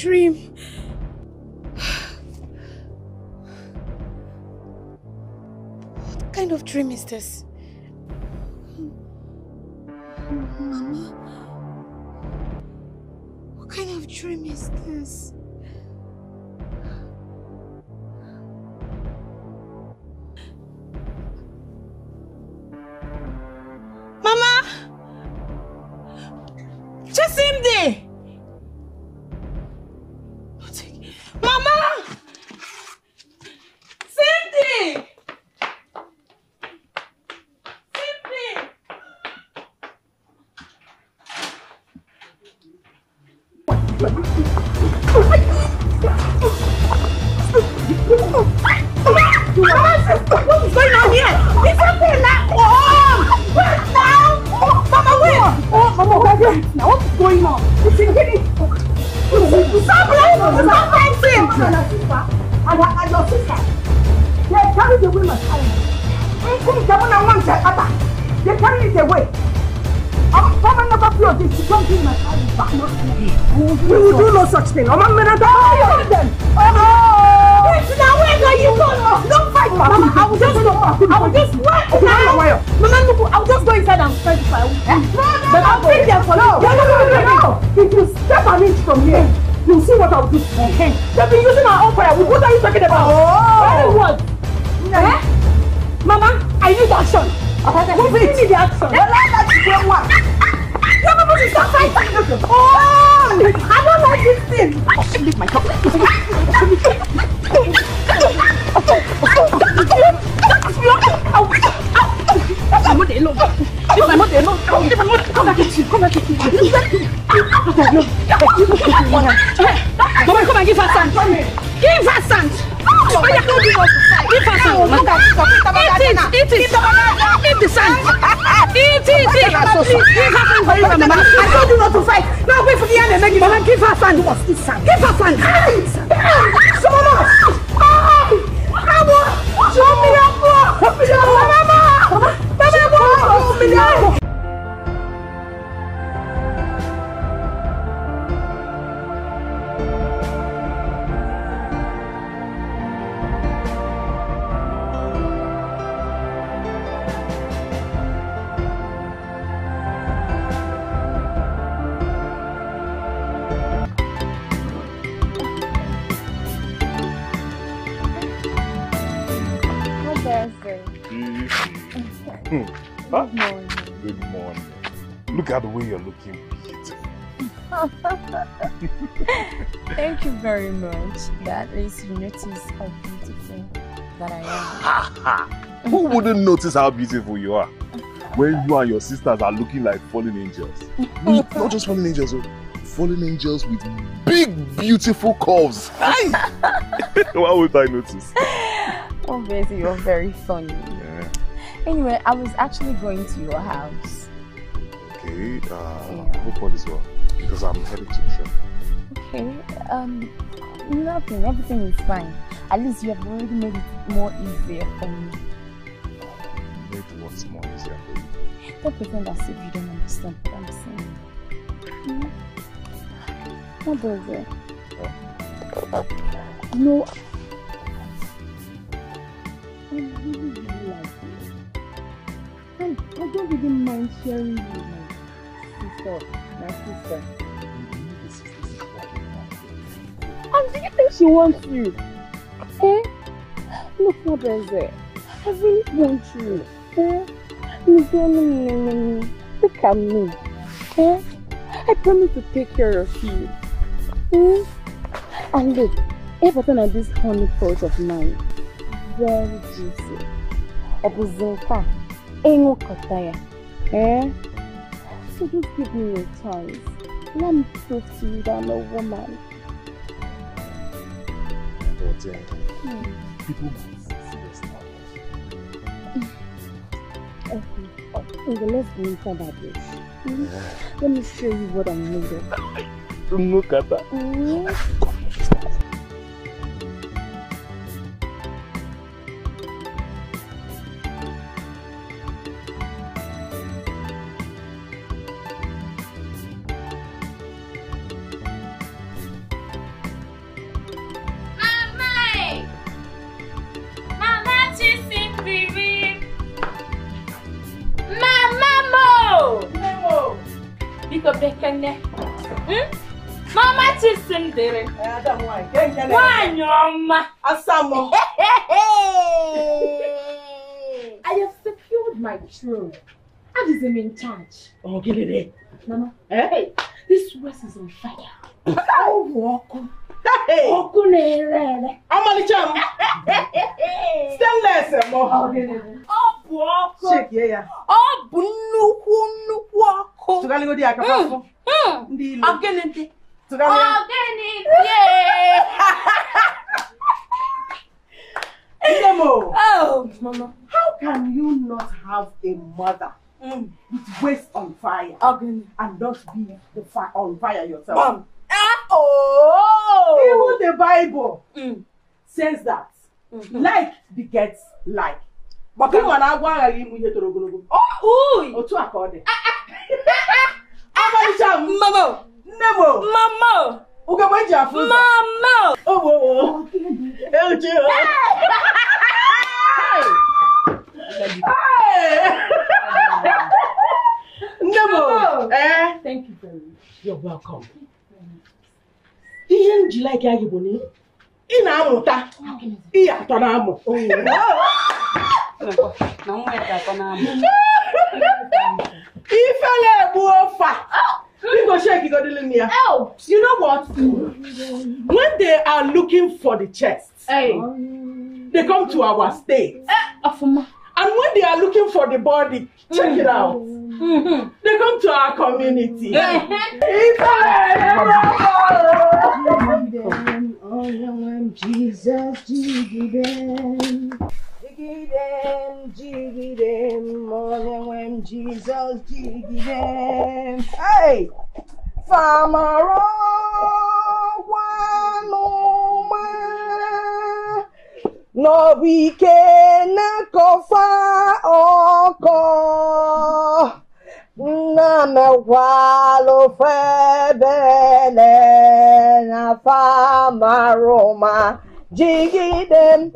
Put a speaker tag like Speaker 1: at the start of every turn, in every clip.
Speaker 1: dream. What kind of dream is this? Mama? What kind of dream is this?
Speaker 2: Wouldn't notice how beautiful you are when you and your sisters are looking like fallen angels? Not just fallen angels, oh, fallen angels with big, beautiful curves. Why would I notice?
Speaker 3: Oh, Obviously, you're very funny. Anyway, I was actually going to your house.
Speaker 2: Okay, uh, hope all is well because I'm heading to the shop.
Speaker 3: Okay, um, nothing. Everything is fine. At least you have already made it more easier for me. Pretend as if you don't understand what I'm saying. Hmm? No. I really, really like you. And I don't even mind sharing with my sister, my sister. And do you think she wants you? Eh? Look what is it? I really want you. At me. Eh? I promise to take care of you. Eh? And look, everything on this honey pot of mine, very juicy. Obuzinka, engo kataya. Eh? So just give me your chance. Let me prove to you that I'm a woman.
Speaker 2: But uh,
Speaker 3: Hmm.
Speaker 2: people
Speaker 3: Oh, okay, let's go inside that. Hmm? Let me show you what I'm made of.
Speaker 2: Look at that.
Speaker 3: Hmm? Mama Chisindere.
Speaker 1: Ada nwanyị, ke nke na-
Speaker 3: Nwanyị ọma.
Speaker 1: Asamo.
Speaker 3: I have secured my throne. Adịghị m in charge.
Speaker 1: Ọ gịnị dị?
Speaker 3: Mama,
Speaker 1: Eh?
Speaker 3: hey, this West is on fire. Ọ bụ ọkụ.
Speaker 1: Hey,
Speaker 3: Ọkụ na-ere ere.
Speaker 1: ọmalịcha m. Stainless mọ.
Speaker 3: Ọ bụ ọkụ. Ọ bụ nnukwu nnukwu ọkụ.
Speaker 1: Tụgharịgodi ya ka fafụ.
Speaker 3: Hmm.
Speaker 1: Ndị ilu.
Speaker 3: Ọgịnị dị?
Speaker 1: Tụgharị ya.
Speaker 3: Ọgịnị dị?
Speaker 1: Nne m o.
Speaker 3: Oh, mama.
Speaker 1: How can you not have a mother with waist on fire
Speaker 3: Ọgịnị.
Speaker 1: and not be the fi- on fire yourself?
Speaker 3: Mom. Ah, oh.
Speaker 1: Even the Bible
Speaker 3: Mm.
Speaker 1: says that
Speaker 3: Mhm.
Speaker 1: like begets like. Maka ịma na agwọ aghaghị ịmụ ihe toro ogologo.
Speaker 3: Oh.
Speaker 1: Otu a ka ọ dị. Amalịcha m.
Speaker 3: Mama.
Speaker 1: Nne m. Ugegbe eji afụ ụzọ.
Speaker 3: Mama.
Speaker 1: Owo owo. Euchi o. Nne m o. Eh.
Speaker 3: Thank you very much.
Speaker 1: You're welcome. Ihe m ji ya gị bụ na ị na-amụta ihe atọ na-amụ. Ifele egbu ofa. Biko shake godili m ya.
Speaker 3: Oh.
Speaker 1: You know what? When they are looking for the chest,
Speaker 3: Hey.
Speaker 1: they come to our state.
Speaker 3: Afuma.
Speaker 1: And when they are looking for the body, check it out.
Speaker 3: Mm-hmm.
Speaker 1: They come to our community.
Speaker 4: Jesus, jigidem. Jigidem, jigidem, only when Jesus, jigidem. Hey! Famaro, wanoma. No we can kofa oko. Na me walo febele na fama Roma jigidem.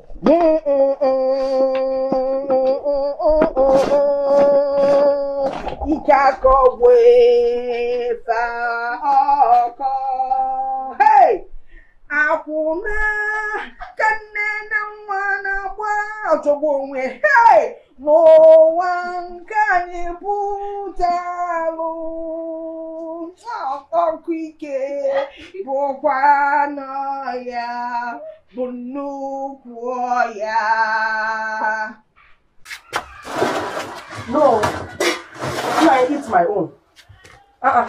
Speaker 4: Ikakọwe fa ọkọ. Hey! Akwụna ka nne na nwa na-agba ọtọgbu onwe hey! n'ụwa nke anyị pụtalụ ọkụ ike bụkwa nọ ya bụ nnukwu ọya
Speaker 1: No. I eat my own? Uh-uh.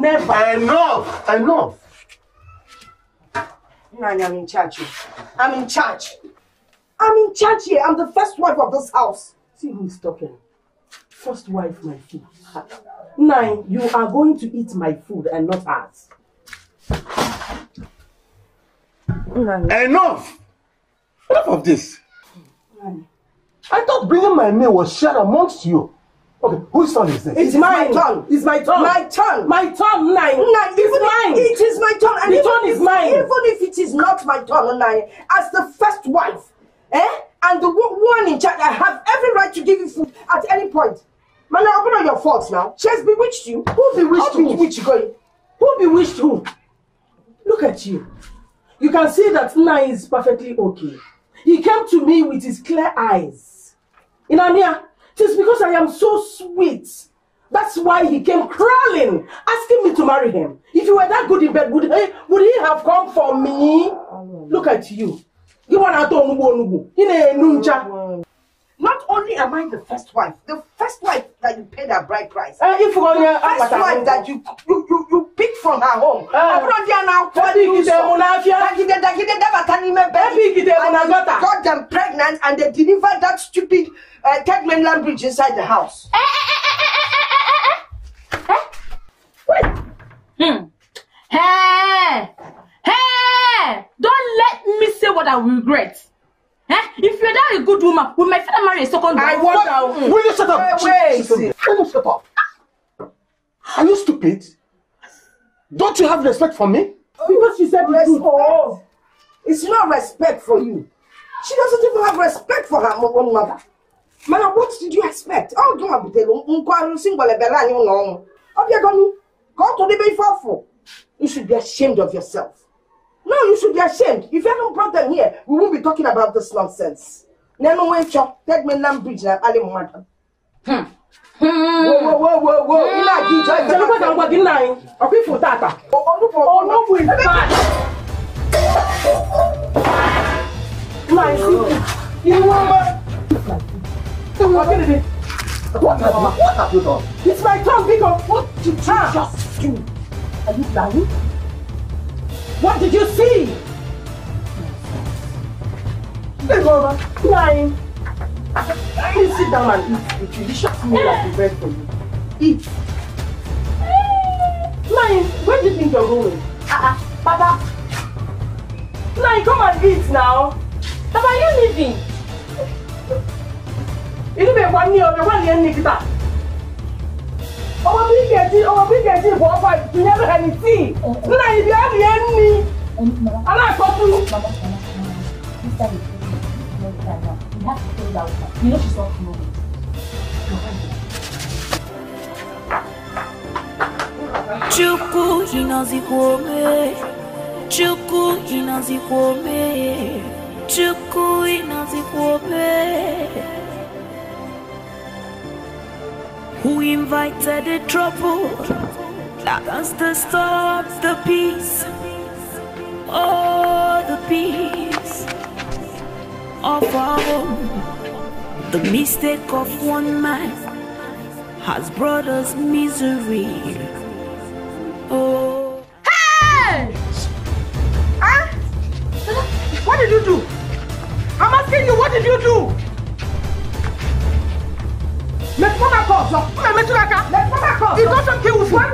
Speaker 1: Never.
Speaker 5: Enough! Enough!
Speaker 4: Nani, I'm in charge. I'm in charge. I'm in charge here. I'm the first wife of this house.
Speaker 1: See who is talking. First wife, my food. Nine, you are going to eat my food and not ours.
Speaker 5: Enough! Enough of this!
Speaker 4: Nani.
Speaker 5: I thought bringing my meal was shared amongst you. Okay, whose son is this?
Speaker 1: It's
Speaker 4: is my turn.
Speaker 1: It's my turn.
Speaker 4: My turn.
Speaker 1: My turn, nine.
Speaker 4: Nine,
Speaker 1: It's
Speaker 4: even
Speaker 1: mine.
Speaker 4: It is my turn. And
Speaker 1: The
Speaker 4: even
Speaker 1: turn is
Speaker 4: if-
Speaker 1: mine.
Speaker 4: Even if it is not my turn, Nine, as the first wife, eh? And the one in charge, I have every right to give you food at any point. Man, open on your faults now. She has bewitched you. Who bewitched you?
Speaker 1: bewitched
Speaker 4: you?
Speaker 1: Who bewitched who? Look at you. You can see that Nine is perfectly okay. He came to me with his clear eyes. Inania, is because I am so sweet. That's why he came crawling, asking me to marry him. If you were that good in bed, would he, would he have come for me? Look at you. You want to onugbu onugbu. Ị na-enu ncha.
Speaker 4: Not only am I the first wife, the first wife that you paid her bride price.
Speaker 1: Eh, if onye
Speaker 4: First wife that you you you, you picked from her home.
Speaker 1: Ah.
Speaker 4: Abroad there now.
Speaker 1: Ebi ikite mụ n'afịa.
Speaker 4: Dagide dagide dabata n'ime be.
Speaker 1: Ebi ikite mụ na
Speaker 4: got them pregnant and they delivered that stupid uh, third mainland bridge inside the house.
Speaker 3: Hmm. Hey! Hey! Don't let me say what I regret. Eh? If you're not a good woman, we might finally marry a second
Speaker 1: I
Speaker 3: wife.
Speaker 1: want that.
Speaker 5: Will you shut up?
Speaker 4: Wait,
Speaker 5: Shut- shut
Speaker 4: wait.
Speaker 5: up. Can you shut up? Are you stupid? Don't you have respect for me?
Speaker 1: Oh, because she said it's good.
Speaker 4: Respect. It's not respect for you. She doesn't even have respect for her own mother. Man, what did you expect? Oh, don't have to tell nkwaru single bella ni uno.
Speaker 1: Obiagoni, go to the bay for You should be ashamed of yourself. No, you should be ashamed. If you haven't brought them here, we won't be talking about this nonsense. Nemo Wencho, Third Mainland Bridge, and Ali Muhammad. Whoa, whoa, whoa, whoa, whoa. You like it, right?
Speaker 4: Ṣé ló pẹ́ kàn gbọ́dí náà yín? Ọ̀pẹ́ ìfò tààtà. Olóògùn ìfà. Máa ń sí inú wọn kìnìún.
Speaker 5: What have you, what have you done?
Speaker 1: It's my turn, Biko. What did you just do? Are you lying? What did you see? Big over. Lying. Please sit down and eat the delicious meal I prepared for you. Eat. Lying, where do you think you're going? Uh-uh, Papa. Lying, come and eat now. Papa, are you leaving? Ini bɛnba ni yɛ bɛnba ni yɛ ni kita. Ɔwɔ bi kɛji ɔwɔ bi kɛji bɔ ɔfɔ tiɲɛ bɛ ka ni ti. Nna
Speaker 6: ibi a ni yɛ ni.
Speaker 7: Chukwu inazikwa ome Chukwu inazikwa ome Chukwu inazikwa ome Who invited the trouble That has stop the peace Oh, the peace of our home The mistake of one man Has brought us misery Oh
Speaker 1: Hey! Huh? What did you do? I'm asking you, what did you do? Let's go back up. Let's go back up. Let's go back up. You got some kills. One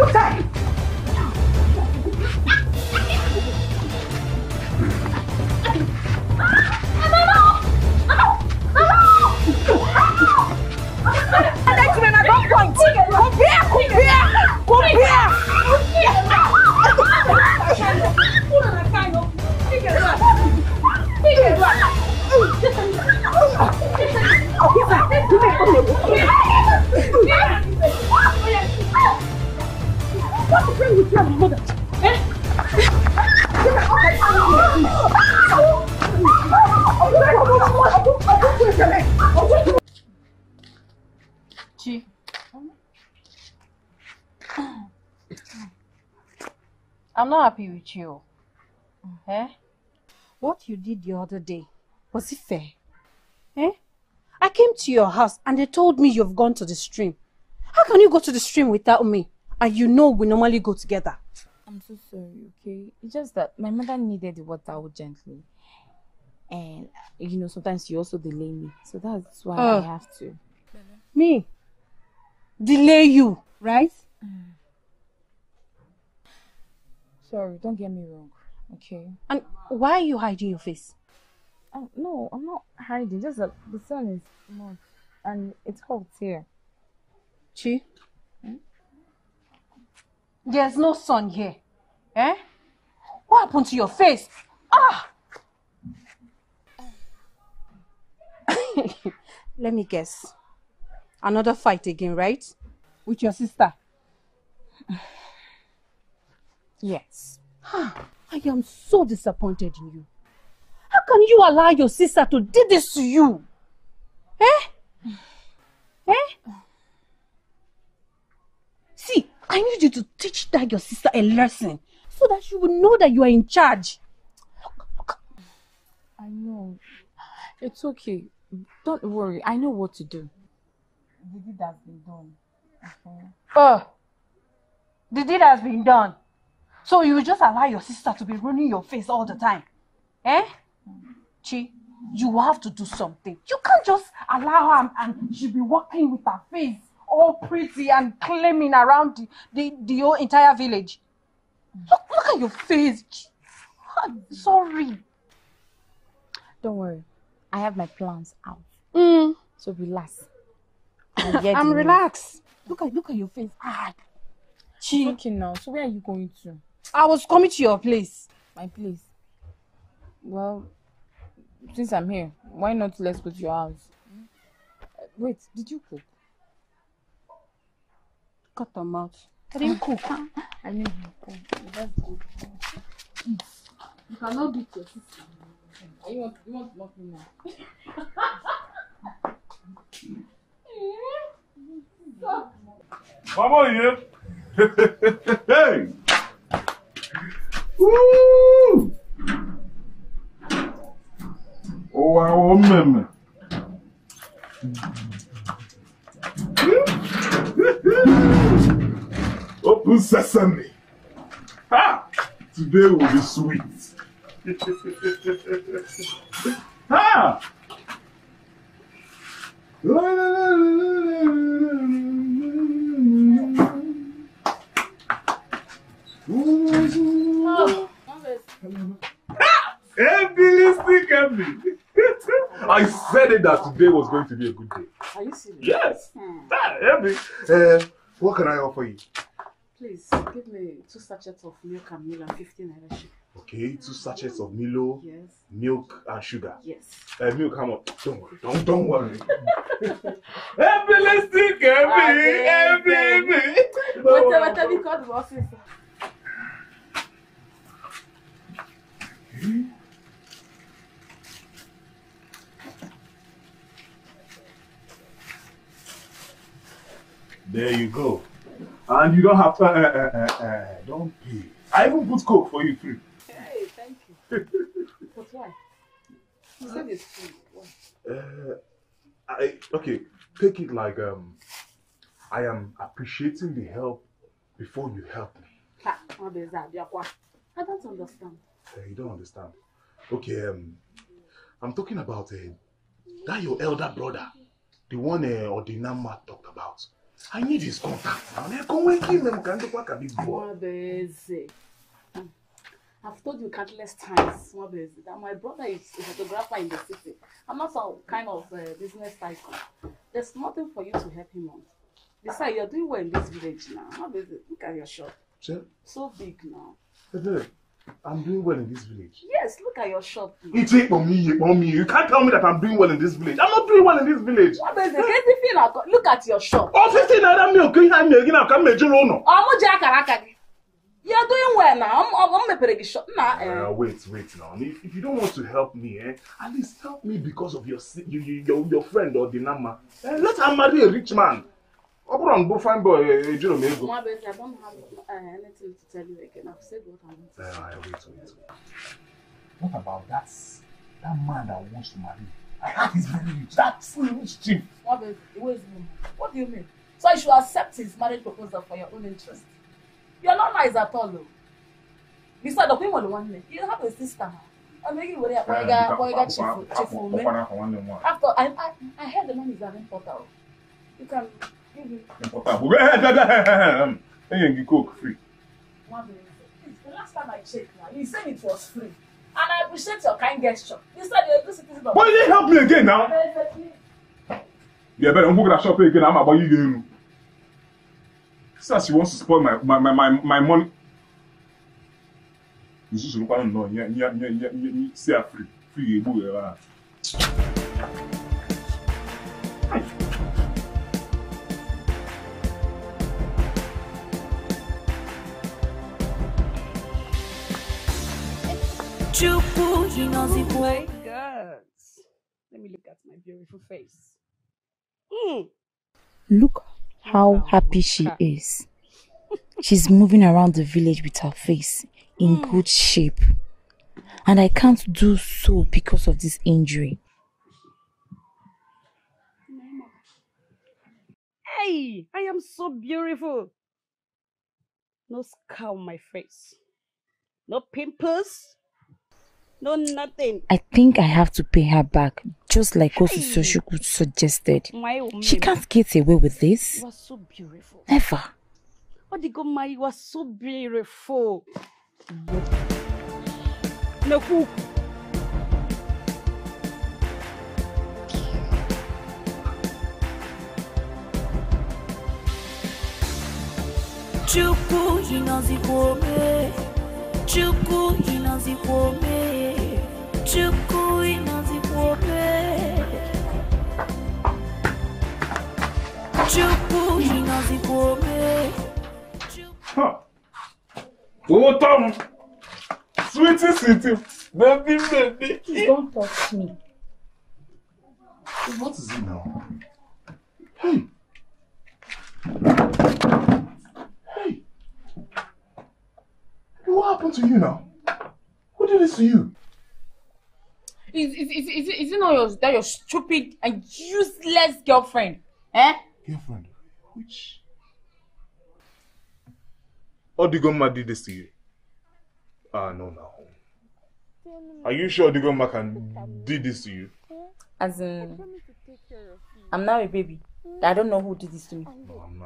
Speaker 1: more time. Come here, come here, come here.
Speaker 6: Chi. I'm not happy with you. Eh? What you did the other day, was it fair? Eh? I came to your house and they told me you've gone to the stream. How can you go to the stream without me? And you know we normally go together.
Speaker 3: I'm so sorry, okay? It's just that my mother needed the water urgently. And, you know, sometimes you also delay me. So that's why I
Speaker 6: ah.
Speaker 3: have to.
Speaker 6: Me? Delay you, right? Mm.
Speaker 3: Sorry, don't get me wrong, okay?
Speaker 6: And why are you hiding your face?
Speaker 3: Oh, no, I'm not hiding. Just that the sun is not. And it's hot here.
Speaker 6: Chi? There's no sun here. Eh? What happened to your face? Ah! Let me guess. Another fight again, right? With your sister.
Speaker 3: Yes.
Speaker 6: I am so disappointed in you. How can you allow your sister to do this to you? Eh? Eh? See, I need you to teach that your sister a lesson so that she will know that you are in charge.
Speaker 3: I know. It's okay. Don't worry. I know what to do. The deed has been done. Okay.
Speaker 6: Oh, the deed has been done. So you just allow your sister to be ruining your face all the time. Eh? Chi, you have to do something. You can't just allow her and, and she'll be walking with her face all pretty and claiming around the, the, the whole entire village. Look, look at your face. Chi. I'm sorry.
Speaker 3: Don't worry. I have my plans out.
Speaker 6: Mm,
Speaker 3: So relax. I'll get
Speaker 6: I'm relaxed. Look at look at your face. Ah,
Speaker 3: It's
Speaker 6: Chi,
Speaker 3: okay now. So where are you going to?
Speaker 6: I was coming to your place.
Speaker 3: My place. Well, since I'm here, why not let's go to your house? Wait, did you cook?
Speaker 6: Cut them out.
Speaker 8: I didn't cook. I know you cook. That's good. You cannot beat your sister. You want, you want to mock me now?
Speaker 2: Mama here. hey. Woo! Oh, wow, meme. Open sesame. Ha! Today will be sweet. ha! Oh, Abilistic Emily. I said it that today was going to be a good day.
Speaker 8: Are you serious?
Speaker 2: Yes.
Speaker 8: Hmm.
Speaker 2: Emily. Uh, what can I offer you?
Speaker 8: Please give me two sachets of milk and meal and 15 naira sugar.
Speaker 2: Okay, two sachets of Milo,
Speaker 8: Yes.
Speaker 2: milk, and sugar.
Speaker 8: Yes.
Speaker 2: Uh, milk, how much? Don't worry. Don't, don't worry. Abilistic Emily. Emily.
Speaker 8: Wait, wait, let me call the office.
Speaker 2: There you go. And you don't have to, uh, uh, uh, uh, don't pay. I even put coke for you free.
Speaker 8: Hey, thank you. but why? You said it's free. Why?
Speaker 2: Uh, I, okay, take it like um, I am appreciating the help before you help me.
Speaker 8: Ha, what is that? Biakwa. I don't understand.
Speaker 2: Uh, you don't understand. Okay, um, I'm talking about uh, that your elder brother, the one uh, Ordinama talked about. I need his contact. I'm like, come and give them can do what can be boy.
Speaker 8: Mwabeze. I've told you countless times, Mwabeze, that my brother is a photographer in the city. I'm not some kind of uh, business tycoon. There's nothing for you to help him on. Besides, you're doing well in this village now. Mwabeze, look at your shop.
Speaker 2: Sir,
Speaker 8: So big now.
Speaker 2: I'm doing well in this village.
Speaker 8: Yes, look at your shop.
Speaker 2: It's it for me, it for me. You can't tell me that I'm doing well in this village. I'm not doing well in this village.
Speaker 8: The feel now. Look at your shop.
Speaker 2: Oh, 15 naira milk, you have again. I can't make you know.
Speaker 8: Ọmụ ji akara aka gị. You're doing well now. I'm, I'm mepere gị shop.
Speaker 2: Uh,
Speaker 8: eh.
Speaker 2: wait, wait now. If, if you don't want to help me, eh, at least help me because of your si- you, you, your, your friend or the number. Eh, let her marry a rich man. Operon, go find boy, eh, Ejiro Mego.
Speaker 8: Mwabeze, I don't have uh, anything to tell you again. I've said what I want to say.
Speaker 2: Uh, wait, wait, wait. What about that, that man that wants to marry? I heard he's very rich. That full rich chief.
Speaker 8: Mwabeze, who is him? What do you mean? So you should accept his marriage proposal for your own interest. You're not nice at all, though. Besides, the women one day, you have a sister now. I'm making worry about Boyga, Boyga Chifu, Chifu, me. After, I, I, I heard the man is an importer. You can give him
Speaker 2: Hey, you cook free.
Speaker 8: one minute. The last time I checked now, you said it was free. And I appreciate your kind gesture. You said you're a good citizen
Speaker 2: Why you help me again now? Yeah, but I'm going to shop again. I'm about you again. Sister, she wants to spoil my my my my, my money. You should look no, yeah, yeah, yeah, yeah, yeah, her free, free, boo, yeah.
Speaker 7: Chukwu ịnọzikwa
Speaker 9: my God. Let me look at my beautiful face. Mm.
Speaker 3: Look how happy she is. She's moving around the village with her face in good shape. And I can't do so because of this injury.
Speaker 9: Hey, I am so beautiful. No scar on my face. No pimples. No nothing.
Speaker 3: I think I have to pay her back, just like Kosi Soshuku suggested.
Speaker 9: My
Speaker 3: She can't get away with this.
Speaker 9: You are so beautiful.
Speaker 3: Never.
Speaker 9: What the my you are so beautiful. No cook.
Speaker 7: Chukwu ịnọzikwa ome Chukwu ịnọzikwa ome Chukwu ịnọzikwa ome Chukwu ịnọzikwa ome
Speaker 2: Oh, Tom! Sweetie, sweetie! Baby, baby!
Speaker 3: Don't touch me.
Speaker 2: What is it now? Hey! Hey! What happened to you now? Who did this to you?
Speaker 3: Is, is, is, is, is it not your, that your stupid and useless girlfriend? Eh?
Speaker 2: Girlfriend? Which? Odigoma did this to you? Ah, no, no. Are you sure Odigoma can did this to you?
Speaker 3: As in, I'm now a baby. I don't know who did this to me.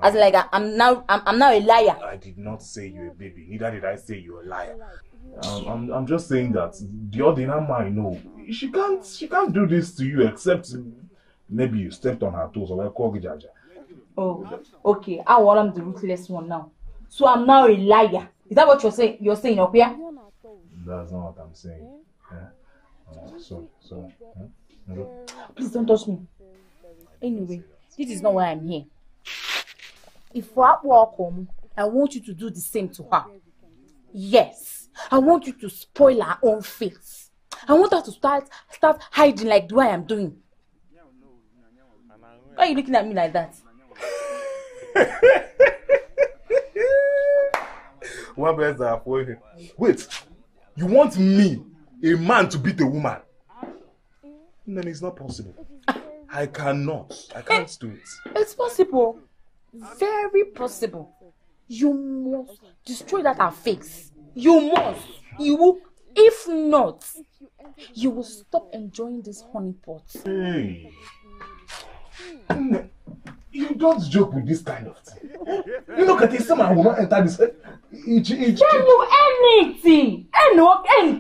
Speaker 3: As in, like, I, I'm now, I'm, I'm now a liar.
Speaker 2: I did not say you're a baby. Neither did I say you're a liar. Um, I'm, I'm just saying that the ordinary man know she can't she can't do this to you except maybe you stepped on her toes or like call Jaja.
Speaker 3: Oh, okay. I want I'm the ruthless one now. So I'm now a liar. Is that what you're saying? You're saying, up here?
Speaker 2: That's not what I'm saying. Yeah. Uh, so so. Huh?
Speaker 3: Please don't touch me. Anyway, this is not why I'm here. If I walk home, I want you to do the same to her. Yes, I want you to spoil her own face. I want her to start start hiding like the way I'm doing. Why are you looking at me like that?
Speaker 2: One person for you. Wait, you want me, a man, to beat a woman? Then it's not possible. Ah, I cannot. I eh, can't do it.
Speaker 3: It's possible. Very possible. You must destroy that face. You must. You will. If not, you will stop enjoying this honey pot.
Speaker 2: Hey. Mm, you don't joke with this kind of thing. You look at it, someone will not enter this. Eh, each, each,
Speaker 3: Can you anything? Any, any?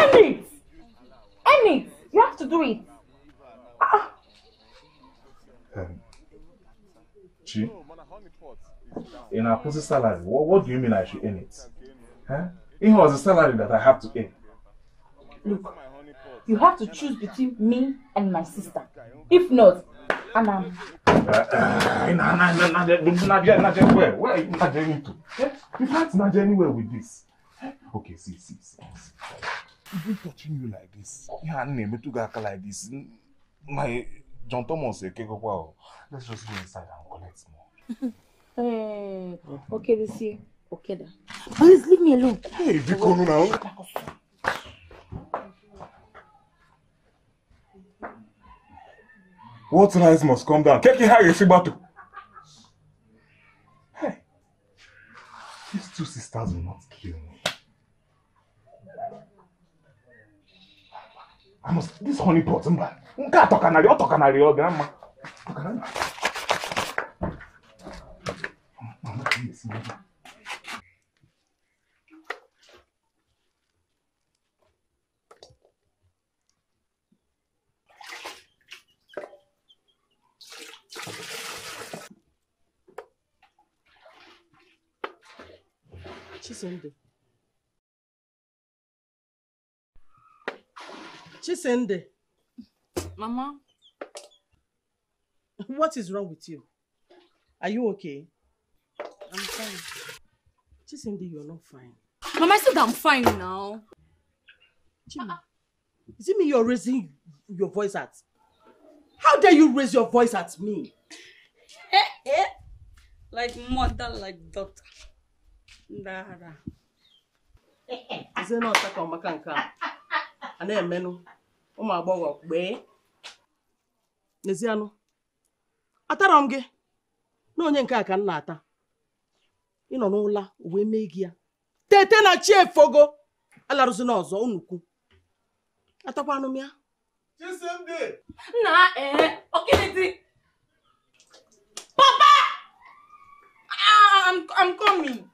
Speaker 3: Any, any. You have to do it.
Speaker 2: Um, Chi, in our pussy salary, what, what do you mean I should earn it? Huh? It was a salary that I have to earn.
Speaker 3: Look, you have to choose between me and my sister. If not.
Speaker 2: Uh, na, Nadia, where? Where are you Nadia? Eh? You can't Nadia anywhere with this. Eh? Okay, see, see, see. see. Even touching you like this, yeah, name to go like this. My John Thomas, eh, keko kwa o. let's just go inside and collect more.
Speaker 3: Hey, okay, this year. Okay, then. Please leave me alone.
Speaker 2: Hey, Biko, now. What rice must come down? Keke Harry Sibato. Hey, these two sisters will not kill me. I must, this honey pot, mba. nke a tọkanarị ọ tọkanarị ọ ga mma.
Speaker 1: Chisendị Chisendị
Speaker 8: Mama,
Speaker 1: what is wrong with you? Are you okay?
Speaker 8: I'm fine.
Speaker 1: Chisende, you're not fine.
Speaker 8: Mama, I said I'm fine now.
Speaker 1: Chima, is it me you're raising your voice at? How dare you raise your voice at me?
Speaker 8: Like mother, like daughter. Dara.
Speaker 1: Is it not ka ọmaka nke a? A na-emenụ ụmụ agbọghọ gbee. N'ezianụ, atara m gị na onye nke a ka m na-ata. Ị nọ n'ụla wee mee gị ya. Tete na chi efogo alarụzina ọzọ unukwu. Atakwanụ m ya.
Speaker 8: Okay, the Papa! Ah, I'm, I'm coming.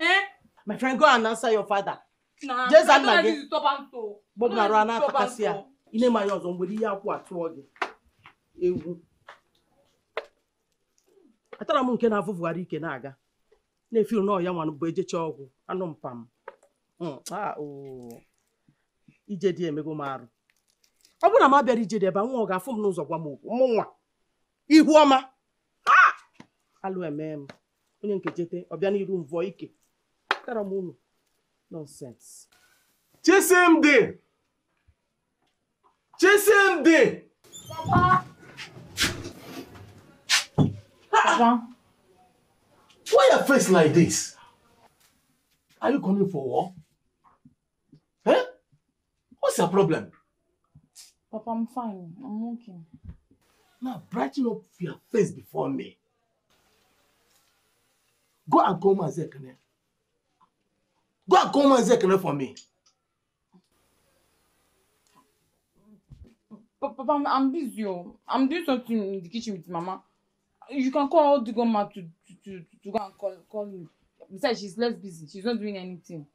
Speaker 8: Eh?
Speaker 1: My friend, go and answer your father.
Speaker 8: I
Speaker 1: nna gị. Bob na arụ a na-atakasị ya.
Speaker 8: so.
Speaker 1: Ị na-eme anya ọzọ mgbe ihe akwụ atụọ gị. Egwu. Atara m nke na-avụvụgharị ike na-aga. Na-efiru na ọya nwanụ bụ ejecha ọgwụ anụ mpam. Mm, ah. Ije dị emego m arụ. Ọ bụrụ na m abịara ije dị ebe nwa ọ ga-afụ m n'ụzọ gwa m okwu. Mụ. Ihu ọma. Ah! Alụ eme m. Onye nke jete, ọ bịa n'iru m vụọ ike.
Speaker 10: Agara m ụlọ. Nonsense.
Speaker 5: Chisimdi! Chisimdi!
Speaker 3: Papa,
Speaker 5: Why your face like this? Are you coming for war? Eh? What's your problem?
Speaker 3: Papa, I'm fine. I'm okay.
Speaker 5: Now brighten up your face before me. Go and call my Zekene. Go and call my Zekene for me.
Speaker 3: Pa- Papa, I'm, I'm busy. Oh. I'm doing something in the kitchen with Mama. You can call the grandma to, to, to, to go and call, call him. Besides, she's less busy. She's not doing anything.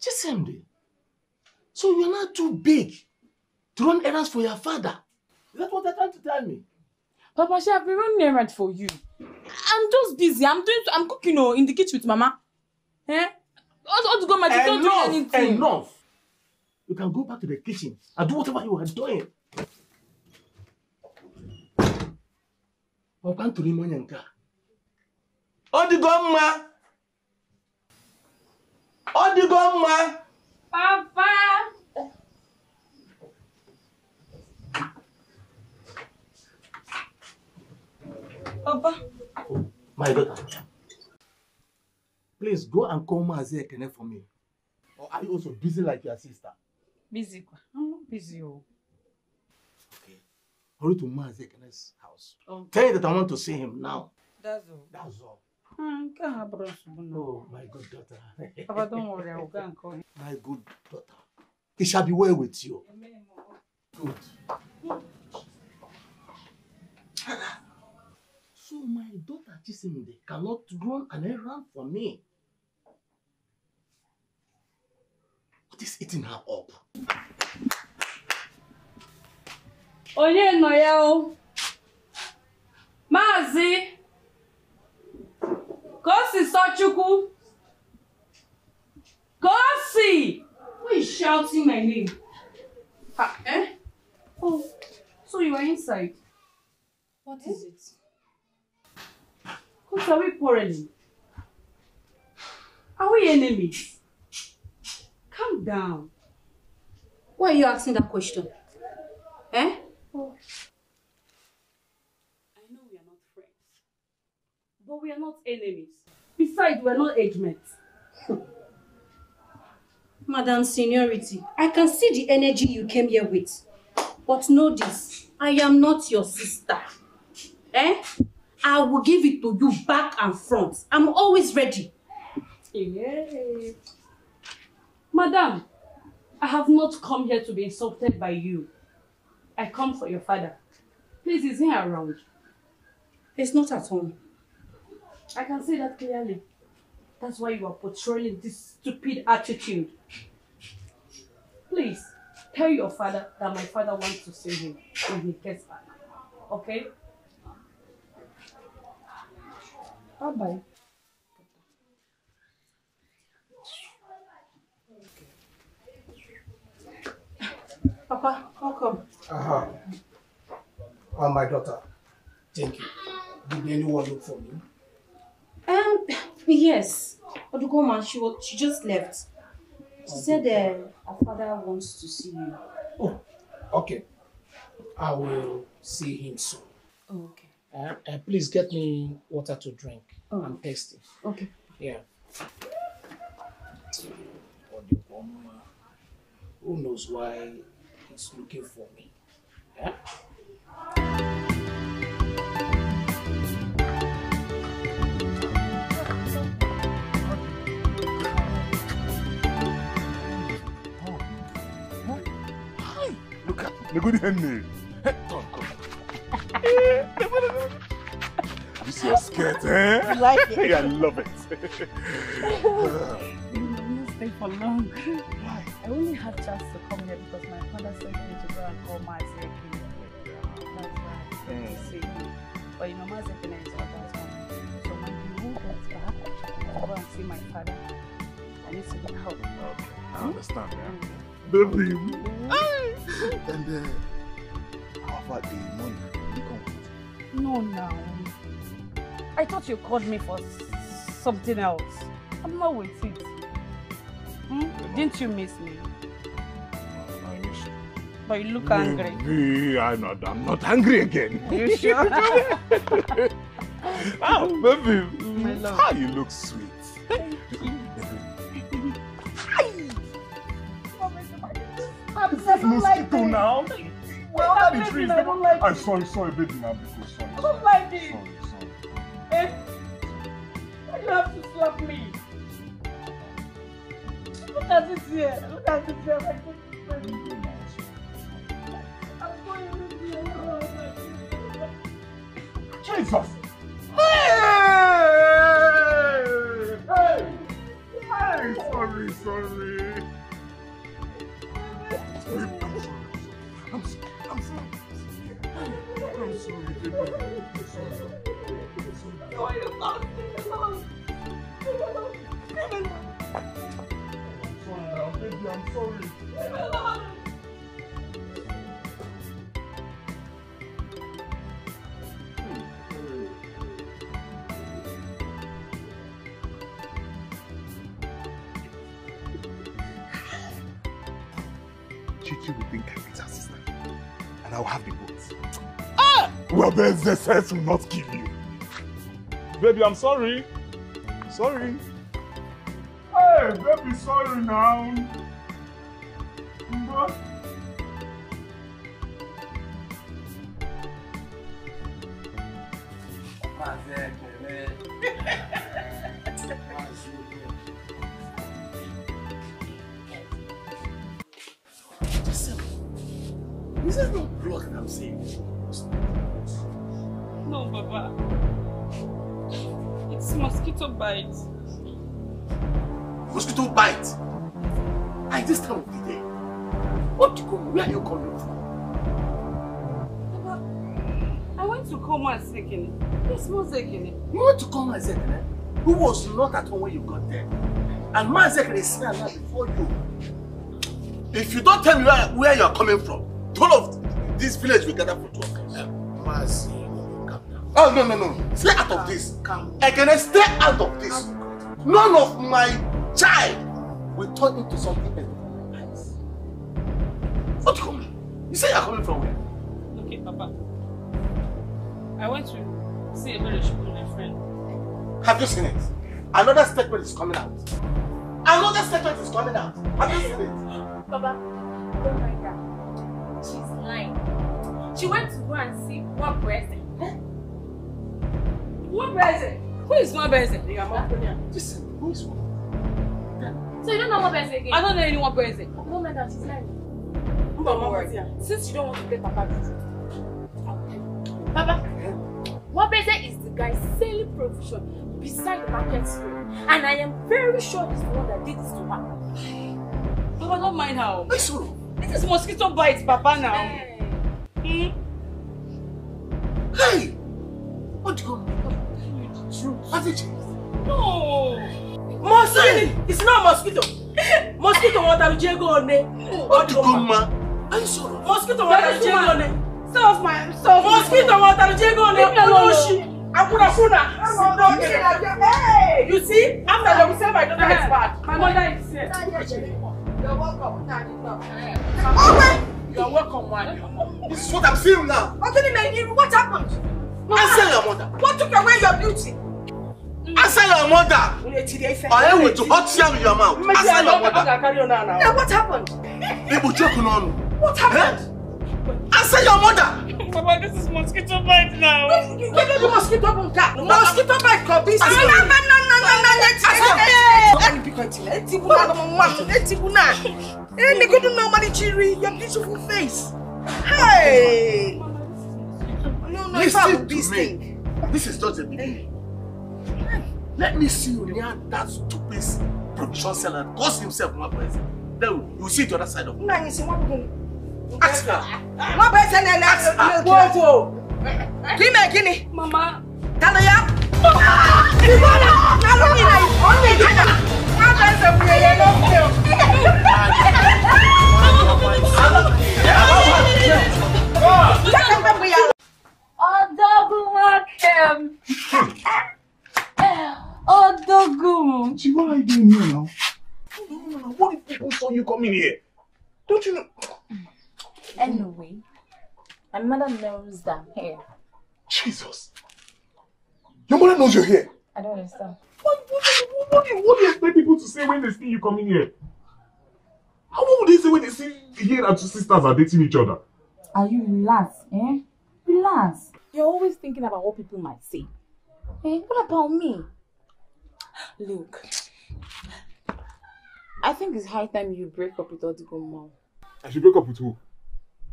Speaker 5: Chisimdi. So you're not too big to run errands for your father. Is that what you're trying to tell me?
Speaker 3: Papa, she have been running errands for you. I'm just busy. I'm doing. I'm cooking oh, in the kitchen with Mama. Eh? All, all the grandma, she's not doing
Speaker 5: Enough!
Speaker 3: anything.
Speaker 5: Enough! You can go back to the kitchen and do whatever you are doing. Ọkwa ntụrụ ime onye nke a. Ọ dịgo mma! Ọ dịgo mma!
Speaker 3: Papa!
Speaker 11: Papa.
Speaker 5: My daughter, please go and call Maazị Ekene for me. Or are you also busy like your sister?
Speaker 3: Busy. kwa. I'm not busy. Oh.
Speaker 5: Hurry to Maazị Ekene's house.
Speaker 3: Okay.
Speaker 5: Tell him that I want to see him now.
Speaker 3: That's all.
Speaker 5: That's all.
Speaker 3: Hmm.
Speaker 5: Oh, my good daughter.
Speaker 3: Papa, don't worry. I will go and call him.
Speaker 5: My good daughter. It shall be well with you. Good. So my daughter Chisimde cannot run an errand for me. What is eating her up?
Speaker 8: Onye nọ ya o? Maazị ka o si sọ chukwu. Ka o si. Who is shouting my name? Ah, eh? oh so you are inside. What is it? What are we quarreling are we enemies? Calm down.
Speaker 6: Why are you asking that question? Eh?
Speaker 8: I know we are not friends, but we are not enemies. Besides, we are not age mates.
Speaker 6: Madam Seniority, I can see the energy you came here with. But know this, I am not your sister. Eh? I will give it to you back and front. I'm always ready.
Speaker 8: Yeah. Madam, I have not come here to be insulted by you. I come for your father. Please, is he around?
Speaker 6: He's not at home.
Speaker 8: I can see that clearly. That's why you are portraying this stupid attitude. Please, tell your father that my father wants to see him when he gets back. Okay? Bye-bye.
Speaker 6: Papa, welcome.
Speaker 10: Uh-huh. Oh, my daughter. Thank you. Did anyone look for me?
Speaker 6: Um, yes. Odugoma, she was, she just left. She said uh, her father wants to see you.
Speaker 10: Oh, okay. I will see him soon.
Speaker 6: Oh, okay.
Speaker 10: Uh, uh, please get me water to drink.
Speaker 6: Oh.
Speaker 10: I'm thirsty.
Speaker 6: Okay.
Speaker 10: Yeah. Who knows why he's looking for me? Yeah?
Speaker 2: Look at the good. Hey, come, come. you see your skirt, eh?
Speaker 8: You like it?
Speaker 2: I love it.
Speaker 8: not stay for long. Why? I only had chance to come here because my father sent me to go and call
Speaker 2: my.
Speaker 8: See, but you know Mazeki is about home. So when he gets back, I'll go and see my father. I need to get help.
Speaker 2: Okay, I understand, yeah. Baby. and uh, how about the money? You come.
Speaker 8: No, now. I thought you called me for something else.
Speaker 12: I'm not with it. Hmm? Didn't you miss me?
Speaker 2: I miss you.
Speaker 12: But you look angry.
Speaker 2: Baby, I'm not, I'm not angry again.
Speaker 12: You sure?
Speaker 2: oh, baby,
Speaker 12: My love.
Speaker 2: how you look sweet. Mosquito now.
Speaker 4: Well,
Speaker 2: Under
Speaker 4: baby,
Speaker 2: the trees.
Speaker 4: I don't like
Speaker 2: I'm
Speaker 4: it.
Speaker 2: sorry, sorry, baby, now because sorry.
Speaker 4: I don't like it.
Speaker 2: Sorry, sorry.
Speaker 4: Eh? Why you have to slap me? Look at it here. Look at it here. My goodness.
Speaker 2: Jesus!
Speaker 4: Hey!
Speaker 2: Hey! Hey! Sorry, sorry. I'm sorry. I'm sorry. I'm sorry, baby. I'm sorry.
Speaker 4: Not.
Speaker 2: Sorry I'm sorry. And I'll have the boats. Ah! Well, then the sense will not kill you. Baby, I'm sorry. Sorry. Hey, baby, sorry now. But...
Speaker 5: This is not blood that I'm seeing.
Speaker 8: No, Baba. It's mosquito bite.
Speaker 5: Mosquito bite. At this time of the day. What you come? Where are you coming from?
Speaker 8: Baba, I went to coma sick Yes, more sick
Speaker 5: You went to call Maazị Ekene, who was not at home when you got there. And Maazị Ekene is here now before you. If you don't tell me where, where you are coming from, whole of this village will gather for talk. Eh, Mazi, calm down. Oh, no, no, no. Stay out of this. Ekene, stay out of this. None of my child will turn into something else. What you coming? You say you're coming from where?
Speaker 8: Okay, Papa. I went to see a very shukuri friend.
Speaker 5: Have you seen it? Another statement is coming out. Another statement is coming out. Have you seen it?
Speaker 3: Baba, don't mind her. She's lying. She went to go and see one person.
Speaker 8: What person? Who is one person?
Speaker 5: Listen, who is one?
Speaker 3: So you don't know one person again?
Speaker 8: I don't know any one person.
Speaker 3: Don't mind her, she's lying.
Speaker 8: Don't worry.
Speaker 3: Since you don't want to play Papa you. Baba, one person is the guy selling provision beside the market square. And I am very sure he's the one that did this to her.
Speaker 8: Papa, don't mind her.
Speaker 5: This one.
Speaker 8: This is mosquito bites, Papa, now. Hmm?
Speaker 5: Hey! What do you want?
Speaker 8: Truth.
Speaker 5: Have you changed?
Speaker 8: No.
Speaker 4: Mosquito! It's not mosquito. Mosquito water Diego on it.
Speaker 5: What do you want, ma? Are you sorry?
Speaker 4: Mosquito water Diego on it. Stop my stop. Mosquito water Diego on it. Onoshi. Akuna kuna. Hey! You see? After you say my daughter is bad. My mother is here. You're welcome. You're welcome, man.
Speaker 5: This is what I'm seeing now.
Speaker 4: Man, what happened?
Speaker 5: Answer your mother.
Speaker 4: What took away your beauty?
Speaker 5: Answer your mother. I with to hot yam in your mouth. Answer your mother.
Speaker 4: Yeah, what happened?
Speaker 5: Ibu joke on.
Speaker 4: What happened?
Speaker 5: Answer your mother.
Speaker 8: Papa, this is mosquito bite now.
Speaker 4: You get the mosquito bite. Mosquito bite could be.
Speaker 5: Answer
Speaker 4: No,
Speaker 5: your-
Speaker 4: no, no, no, no, no, let's go. Be continue. Let's go now, mama. Let's go now. Hey, me go to normally cheery your beautiful face. Hey. No, no, if I
Speaker 5: Listen
Speaker 4: would
Speaker 5: to
Speaker 4: this
Speaker 5: me.
Speaker 4: thing.
Speaker 5: This is just the beginning. Let me see you near that stupid provision seller. Cause himself one person. Then you see the other side of it.
Speaker 4: Nna anyị si nwa bụ
Speaker 5: Ask her.
Speaker 4: nwa bụ ese na-ele wowo ka ime gịnị
Speaker 8: Mama.
Speaker 4: talụ ya Ibona, nalụ gị na Oh, Dogu! Gee, what are you doing here now? What if people
Speaker 3: saw you coming
Speaker 2: here? Don't you know?
Speaker 3: Anyway, my mother knows that I'm here.
Speaker 2: Jesus! Your mother knows you're here?
Speaker 3: I don't understand.
Speaker 2: What, what, what, what, do you, what do you expect people to say when they see you coming here? How what would they say when they see here that two sisters are dating each other?
Speaker 3: Are you relax, eh? Relax. You're always thinking about what people might say. Eh? What about me? Look, I think it's high time you break up with Odigo mom.
Speaker 2: I should break up with who?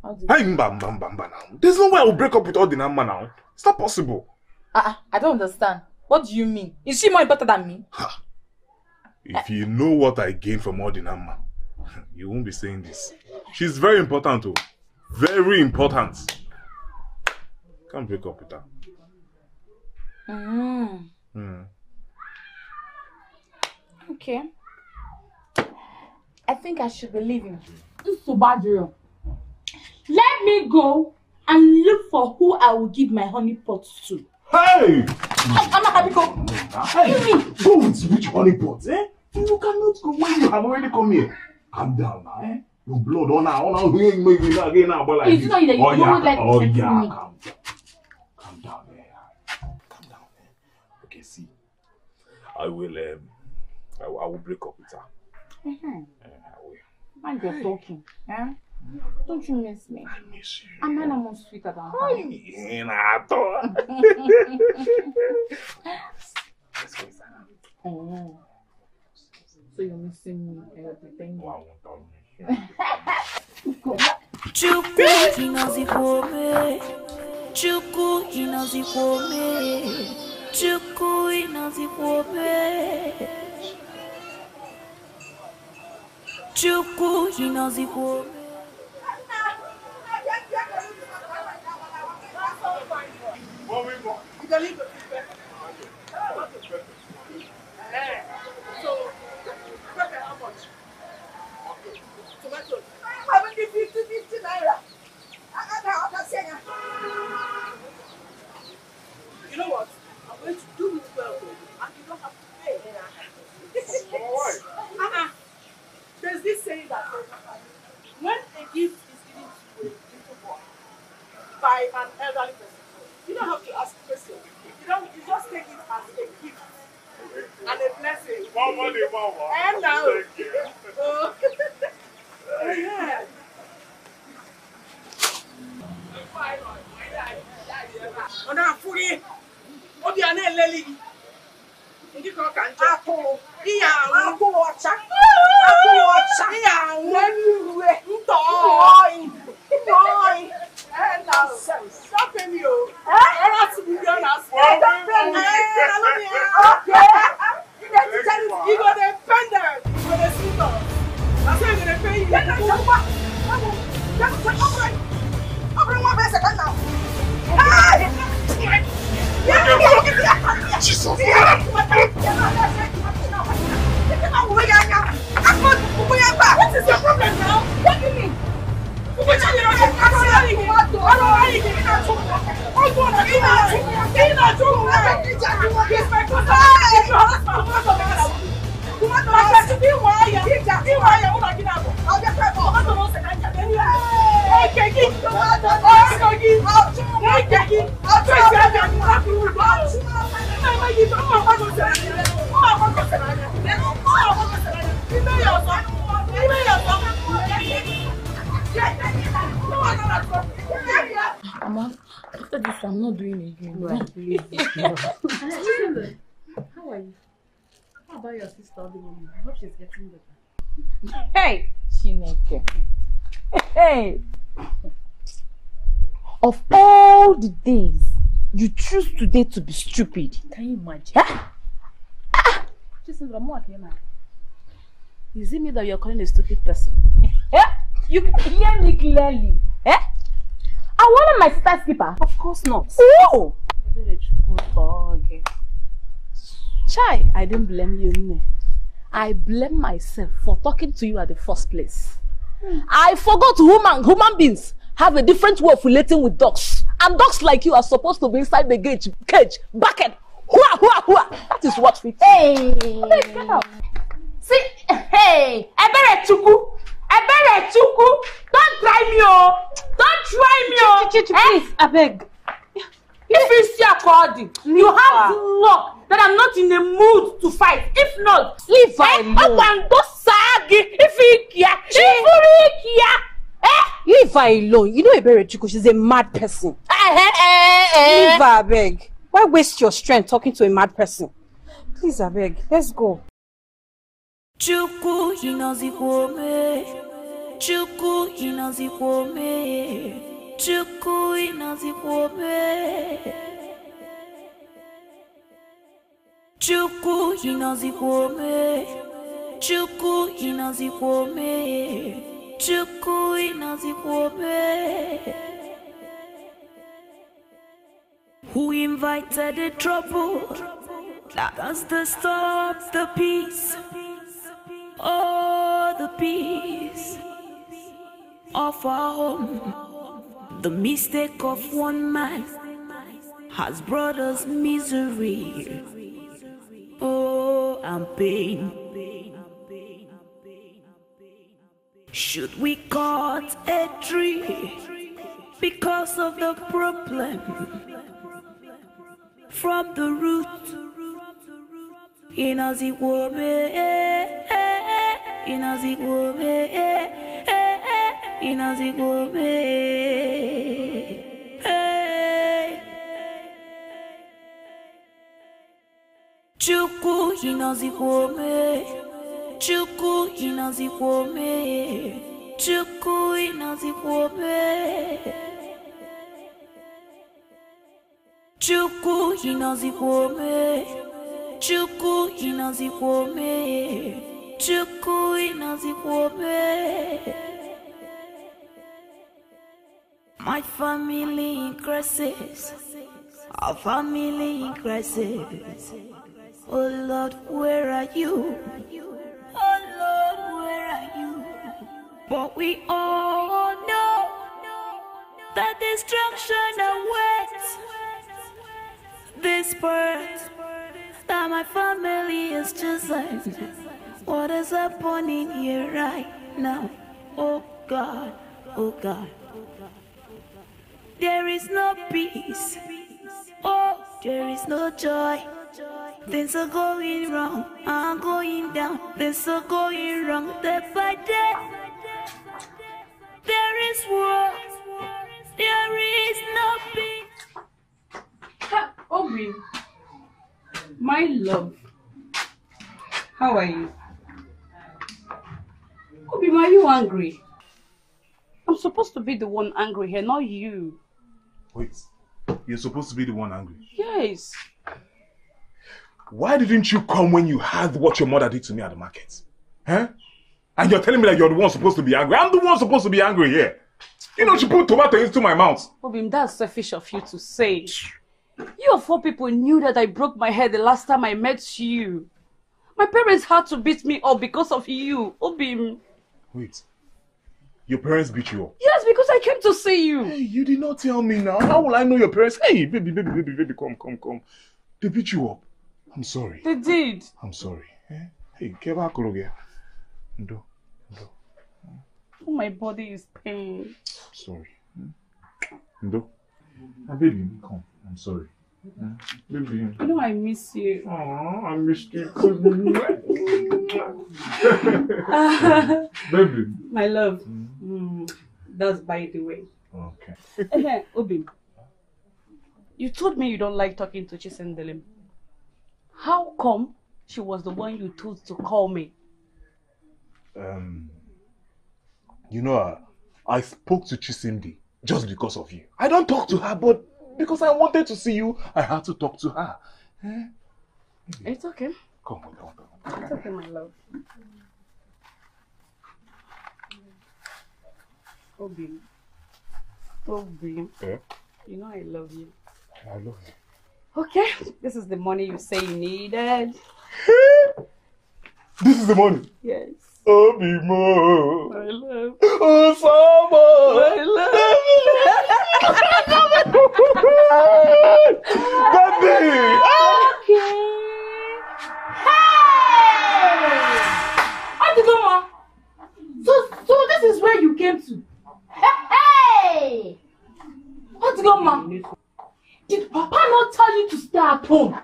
Speaker 3: How do
Speaker 2: Hey, bam, bam, bam, bam, now. There's no way I will break up with Ordinama now. It's not possible.
Speaker 3: uh, I don't understand. What do you mean? Is she more important than me?
Speaker 2: If you know what I gain from Ordinama, you won't be saying this. She's very important, too. Very important. Can't break up with her.
Speaker 3: Mm.
Speaker 2: Hmm.
Speaker 3: Okay. I think I should be leaving. Subadrio. Let me go and look for who I will give my honey pot to.
Speaker 2: Hey!
Speaker 3: I'm not happy go.
Speaker 2: Hey! Go with which honey pot, eh? You cannot go when you have already come here. Calm down now, eh? Your blood on now, on now, here, make me again now, but like
Speaker 3: It's
Speaker 2: this.
Speaker 3: not that you
Speaker 2: oh, yeah,
Speaker 3: like
Speaker 2: oh, yeah, calm down. Calm down, eh? Calm down, eh? Okay, see. I will, um, I will, I will break up with her.
Speaker 3: Mm-hmm.
Speaker 2: Eh, I will.
Speaker 3: Mind you're talking. Eh? Don't you miss me? I
Speaker 2: miss you.
Speaker 3: I'm not more sweeter than her.
Speaker 2: Yeah, nah, I thought. Let's go inside.
Speaker 3: Oh. So you're missing me everything.
Speaker 2: Oh, wow,
Speaker 7: Chukwu inozikome Chukwu inozikome Chukwu inozikome Chukwu inozikome
Speaker 4: by an elderly person, you don't have to ask questions. You don't. You just take it as a gift and a blessing.
Speaker 2: Mama, the mama.
Speaker 4: And now.
Speaker 3: Choose to be stupid.
Speaker 6: Can you imagine?
Speaker 3: Huh?
Speaker 6: Chisindra, more came Is it me that you're calling a stupid person?
Speaker 3: Eh? You can hear me clearly. Eh? I wanted my sister's keeper.
Speaker 6: Of course not.
Speaker 3: Oh!
Speaker 6: Chai, I didn't blame you. I blame myself for talking to you at the first place.
Speaker 3: I forgot human human beings have a different way of relating with dogs. And dogs like you are supposed to be inside the cage, cage, bucket. Hua, hua, hua. That is what we
Speaker 9: Hey.
Speaker 3: Get out.
Speaker 9: See, hey, Ebere Chukwu,
Speaker 6: Ebere Chukwu, don't try me oh. Don't try me oh.
Speaker 3: Ch- ch- ch- please, abeg.
Speaker 6: If you see Akodi, you have to luck that I'm not in the mood to fight. If not,
Speaker 3: leave
Speaker 6: eh,
Speaker 3: alone.
Speaker 6: Ogbando Sagi, if you care, if you care, eh?
Speaker 3: Leave her alone. You know Ebere Chukwu, she's a mad person.
Speaker 6: Eh, eh, eh, eh.
Speaker 3: Leave her, abeg. Why waste your strength talking to a mad person? Please, abeg, let's go.
Speaker 7: Chukwu inazikwa ome Chukwu inazikwa ome Chukwu inazikwa ome Chukwu inazikwa ome Chukwu inazikwa Who invited the trouble? That has to stop the peace. Oh, the peace of our home. The mistake of one man has brought us misery. Oh, and pain. Should we cut a tree because of the problem from the root? Inazikwobe, inazikwobe, inazikwobe. Chukwu inazikwobe, Chukwu inazikwobe, Chukwu inazikwobe. Chukwu inazikwobe. Chukwu inazikwobe Chukwu inazikwobe My family in crisis Our family in crisis Oh Lord, where are you? But we all know that destruction awaits this birth that my family is just chosen. What is happening here right now? Oh God, oh God. There is no peace. Oh, there is no joy. Things are going wrong. I'm going down. Things are going wrong day by day. There is war. There is no peace.
Speaker 8: Obi, my love, how are you? Obi, are you angry? I'm supposed to be the one angry here, not you.
Speaker 2: Wait, you're supposed to be the one angry.
Speaker 8: Yes.
Speaker 2: Why didn't you come when you heard what your mother did to me at the market? Huh? And you're telling me that you're the one supposed to be angry. I'm the one supposed to be angry here. You know, she put tomato into my mouth.
Speaker 8: Obim, that's selfish of you to say. You of all people knew that I broke my head the last time I met you. My parents had to beat me up because of you, Obim.
Speaker 2: Wait. Your parents beat you up?
Speaker 8: Yes, because I came to see you.
Speaker 2: Hey, you did not tell me now. How will I know your parents? Hey, baby, baby, baby, baby, come, come, come. They beat you up. I'm sorry.
Speaker 8: They did.
Speaker 2: I'm sorry. Eh? Hey, get back, Ndo. Ndo.
Speaker 8: Oh, my body is pain.
Speaker 2: Sorry. Ndo. Ah, baby, come. I'm sorry. Eh? Baby.
Speaker 8: You know I miss you.
Speaker 2: Aww, I missed you. baby.
Speaker 8: My love. Mm, that's by the way.
Speaker 2: Okay.
Speaker 8: Eh, Obim, you told me you don't like talking to Chisendelim. How come she was the one you told to call me?
Speaker 2: Um, you know, uh, I spoke to Chisimdi just because of you. I don't talk to her, but because I wanted to see you, I had to talk to her. Eh?
Speaker 8: It's okay.
Speaker 2: Come, come, come. come.
Speaker 8: It's okay, my love. Obim. Obim.
Speaker 2: Eh?
Speaker 8: You know I love you.
Speaker 2: I love you.
Speaker 8: Okay, this is the money you say you needed.
Speaker 2: This is the money.
Speaker 8: Yes.
Speaker 2: Obimo.
Speaker 8: My love.
Speaker 2: Osama. Baby.
Speaker 8: Okay. Hey! Hadi mama. So, so
Speaker 3: came to. Hey! What's going on? Did Papa not tell you to stay at home?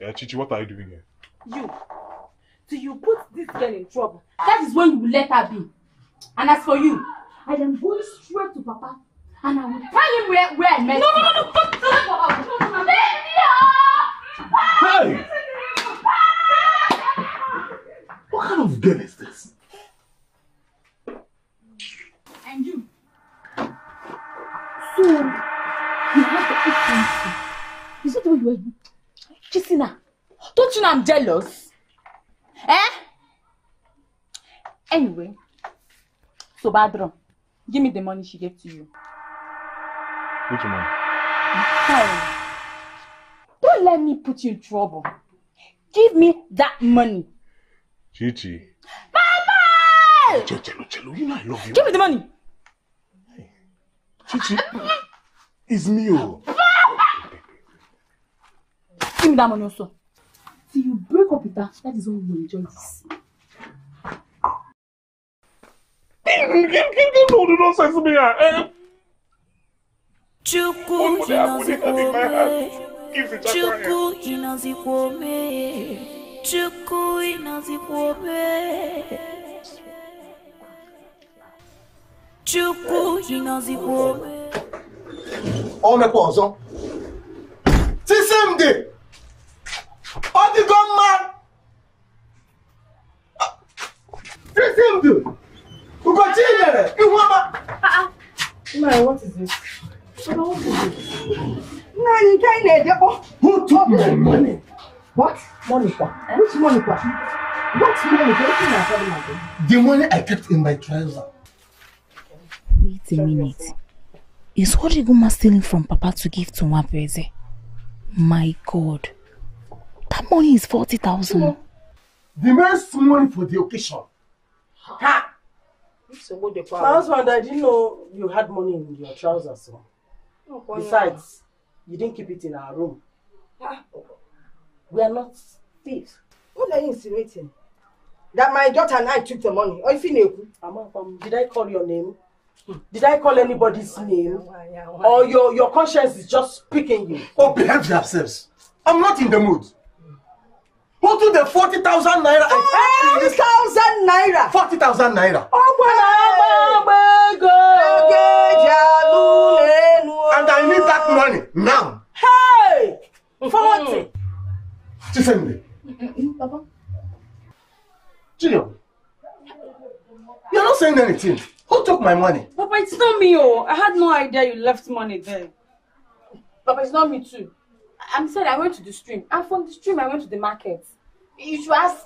Speaker 2: Yeah, Chichi, what are you doing here?
Speaker 3: You. Till you put this girl in trouble. That is when you will let her be. And as for you, I am going straight to Papa. And I will tell him where, where I met
Speaker 5: No,
Speaker 3: you.
Speaker 5: no, no, no,
Speaker 3: Don't tell Papa. No, no, no.
Speaker 5: Hey! What kind of girl is this?
Speaker 3: And you. So, you have to eat something. Is it the way you were her? Don't you know I'm jealous? Eh? Anyway, so Badro, give me the money she gave to you.
Speaker 2: Which man?
Speaker 3: Hey, don't let me put you in trouble. Give me that money.
Speaker 2: Chichi.
Speaker 3: Mama!
Speaker 5: Chelo, Chelo, you know I love you.
Speaker 3: Give me the money.
Speaker 2: Chichi. It's me, oh.
Speaker 3: Give me that money also. Till you break up with her, that is when you will enjoy this.
Speaker 2: No, say to me. eh?
Speaker 7: Chukwu inazikome Chukwu inazikome Chukwu inazikome Chukwu inazikome
Speaker 5: Ọ mekwa ọzọ. Chisimdi! Ọ dịgo mma! Chisimdi! Ụbọchị i nyere ihu ọma!
Speaker 4: Nna, what is this? Nna, what is this? Nna, anyị nke anyị na-edekpọ.
Speaker 5: Who took my money?
Speaker 4: What? Money kwa? Which money kwa? What money? What you na
Speaker 5: The money I kept in my trouser.
Speaker 13: Wait a minute. Is Horiguma stealing from Papa to give to Nwabeze? My God. That money is 40,000.
Speaker 5: The man's money for the occasion.
Speaker 4: Ha!
Speaker 1: My husband, I didn't know you had money in your trousers. So. Besides, you didn't keep it in our room. We are not thieves.
Speaker 4: What are you insinuating? That my daughter and I took the money. Or if you know.
Speaker 1: Amapam, did I call your name? Did I call anybody's name? Or your, your conscience is just picking you?
Speaker 5: Oh, behave yourselves. I'm not in the mood. Took the 40,000 naira I kept in this?
Speaker 4: 40,000 naira?
Speaker 5: 40,000 naira. Oh, and I need that money now.
Speaker 1: Hey! Mm-hmm. Forty.
Speaker 5: Chifemde.
Speaker 3: Papa.
Speaker 5: Junior. You're not saying anything. Who took my money?
Speaker 8: Papa, it's not me, oh. I had no idea you left money there.
Speaker 3: Papa, it's not me too. I'm saying I went to the stream. And from the stream, I went to the market. You should ask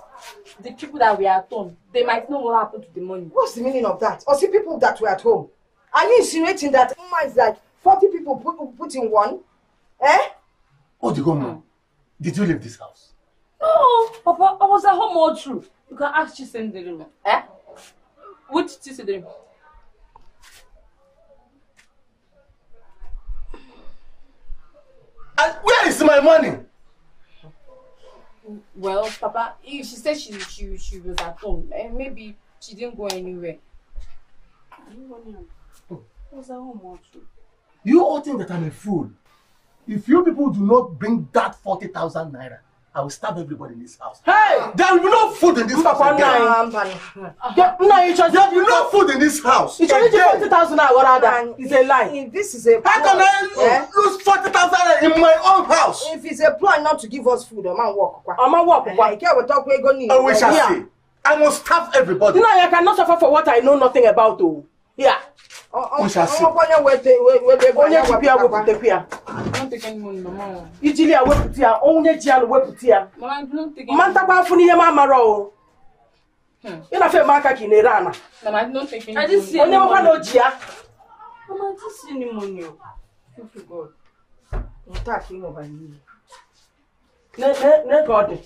Speaker 3: the people that were at home. They might know what happened to the money.
Speaker 4: What's the meaning of that? Or see people that were at home? Are you insinuating that Mma is like 40 people put, put in one? Eh?
Speaker 5: Odigoma, did you leave this house?
Speaker 8: No, Papa, I was at home all through. You can ask Chisendere.
Speaker 3: Eh?
Speaker 8: Which Chisendere?
Speaker 5: And where is my money?
Speaker 3: Well, Papa, if she said she, she, she was at home, eh, maybe she didn't go anywhere.
Speaker 8: Through.
Speaker 5: You all think that I'm a fool. If you people do not bring that 40,000 naira, I will stab everybody in this house.
Speaker 1: Hey!
Speaker 5: There will be no food in this house
Speaker 1: Papa,
Speaker 5: again.
Speaker 1: Yeah, Nna, you just
Speaker 5: There will be no food in this house.
Speaker 1: You
Speaker 5: again.
Speaker 1: forty thousand naira. What other? It's a lie.
Speaker 4: If this is a
Speaker 5: How can I lose 40,000 naira in my own house?
Speaker 4: If it's a plan not to give us food, a man walk.
Speaker 1: I'm a walk.
Speaker 4: Why? Care what talk we go need.
Speaker 5: Oh, we shall
Speaker 1: Yeah.
Speaker 5: see. I must starve everybody.
Speaker 1: Nna, I cannot suffer for what I know nothing about. Oh, yeah.
Speaker 5: We shall see.
Speaker 4: Onye wete
Speaker 1: Onye jikwa ya wepụtakwa ya.
Speaker 8: I don't take any money, Mama.
Speaker 1: Ijili ya wepụta ya, onye ji ya wepụta ya.
Speaker 8: Mama, I don't take any
Speaker 1: Mma ntakwa afụ n'ihe m amara o. Ị na-afe eme aka ka ị na-ere ana.
Speaker 8: Mama, I don't take any
Speaker 1: I didn't
Speaker 8: money.
Speaker 1: see Onye nwekwa na o ji ya.
Speaker 8: Mama, I didn't see any money. oh. Thank you, God.
Speaker 4: Nke a ka ị nweba n'iyi.
Speaker 1: Ne ne ne ka ọ dị.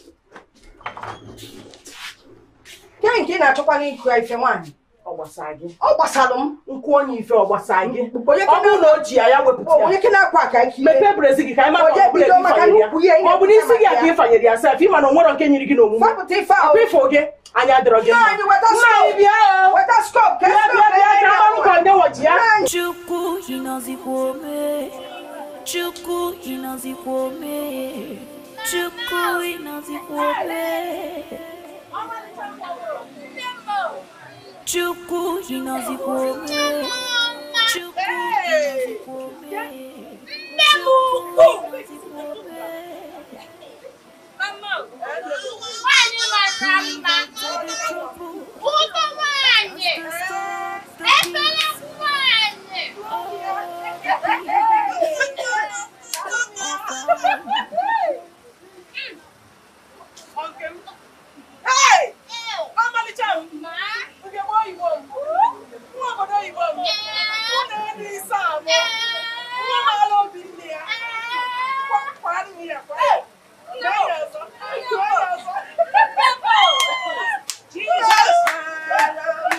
Speaker 4: Ke nke ị na-achọkwa n'ịkụ ife nwaanyị?
Speaker 1: Gbasara gị
Speaker 4: ọ gbasara m
Speaker 1: nkwu onye ife ọ gbasara gị
Speaker 4: Onye
Speaker 1: ọ bụrụ na o ji ya ya wepụta ya.
Speaker 4: Onye ke na-akwa aka ike.
Speaker 1: Mepee brezi gị ka anyị mara
Speaker 4: Onye
Speaker 1: ọ bụla
Speaker 4: bido
Speaker 1: ebe
Speaker 4: maka
Speaker 1: ifanyere ya.
Speaker 4: n'ukwu ya, ị
Speaker 1: ọ bụ n'isi gị a ka
Speaker 4: na-ekwu
Speaker 1: ịfanyere ya sef? Ịma na o nwere nke nyiri gị n'omume?
Speaker 4: Fapụta ife ahụ
Speaker 1: ọkwa ifo gị anyị adịrọ gị
Speaker 4: Nna
Speaker 1: mma.
Speaker 4: anyị weta
Speaker 1: Nna anyị
Speaker 4: skop
Speaker 1: bịa. O.
Speaker 4: weta skop ka
Speaker 1: bịa bịa bịa ka amarụ ka ndị nwaji ya.
Speaker 7: Chukwu ịnọzikwa ome. Chukwu ịnọzikwa ome. Chukwu ịnọzikwa ome Chukwu ịnọzikwa ome Chukwu ịnọzikwa ome Chukwu ịnọzikwa ome
Speaker 3: Nwanyị mara mma. Ụmụ nwanyị. Efere nwanyị.
Speaker 4: Hey! Ọmalịcha m. Nke m oyibo m. Nwa obodo oyibo m. Mụ na elu isi abụ. Nwa maala obi nne ya. Kwa- kwara m ya, kwara. Mee ya ọzọ. Mee ya ọzọ. Jesus mara mma. Jesus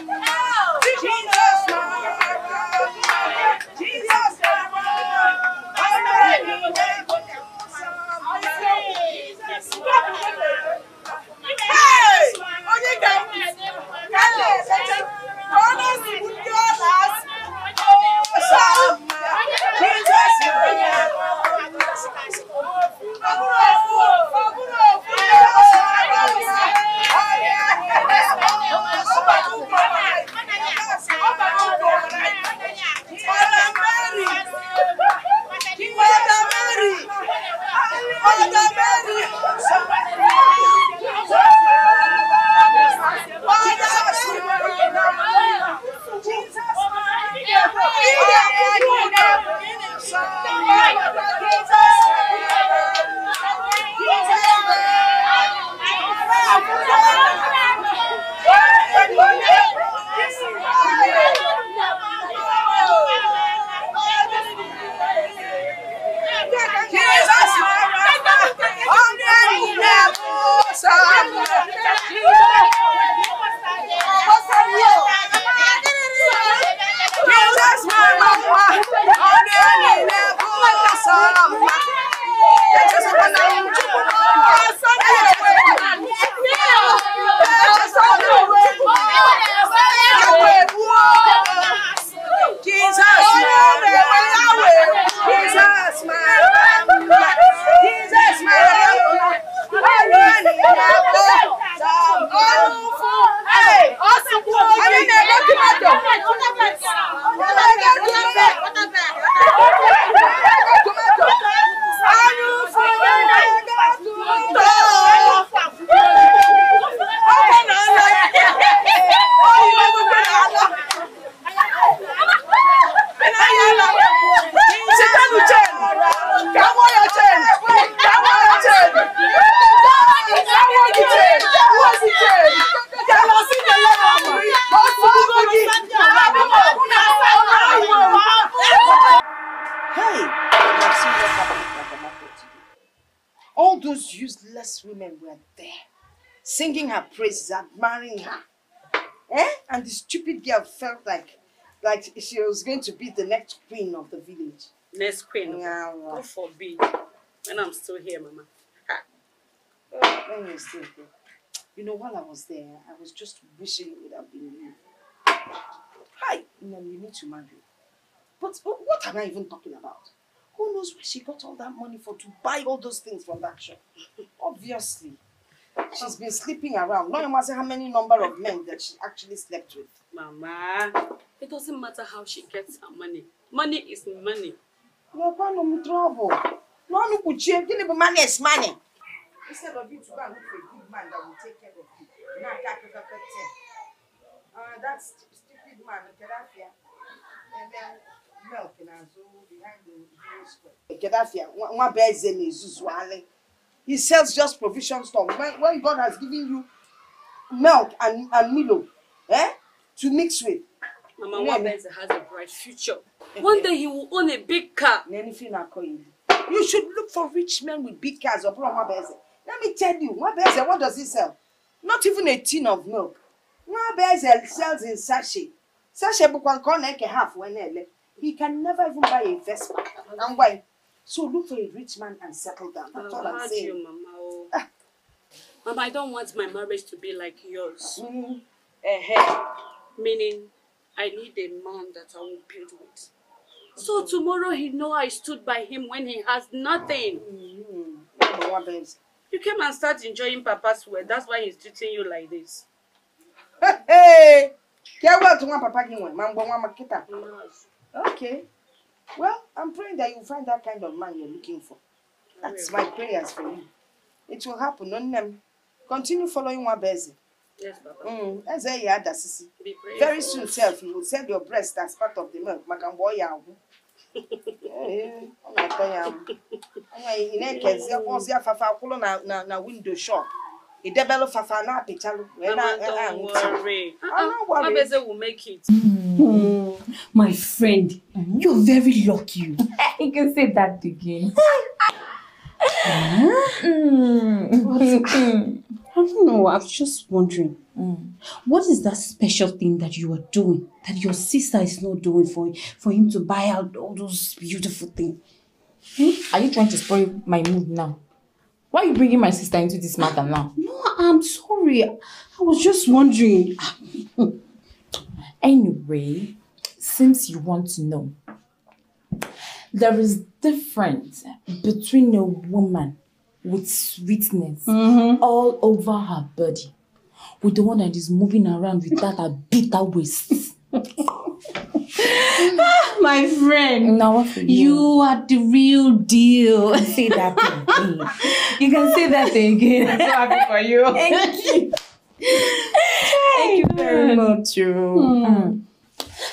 Speaker 4: ka a na-esecha ka ọ na-esigbu
Speaker 1: praises, admiring her. Eh? And the stupid girl felt like like she was going to be the next queen of the village.
Speaker 8: Next queen.
Speaker 1: Yeah,
Speaker 8: God forbid. When I'm still here, Mama.
Speaker 1: When you're still there. You know, while I was there, I was just wishing it would have been you. Hi, you need to marry. But wh- what am I even talking about? Who knows where she got all that money for to buy all those things from that shop? Obviously. She's been sleeping around. No one matter how many number of men that she actually slept with.
Speaker 8: Mama, it doesn't matter how she gets her money. Money is money.
Speaker 1: No, no trouble. No, no, kuchie. Gini bu money is money. Instead of you to go and look for a good man that will take care of you. You know, that that that Uh, that st- stupid man, Gaddafi. And then milk in Azu behind the square. Gaddafi, one bear is in Zuzwale. He sells just provision store. When, when God has given you milk and, and Milo, eh, to mix with.
Speaker 8: Mama, one Benza has a bright future. One day he will own a big car.
Speaker 1: You. Should look for rich men with big cars. Let me tell you, Wabeze, what does he sell? Not even a tin of milk.
Speaker 4: nwa Bezel sells in sachet. Sachet ọ na-eke half wee na-ele. He can never even buy a Vespa. And why? So look for a rich man and settle down. That's all
Speaker 6: I've
Speaker 4: I'm saying.
Speaker 6: you, Mama. Oh. Mama, I don't want my marriage to be like yours.
Speaker 4: Mm.
Speaker 6: Meaning, I need a man that I will build with. So tomorrow he know I stood by him when he has nothing. You came and start enjoying Papa's word. That's why he's treating you like this.
Speaker 4: Hey, get well to one papa gị nwe ma mgbe nwa ma kịta. Okay. Well, I'm praying that you find that kind of man you're looking for. That's my prayers for you. It will happen. No, nem. Continue following Bezi.
Speaker 6: Yes, Papa.
Speaker 4: Mm, eze ya ada sisi. Very soon, self, you will sell your breast as part of the milk. Maka mgbe ọ ya agwụ. Ee, ọ na-atọ ya amụ. Anya ị na-ekezi ọkpọzi afafa akwụlụ na na na window shop. Idebelụ fafa na-apịchalụ wee na-
Speaker 6: don't
Speaker 4: na-aṅụ tii.
Speaker 6: worry.
Speaker 4: I'm uh-uh. ah, not worried.
Speaker 6: Mabeze will make it. Mm.
Speaker 3: My friend, you're very lucky. you can say that again. Huh? Mm.
Speaker 6: I don't know. I was just wondering, mm. what is that special thing that you are doing that your sister is not doing for for him to buy out all those beautiful things? Hmm?
Speaker 3: Are you trying to spoil my mood now? Why are you bringing my sister into this matter now?
Speaker 6: No, I'm sorry. I was just wondering.
Speaker 3: Anyway, since you want to know, there is difference between a woman with sweetness mm-hmm. all over her body with the one that is moving around with that bitter waist.
Speaker 6: My friend,
Speaker 3: for you?
Speaker 6: you are the real deal.
Speaker 3: Say that again. You can say that again. I'm so happy for you. Thank you. Thank you very much. Mm.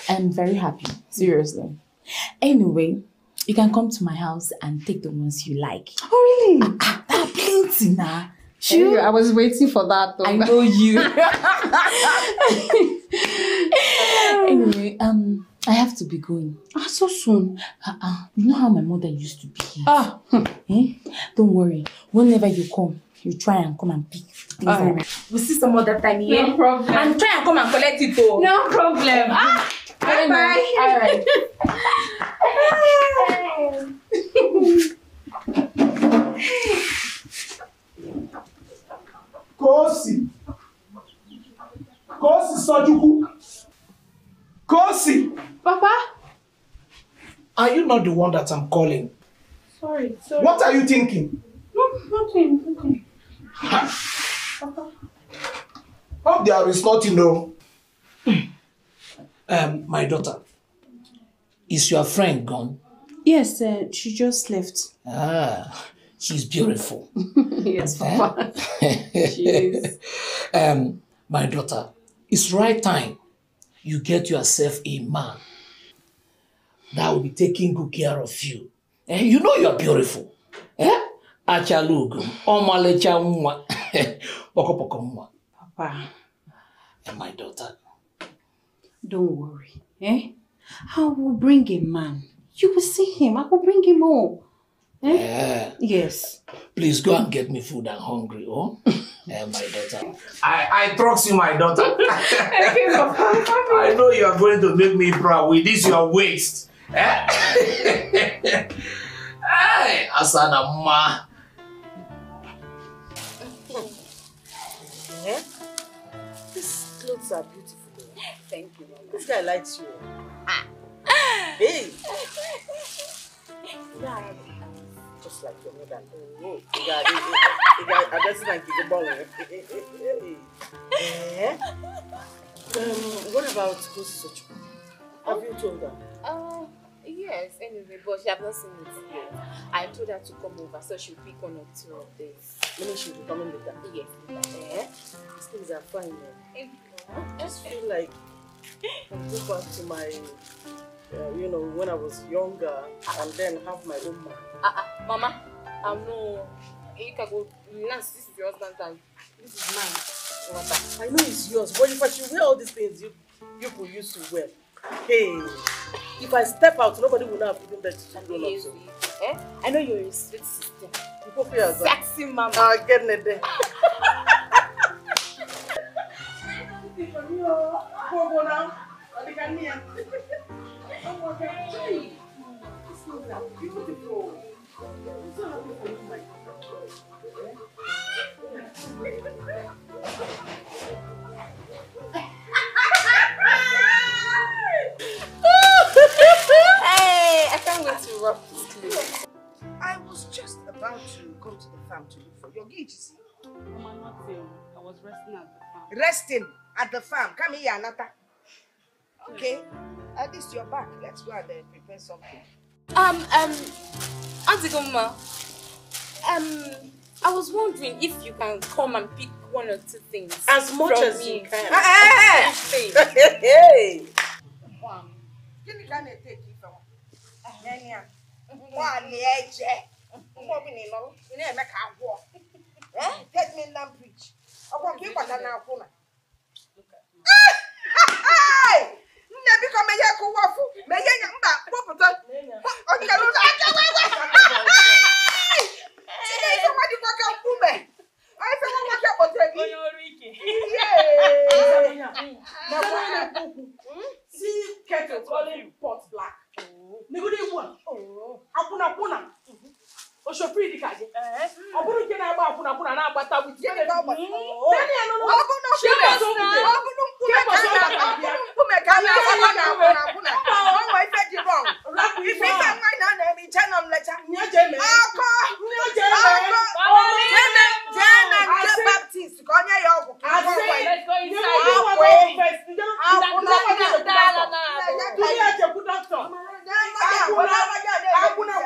Speaker 3: I'm very happy. Seriously. Anyway, you can come to my house and take the ones you like.
Speaker 6: Oh, really?
Speaker 3: Ah, ah, there are plenty now.
Speaker 6: Hey, I was waiting for that. Though.
Speaker 3: I know you. anyway, um, I have to be going.
Speaker 6: Ah, so soon.
Speaker 3: Uh-uh. You know how my mother used to be.
Speaker 6: Ah.
Speaker 3: Eh? Don't worry. Whenever you come, you try and come and pick things.
Speaker 6: Alright.
Speaker 3: and- We'll see some other time here.
Speaker 6: No problem.
Speaker 3: And try and come and collect it though.
Speaker 6: No problem. Ah,
Speaker 3: Bye
Speaker 6: bye.
Speaker 3: Alright.
Speaker 14: Kosi. Kosi Sochukwu. Kosi.
Speaker 6: Papa.
Speaker 14: Are you not the one that I'm calling?
Speaker 6: Sorry, sorry.
Speaker 14: What are you thinking?
Speaker 6: No, nothing, nothing. Papa?
Speaker 14: Hope there is nothing, no. Um, my daughter, is your friend gone?
Speaker 6: Yes, uh, she just left.
Speaker 14: Ah, she's beautiful.
Speaker 6: yes, Papa.
Speaker 14: she
Speaker 6: is.
Speaker 14: Um, my daughter, it's right time you get yourself a man that will be taking good care of you. Eh, you know you're beautiful. Eh? Achalugo, omalecha nwa, poko poko nwa.
Speaker 6: Papa,
Speaker 14: And my daughter,
Speaker 6: don't worry. Eh? I will bring a man. You will see him. I will bring him home. Eh? Yes.
Speaker 14: please go and get me food. I'm hungry, oh? Eh, my daughter. I, I trust you, my daughter. I know you are going to make me proud with this your waist. Eh? hey, Asana ma.
Speaker 4: Eh? These clothes are beautiful. Thank you, Mama. This guy likes you. Hey! Yeah, just like your mother. Oh. You got addressing like the ball. Eh? Um, what about Kosi Sochukwu? Have you told her?
Speaker 1: Uh, yes, anyway, but she have not seen it yet. I told her to come over so she'll pick one or two of these.
Speaker 4: Meaning she'll be coming later.
Speaker 1: Yes.
Speaker 4: Eh? These things are fine. eh? I just feel like I go back to my, uh, you know, when I was younger and then have my own man.
Speaker 1: Uh, uh, Mama, um, no, you can go, Nance, this is your husband's and this is mine. Water.
Speaker 4: I know it's yours, but if I should wear all these things you people used to wear, hey, if I step out, nobody will know I've given birth to two grown-ups. so.
Speaker 1: Eh? I know you're a sweet sister.
Speaker 4: You me as a-
Speaker 1: Sexy mama.
Speaker 4: Ah, get it there. So happy
Speaker 3: I can't wait to rock.
Speaker 4: I was just about to go to the farm to look for your gate, you see.
Speaker 6: Mama. I was resting at the farm.
Speaker 4: Resting at the farm. Come here, Anata. Okay? At least you're back. Let's go and uh, prepare something.
Speaker 3: Um, um, Auntie Goma, um, I was wondering if you can come and pick one or two things.
Speaker 4: As much
Speaker 3: from
Speaker 4: as
Speaker 3: me.
Speaker 4: you can.
Speaker 3: Ah,
Speaker 4: Hey, hey, hey. Gịnị ka a na-ete ka ife nwa? Enyi a, nwaanyị eje. Ụmụ obi na ịnọrọ, ị na-eme ka agwọ. Eh? Take me down preach. Ọgwọ ka ịgbata na akwụna. Hey! Nne biko menye ka ụwa fụ, menye nya mba kpọpụta. Ọ dịka n'ụzọ aka wewe. Tinye ife nwa dịkwa ka mkpume. Ọ ife nwa nwoke kpọtere gị. Yay! See kettle calling pot black. Nigudi iwu a. Akwụna akwụna. Oshofri dị ka gị. Ọ bụrụ nke na-agba akwụna akwụna na-agbata wit ya na Nani ya nụnụ?
Speaker 3: Ọ bụrụ
Speaker 4: Shie
Speaker 3: mkpume
Speaker 4: ọzọ
Speaker 3: ka-
Speaker 4: okwute.
Speaker 3: ọ bụrụ mkpume ka
Speaker 4: Shie ọzọ
Speaker 3: a
Speaker 4: okwute.
Speaker 3: na-agba.
Speaker 4: Ọ bụrụ mkpume ka a na-agba na akwụna akwụna. Ọ nwe ife dị wrong. Ife ife nwaanyị na na-eme ije nọ m lecha. Akọ. Akọ. Jee na- jee na nke Baptist ka onye ya ọgwụ. Ka ọ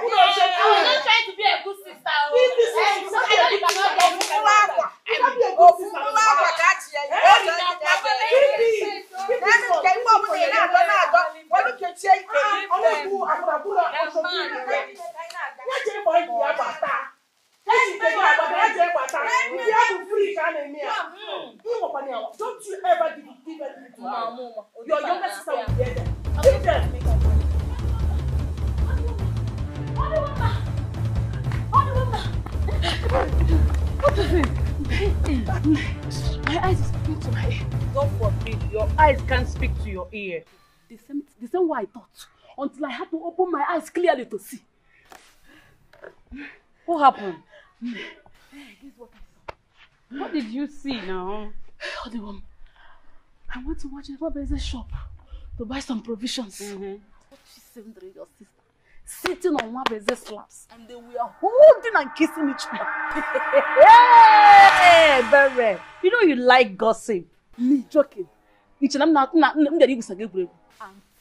Speaker 4: gwọọ ya.
Speaker 1: I'm not trying to be a good sister. oh.
Speaker 4: Don't you ever give, give anything to her. Your younger sister will be there. Give
Speaker 8: My eyes is speaking to my ear. God forbid, your eyes can't speak to your ear. The same, the same way I thought, until I had to open my eyes clearly to see. What happened? This is what I saw.
Speaker 6: What did you see now?
Speaker 8: Oh, the woman. I went to watch a shop to buy some provisions.
Speaker 6: Mm-hmm.
Speaker 8: What she sent your sister sitting on one of slabs and they were holding and kissing each other. hey, Bere, you know you like gossip. Me joking. I'm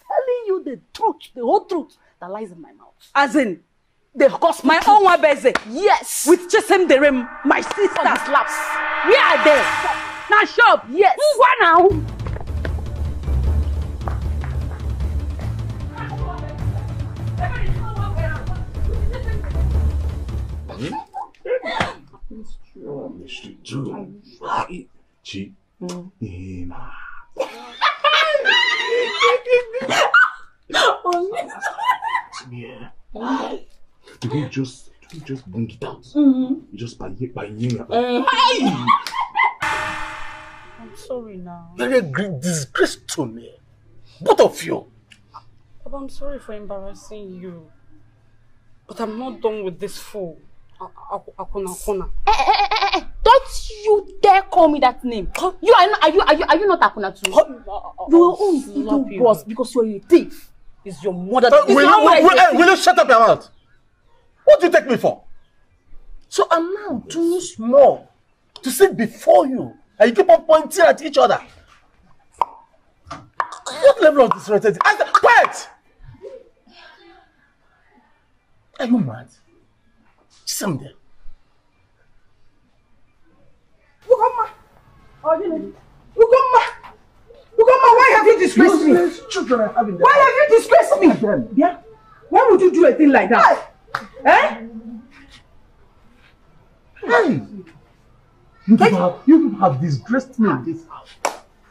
Speaker 8: telling you the truth, the whole truth that lies in my mouth. As in, the cause my own wabeze. Yes. With Chesem Derem, my sister. On the slabs. We are there. Now shop. Yes. What now?
Speaker 2: Chi. Ima. Yeah. You can just you just bring it out.
Speaker 8: Mhm.
Speaker 2: You just by by.
Speaker 8: Mhm.
Speaker 2: Hi.
Speaker 8: I'm sorry now.
Speaker 5: A great disgrace to me. Both of you.
Speaker 6: Papa, I'm sorry for embarrassing you. But I'm not done with this fool. A- Aku- Akuna Akuna.
Speaker 8: Eh, eh, eh, eh, eh, Don't you dare call me that name. You are not, are you are you are you not Akuna too? Your own is
Speaker 6: slap
Speaker 8: even
Speaker 6: you.
Speaker 8: worse because you're a thief. It's your mother.
Speaker 5: Uh, will, you, will, will, will you shut up your mouth? What do you take me for? So I'm now too small to sit before you and you keep on pointing at each other. What level of disrespect? I said, quiet! Are you mad? Something.
Speaker 4: Ugomma! Ugomma! Ugomma, why have you disgraced me?
Speaker 5: Children are having
Speaker 4: Why have you disgraced me? Yeah? Why would you do a thing like that? Eh?
Speaker 5: Hey! You people have, you people have disgraced me in this house.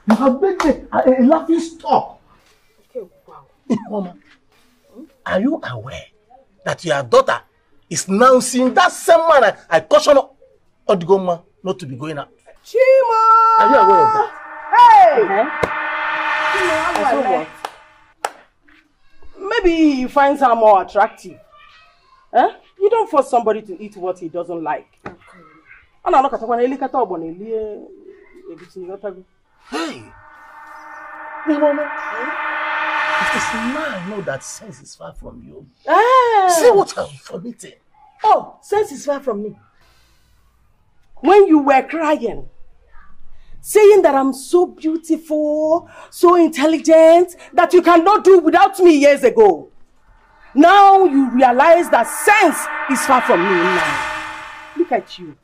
Speaker 5: You have made me a, a laughing stock.
Speaker 4: Okay, wow.
Speaker 5: Woman, are you aware that your daughter is now seeing that same man I, I caution Odigoma not to be going out?
Speaker 4: Chima!
Speaker 5: Are you aware of that?
Speaker 4: Hey!
Speaker 8: Saw what?
Speaker 1: Maybe he finds her more attractive. Eh? You don't force somebody to eat what he doesn't like. A na-anọkọtakwa na elikata ọgbọ na-elie egusi ịghọtago.
Speaker 5: Hey! Mama, it is now I know that sense is far from you.
Speaker 1: Ah.
Speaker 5: See what I'm forgetting.
Speaker 1: Oh, sense is far from me. When you were crying, saying that I'm so beautiful, so intelligent, that you cannot do without me years ago. Now you realize that sense is far from me now. Look at you.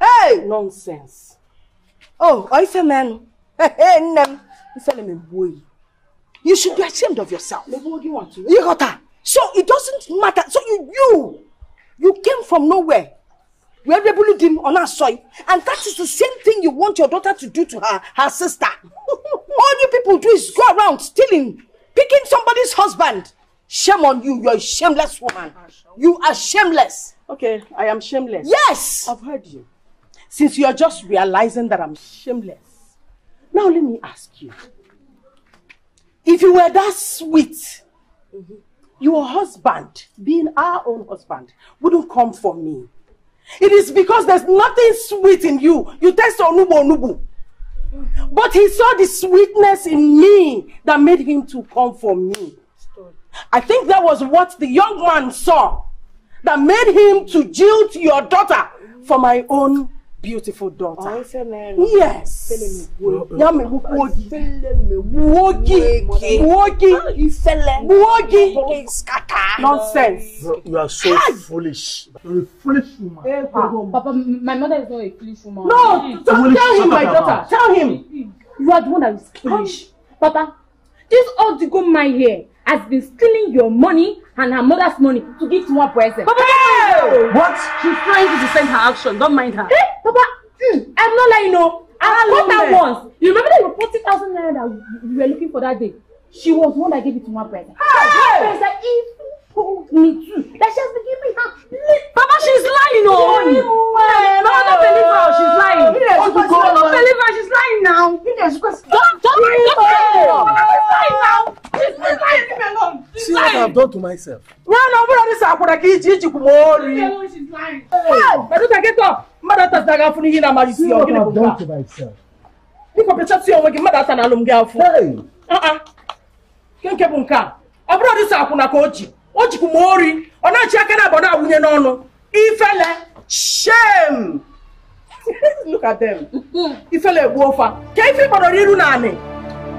Speaker 1: Hey, nonsense. Oh, Oife man. Hey, nem. Ifele boy. You should be ashamed of yourself. You got her. So it doesn't matter. So you, you, you came from nowhere. We are able to on our soil, and that is the same thing you want your daughter to do to her, her sister. All you people do is go around stealing, picking somebody's husband. Shame on you, you're a shameless woman. You are shameless. Okay, I am shameless. Yes! I've heard you. Since you are just realizing that I'm shameless. Now let me ask you. If you were that sweet, your husband, being our own husband, wouldn't come for me. It is because there's nothing sweet in you. You taste onubu onubu. But he saw the sweetness in me that made him to come for me. I think that was what the young man saw that made him to jilt your daughter for my own beautiful daughter. Yes. Ya me buogi. Buogi. Buogi. Buogi. Nonsense.
Speaker 5: You are so foolish. You're a foolish woman.
Speaker 3: Papa, my mother is not a foolish woman.
Speaker 1: No, don't tell him, my daughter. Tell him.
Speaker 3: You are the one that is foolish. Papa, this Odigo man here has been stealing your money and her mother's money to give to one present. Papa!
Speaker 5: What?
Speaker 3: She's trying to defend her action. Don't mind her. Hey, Papa, mm, I'm not lying, no. I caught her once. You remember that 40,000 naira that we were looking for that day? She was one that gave it to one present. Hey! Even told me too that she has been giving her. Papa, she's lying, no. Mama, don't believe her. She's lying. Mama, don't believe her. She's lying now. Don't, don't, don't believe her. She's lying now. She's lying. Leave me alone. She's
Speaker 5: See what
Speaker 3: lying.
Speaker 5: I've done to myself.
Speaker 1: Nwana ọbụla dị sa akwụna ka iji iji kwụ ma ori.
Speaker 3: She's lying.
Speaker 1: Madụta gị tọ, mmadụ atasịra gị afụ n'ihi na-amalisi
Speaker 5: See
Speaker 1: ya
Speaker 5: what
Speaker 1: gịnị bụ
Speaker 5: I've done
Speaker 1: nke
Speaker 5: to
Speaker 1: a?
Speaker 5: myself.
Speaker 1: Biko pechasị onwe gị mmadụ ata na alụ m gị afụ. Uh-uh. Nke nke bụ nke a. Ọ bụrụ dị sa akwụna ka o ji. O jikwu ma ori. Ọ na-achị aka na abọ na-awụnye n'ọnụ. Ifele. Shame. Look at them. Ifele egbu ofa. Ka ife ịkpọrọ iru na anị.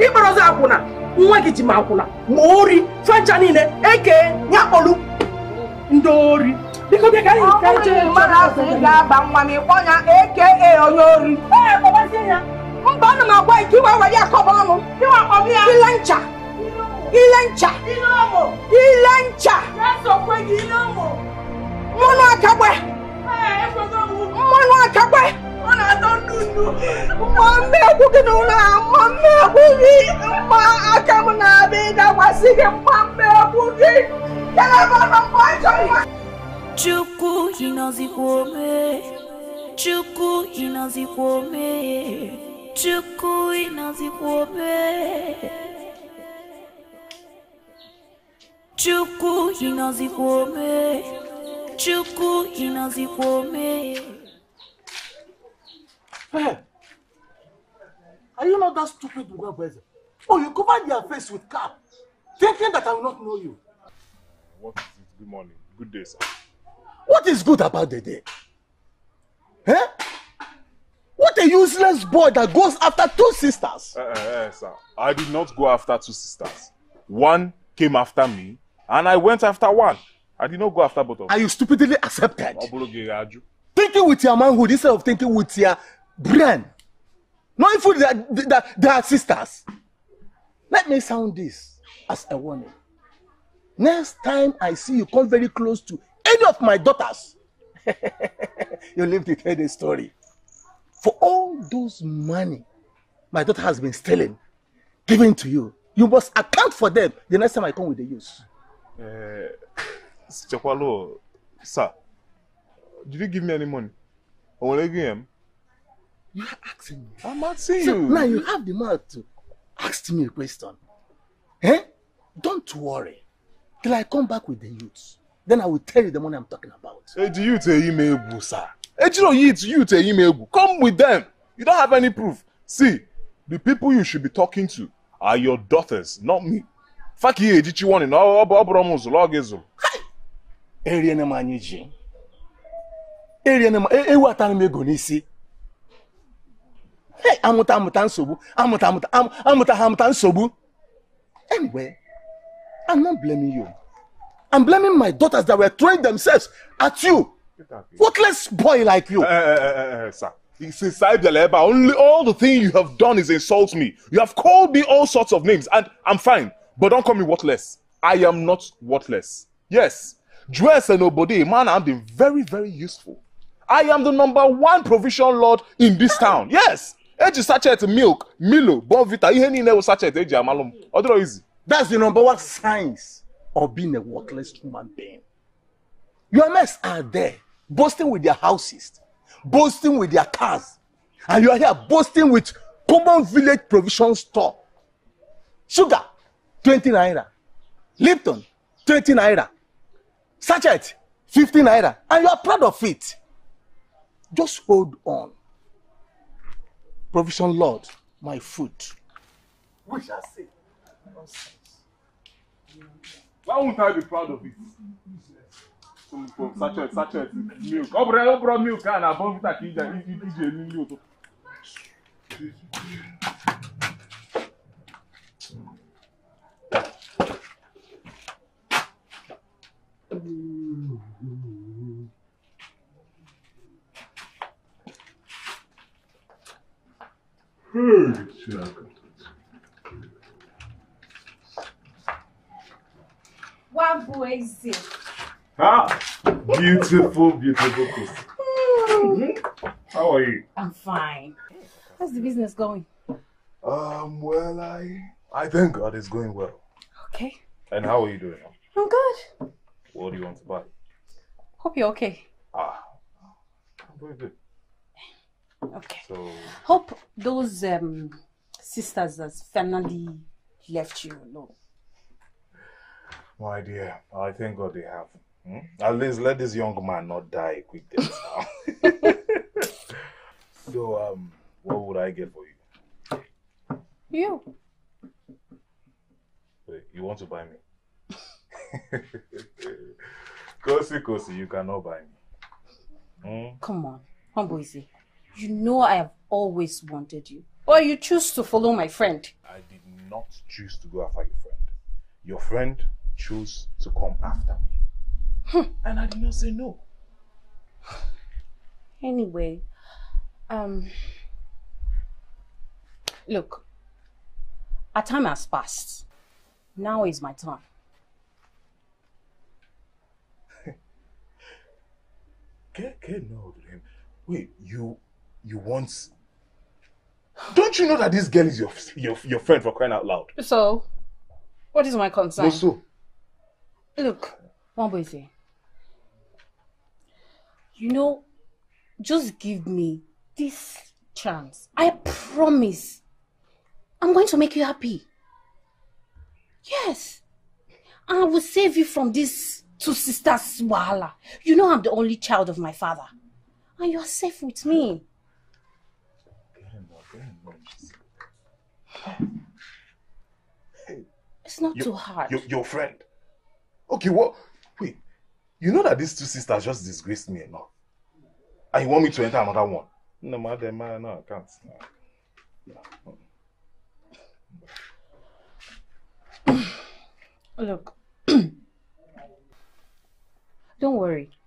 Speaker 1: Ịkpọrọzi akwụna. Nwa gị ji ma akwụna. Ma ori. Fencha niile. Eke. Nyakpolu. Ndị ori. Biko bịa ka anyị ka anyị jee
Speaker 4: mmadụ asị ị ga-aba nwa m ịkpọ ya aka onye ori
Speaker 1: kpọbazie ya.
Speaker 4: mba ana m agwa gị ka iwe were ya kọba ọnụ ile ncha ile ncha ile ncha mmanụ akagbe mmanụ akagbe mma mmegbu gị na ụlọ a mma mmegbu gị mma aka m na-abịa ịdakwasị gị mma mmegbu gị ọjọọ mma
Speaker 7: Chukwu ịnọzikwa ome Chukwu ịnọzikwa ome Chukwu ịnọzikwa ome Chukwu ịnọzikwa ome Chukwu ịnọzikwa ome
Speaker 5: Hey, are you not that stupid Ugabeze? Oh, you covered your face with cap, thinking that I will not know you.
Speaker 2: What is it? Good morning. Good day, sir.
Speaker 5: What is good about the day? Eh? What a useless boy that goes after two sisters.
Speaker 2: Eh, eh, eh, sir. I did not go after two sisters. One came after me, and I went after one. I did not go after both of them.
Speaker 5: And you stupidly accepted. Thinking with your manhood instead of thinking with your brain. Knowing fully that, that they are sisters. Let me sound this as a warning. Next time I see you come very close to any of my daughters, you live to tell the story. For all those money my daughter has been stealing, giving to you, you must account for them the next time I come with the use.
Speaker 2: Eh, Chekwalo, sir, did you give me any money? Him?
Speaker 5: You are asking me.
Speaker 2: I'm asking
Speaker 5: So
Speaker 2: you.
Speaker 5: now you have the mouth to ask me a question. Eh? Don't worry. till I come back with the youths. Then I will tell you the money I'm talking about.
Speaker 2: Hey, the youth Eyime Egwu, sir. Ejiro youth, youth Eyime Egwu. Come with them. You don't have any proof. See, the people you should be talking to are your daughters, not me. Faki ejichi one na ọ bụ ọ bụrụ m zụrụ ọ gị zụrụ.
Speaker 5: Eriene m anyị ji. Eriene m e- ewetara m ego n'isi. Amụta amụta nsogbu amụta amụta am- amụta ha amụta nsogbu. Anyway, I'm not blaming you. I'm blaming my daughters that were throwing themselves at you. Worthless boy like you.
Speaker 2: Eh, eh, eh, eh, eh, sir. Since Saibia Leba, only all the thing you have done is insult me. You have called me all sorts of names, and I'm fine. But don't call me worthless. I am not worthless. Yes, and Obode, man, I'm being very, very useful. I am the number one provision lord in this town. Yes. Eji sachet milk, Milo, Bournvita, ihe niile wụ sachet eji amalụ. Ọ dịrọ easy.
Speaker 5: That's the number one signs of being a worthless human being. Your mates are there, boasting with their houses, boasting with their cars, and you are here boasting with common village provision store. Sugar, 20 naira. Lipton, 20 naira. Sachet, 50 naira. And you are proud of it. Just hold on. Provision Lord, my foot. We shall see.
Speaker 2: Why won't I be proud of it? Sachet, sachet, milk. Ọ bụrụ ọ bụrụ milk a na Bonvita ka iji eri nri ụtụtụ.
Speaker 6: Is it.
Speaker 2: Ah, beautiful, beautiful pussy. How are you?
Speaker 6: I'm fine. How's the business going?
Speaker 2: Um, well, I I thank God it's going well.
Speaker 6: Okay.
Speaker 2: And how are you doing?
Speaker 6: I'm good.
Speaker 2: What do you want to buy?
Speaker 6: Hope you're okay.
Speaker 2: Ah, I'm very good.
Speaker 6: Okay.
Speaker 2: So,
Speaker 6: Hope those um sisters has finally left you alone.
Speaker 2: my dear, I thank God they have. Hmm? At least let this young man not die quick death now. so, um, what would I get for you?
Speaker 6: You.
Speaker 2: You want to buy me? Kosi, Kosi, you cannot buy me. Hmm?
Speaker 6: Come on, humble easy. You know I have always wanted you. Or you choose to follow my friend.
Speaker 2: I did not choose to go after your friend. Your friend chose to come after me. and I did not say no.
Speaker 6: Anyway, um, look, our time has passed. Now is my turn.
Speaker 2: Get, get no, him. Wait, you, you want? Don't you know that this girl is your your your friend for crying out loud?
Speaker 6: So, what is my concern?
Speaker 2: No, so
Speaker 6: Look, one boy say, you know, just give me this chance. I promise I'm going to make you happy. Yes. I will save you from this two sisters wahala. You know I'm the only child of my father. And you're safe with me. It's not
Speaker 2: your,
Speaker 6: too hard.
Speaker 2: Your, your friend. Okay, what? Wait, you know that these two sisters just disgraced me enough, and you want me to enter another one? No, madam, man, no, I can't. No.
Speaker 6: Look, don't worry.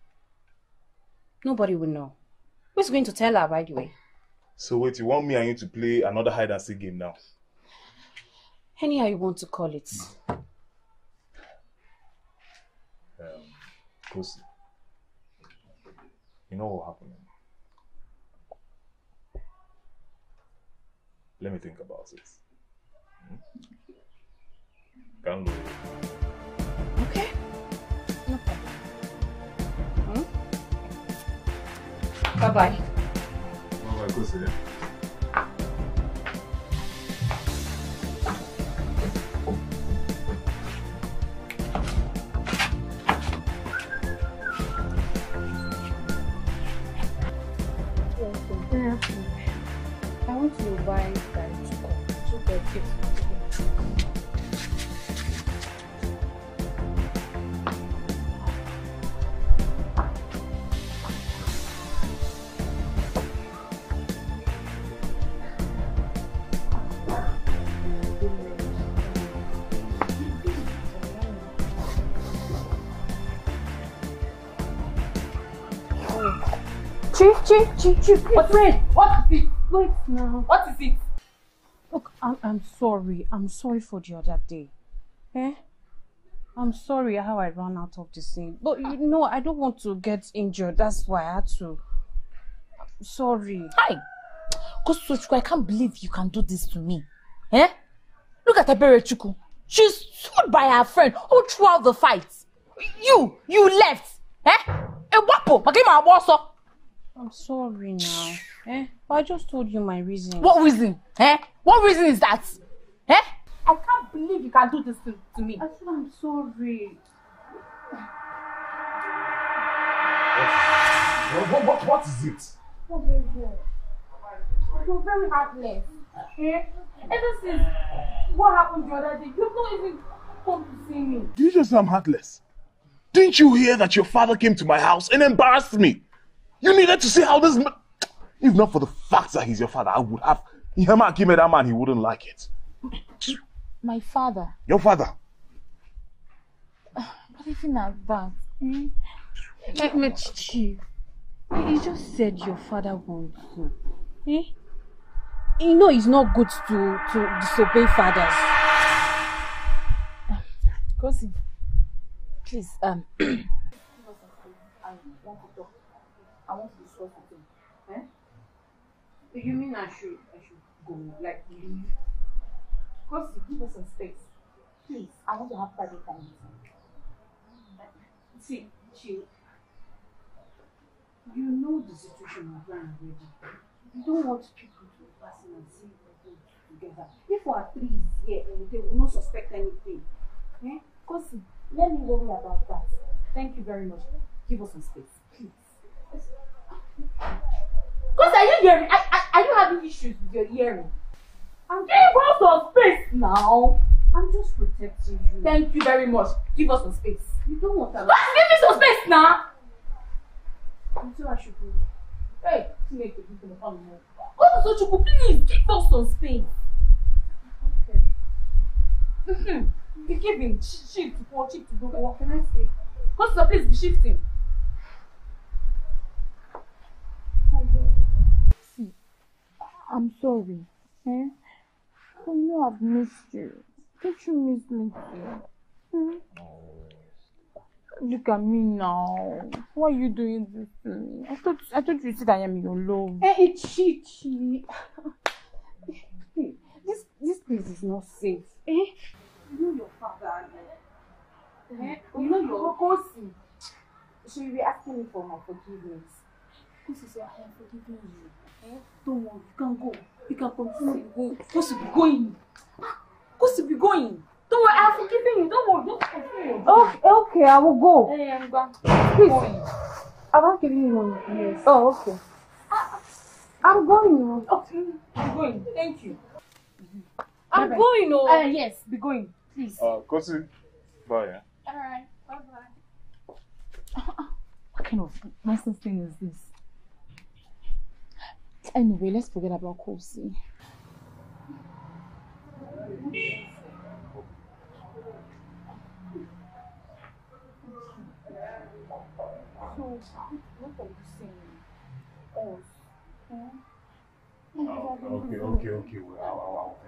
Speaker 6: Nobody will know. Who's going to tell her, by the way?
Speaker 2: So wait, you want me and you to play another hide and seek game now?
Speaker 6: Anyhow you want to call it.
Speaker 2: Um, Kosi, you know what happened? Let me think about it. Hmm? Gangu.
Speaker 6: Okay. Bye bye. Bye
Speaker 2: bye, Kusi. I
Speaker 3: want to buy that two, two
Speaker 8: Chief, chief. What's? What is it?
Speaker 3: Wait now.
Speaker 8: What is it?
Speaker 6: Look, I'm, I'm sorry. I'm sorry for the other day. Eh? I'm sorry how I ran out of the scene. But you know, I don't want to get injured. That's why I had to. I'm Sorry.
Speaker 3: Hi. Kosochukwu, I can't believe you can do this to me. Eh? Look at Ebere Chukwu. She stood by her friend all throughout the fight. You, you left. Eh? A Ewapo, makima awoso.
Speaker 6: I'm sorry now. Eh? But I just told you my reason.
Speaker 3: What reason? Eh? What reason is that? Eh? I can't believe you can do this to, to me.
Speaker 6: I said I'm sorry.
Speaker 2: What, what, what, what is it?
Speaker 3: Oh, baby. You're very heartless. Eh? Ever since what happened the other day, you've not even come to see me.
Speaker 2: Did you just say I'm heartless? Didn't you hear that your father came to my house and embarrassed me? You needed to see how this. Ma- if not for the fact that he's your father, I would have. Ihema me that man, he wouldn't like it.
Speaker 3: My father.
Speaker 2: Your father.
Speaker 3: But even at that, eh?
Speaker 6: Let me chief. You just said your father wants you. Eh? You know it's not good to, to disobey fathers.
Speaker 3: Kosi, please, um. I want to talk. I want to discuss with him. Eh?
Speaker 6: You mean I should I should go like leave?
Speaker 3: Kosi, give us some space. Please, I want to have private time with him.
Speaker 6: See, chill. You know the situation of already. You don't want people to pass in and see everything together. If our three is here and they will not suspect anything. Eh?
Speaker 3: Kosi, let me worry about that. Thank you very much. Give us some space, please. Kosi, are you hearing? Are, are, are you having issues with your hearing?
Speaker 6: I'm
Speaker 3: Give us some space now.
Speaker 6: I'm just protecting you.
Speaker 3: Thank you very much. Give us some space.
Speaker 6: You don't want that.
Speaker 3: Kosi, give me some space now.
Speaker 6: Until I should go.
Speaker 3: Hey, make it from the phone. Kosi Sochukwu, please give us some space.
Speaker 6: Okay.
Speaker 3: Mm-hmm. Be giving shift to go, shift to go.
Speaker 6: What can I say?
Speaker 3: Kosi, please be shifting.
Speaker 15: I'm sorry. Eh? I know I've missed you. Don't you miss me too? Hmm? Look at me now. Why are you doing this to me? I thought I thought you said I am your love.
Speaker 6: Hey, Chi Chi. This this place is not safe. Eh? You know your father. Eh? You know your
Speaker 3: Kosi. She will be asking me for my forgiveness.
Speaker 6: Kosi say I am forgiving you. Eh? Don't worry, you can go. You can continue going. Kosi be going.
Speaker 3: Kosi be going. Don't worry, I have forgiven you. Don't worry, don't continue.
Speaker 6: Okay, okay, I will go.
Speaker 3: Hey, I'm going.
Speaker 6: Please. I'm not giving you money. Yes. Oh, okay. I'm going.
Speaker 3: Okay, I'm going. Thank you. I'm
Speaker 6: Bye-bye.
Speaker 3: going. Oh.
Speaker 6: Uh, yes, be going, please.
Speaker 2: Uh, Kosi, bye, yeah?
Speaker 3: Alright, bye bye.
Speaker 15: What kind of nonsense thing is this? Anyway, let's forget about Kosi.
Speaker 3: So, what are you saying? Us. Huh?
Speaker 2: Oh, okay, okay, okay. Well, I'll, I'll, I'll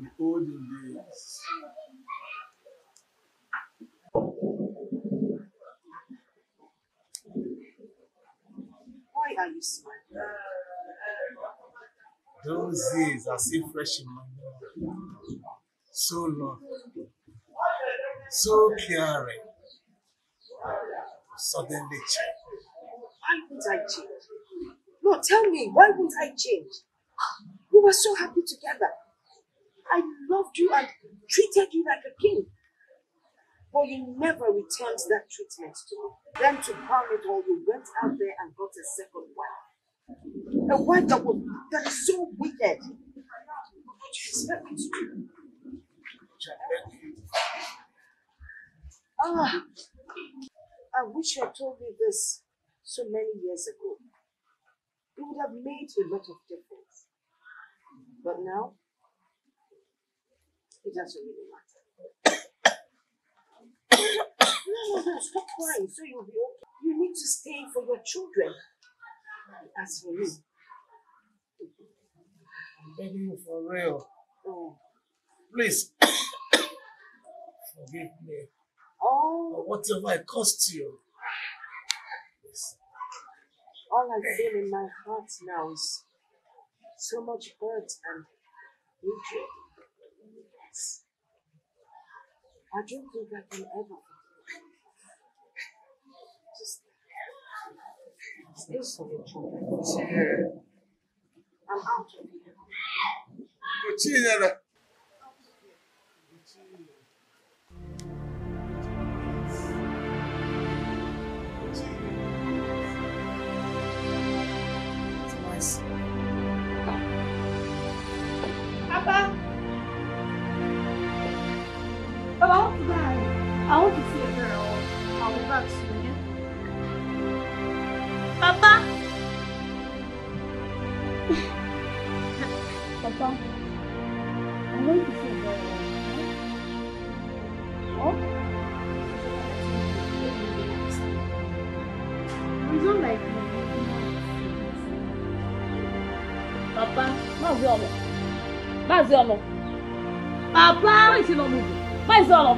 Speaker 16: in olden days.
Speaker 4: Why are you smiling?
Speaker 16: Those days are still fresh in my mind. So long. So caring. Suddenly change.
Speaker 4: Why won't I change? No, tell me, why won't I change? We were so happy together. Loved you and treated you like a king. But you never returned that treatment to me. Then to crown it all, you went out there and got a second wife. A wife that was that is so wicked. What do you expect me to do? Ah, I wish I told you this so many years ago. It would have made a lot of difference. But now, it doesn't really matter. no, no, no, stop crying so you'll be okay. You need to stay for your children. As for me,
Speaker 16: I'm begging you for real.
Speaker 4: oh,
Speaker 16: Please. Forgive me.
Speaker 4: Oh.
Speaker 16: For whatever it cost you. Please.
Speaker 4: all I feel in my heart now is so much hurt and hatred. Yes. I don't think I can ever. Just stay for your children. I'm out of here.
Speaker 16: Chinyere.
Speaker 10: Papa, I want to buy. I want to see a girl. I'll be back soon. Yeah? Papa. Papa. I'm going to see a girl. Oh? It's not like me.
Speaker 8: Papa, Maazị Ọlụ. Maazị Ọlụ.
Speaker 10: Papa!
Speaker 8: Maazị Ọlụ. Maazị Ọlụ. Maazị Ọlụ.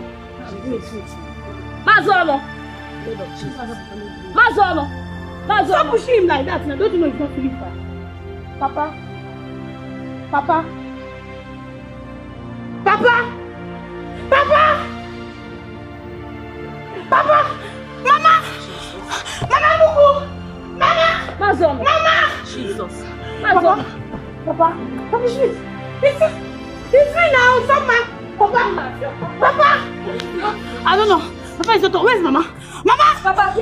Speaker 8: Maazị Ọlụ. Maazị
Speaker 10: Stop pushing him like that now. Don't you know he's not feeling fine? Papa. Papa. Papa. Papa. Papa. Mama. Mama Mugu. Mama.
Speaker 8: Maazị Ọlụ.
Speaker 10: Mama.
Speaker 8: Jesus.
Speaker 10: Papa. Papa. Papa, shit. It's I don't know. Papa is not. Where's Mama? Mama. Papa.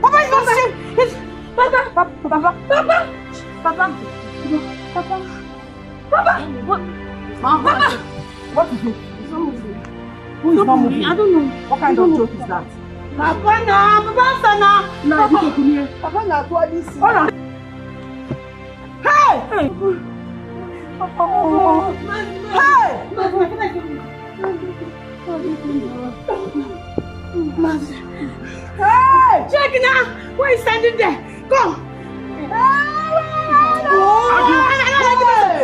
Speaker 10: Papa is not. It's Papa. Papa. Papa. Papa. Papa. Papa. Papa. What? Mama. What is it? It's not moving. Who is not moving? I don't know. What kind of joke is that? Papa na, Papa sana. No, Papa. Papa na to this. Hold on. Hey! Hey! Oh, hey! Hey! Check now! Why is standing there? Come!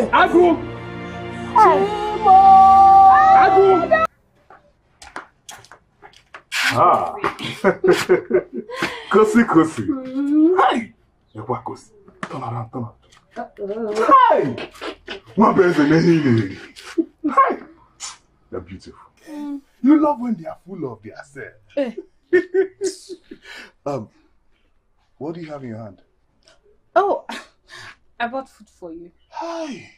Speaker 2: Agu!
Speaker 10: Agu!
Speaker 2: Ah! Kosi Kosi. Hi! Ekwa Kosi. Turn around, turn around. Hi! One person in Hi! They're beautiful. You love when they are full of themselves. um, what do you have in your hand?
Speaker 8: Oh, I bought food for you.
Speaker 2: Hi!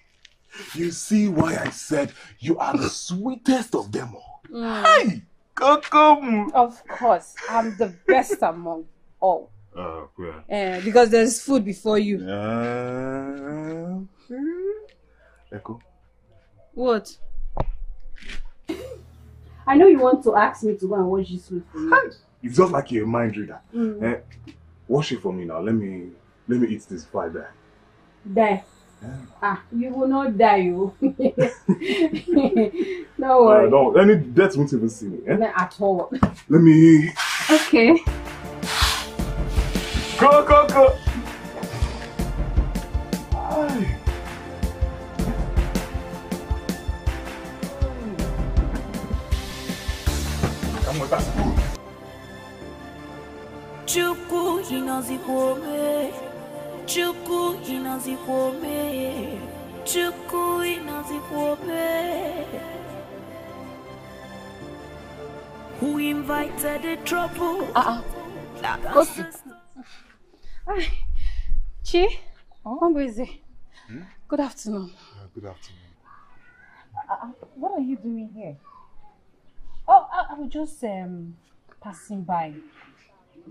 Speaker 2: You see why I said you are the sweetest of them all.
Speaker 8: Mm.
Speaker 2: Hi! Kokomu!
Speaker 8: Of course, I'm the best among all.
Speaker 2: Uh, where?
Speaker 8: Eh, because there's food before you.
Speaker 2: Uh, Echo.
Speaker 10: What? I know you want to ask me to go and watch this food for you.
Speaker 2: It's just like you're a mind reader.
Speaker 10: Mm.
Speaker 2: Eh, wash it for me now. Let me let me eat this fry there.
Speaker 10: Die. Ah, you will not die, you. no
Speaker 2: Uh,
Speaker 10: worry.
Speaker 2: no, any death won't even see me. Eh?
Speaker 10: Not at all.
Speaker 2: Let me
Speaker 10: Okay.
Speaker 2: go go go.
Speaker 7: Inazikwome Chuku inazikwome Chuku inazikwome Who invited the trouble?
Speaker 6: Uh-uh. Chi, oh. busy.
Speaker 2: Hmm?
Speaker 6: Good afternoon.
Speaker 2: Uh, good afternoon.
Speaker 6: Uh, what are you doing here? Oh, I, I was just um passing by.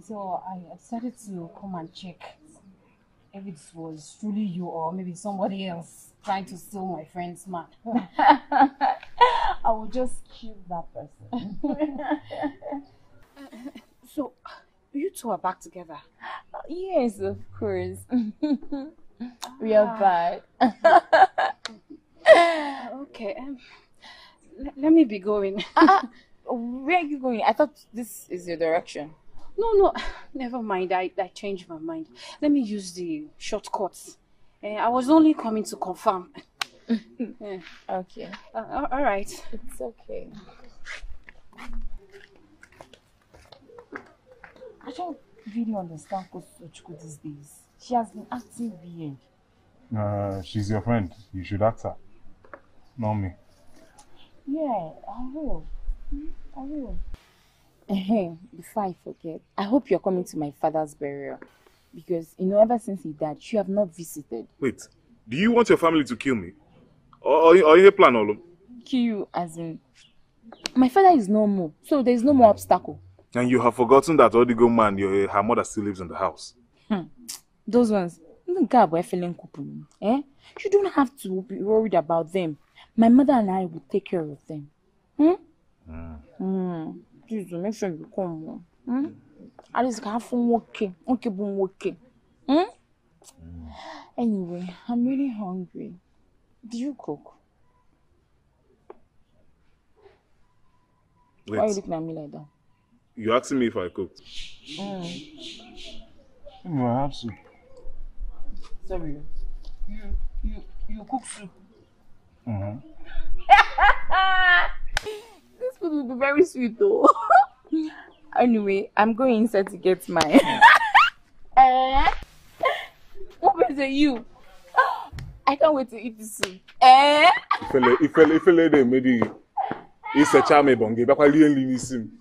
Speaker 6: So I decided to come and check if it was truly you or maybe somebody else trying to steal my friend's man. I will just kill that person. so, you two are back together?
Speaker 3: Yes, of course. we are back.
Speaker 6: okay. Um, let me be going.
Speaker 3: uh, where are you going? I thought this is your direction.
Speaker 6: No, no, never mind. I, I changed my mind. Let me use the shortcuts. Uh, I was only coming to confirm. yeah.
Speaker 3: Okay.
Speaker 6: Uh, all right.
Speaker 3: It's okay. I don't really understand Kosochko these days. She has been acting weird.
Speaker 2: Uh, she's your friend. You should ask her. Not me.
Speaker 3: Yeah, I will. I will. Before I forget, I hope you're coming to my father's burial. Because, you know, ever since he died, you have not visited.
Speaker 2: Wait, do you want your family to kill me? Or, or, or you plan all
Speaker 3: Kill you, as in. My father is no more, so there's no more obstacle.
Speaker 2: And you have forgotten that Odigo man, your, her mother still lives in the house.
Speaker 3: Hmm. Those ones, the guy boy feeling couple. Eh? You don't have to be worried about them. My mother and I will take care of them. Hmm?
Speaker 2: Mm.
Speaker 3: Hmm. Please make sure you come. Hmm? At least can have fun okay. Okay, boom, okay. Hmm? Anyway, I'm really hungry. Do you cook?
Speaker 2: Wait,
Speaker 3: Why are you looking at me like that?
Speaker 2: you asking me if I cooked?
Speaker 3: Mm.
Speaker 2: No, I have soup.
Speaker 6: Sorry. You, you, you cook soup.
Speaker 2: Mm-hmm.
Speaker 3: food will be very sweet though. anyway, I'm going inside to get mine. eh? What is it you? I can't wait to eat this soup. Eh?
Speaker 2: Ifele, ifele, ifele de medi. Isecha me bonge, bakwa liye nli n'isi m.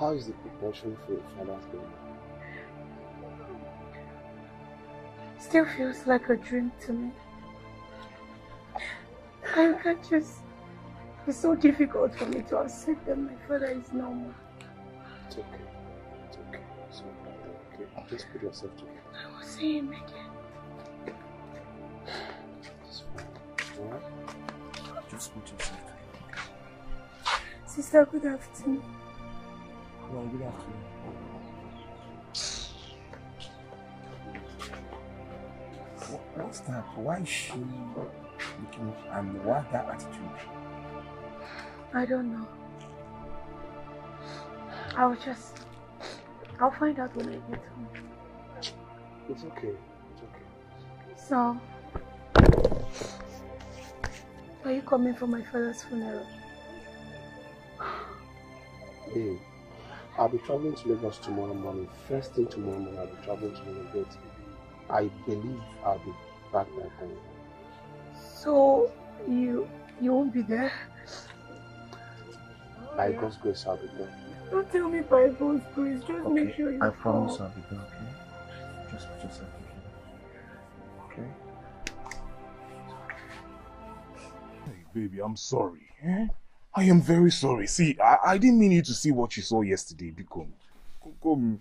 Speaker 16: how is the preparation for your father's burial?
Speaker 13: Still feels like a dream to me. I can't just. It's so difficult for me to accept that my father is normal. more.
Speaker 16: It's okay. It's okay. It's okay. okay. Just put yourself together.
Speaker 13: I will see him again.
Speaker 16: It's fine. Alright? Just put yourself together.
Speaker 13: Sister, good afternoon.
Speaker 16: Well, good afternoon. What- What's that? Why is she looking and why that attitude?
Speaker 13: I don't know. I'll just. I'll find out when I get home.
Speaker 16: It's okay. It's okay.
Speaker 13: So. Are you coming for my father's funeral?
Speaker 16: Babe, I'll be traveling to Lagos tomorrow morning. First thing tomorrow morning, I'll be traveling to Lagos. I believe I'll be back by then.
Speaker 13: So you you won't be there?
Speaker 16: By God's grace, I'll be there.
Speaker 13: Don't tell me by God's grace. Just make sure you
Speaker 16: I promise
Speaker 13: come.
Speaker 16: I'll be there, okay? Just put yourself together. Okay?
Speaker 2: Hey, baby, I'm sorry. Eh? I am very sorry. See, I, I didn't mean you to see what you saw yesterday, Biko. Go, go,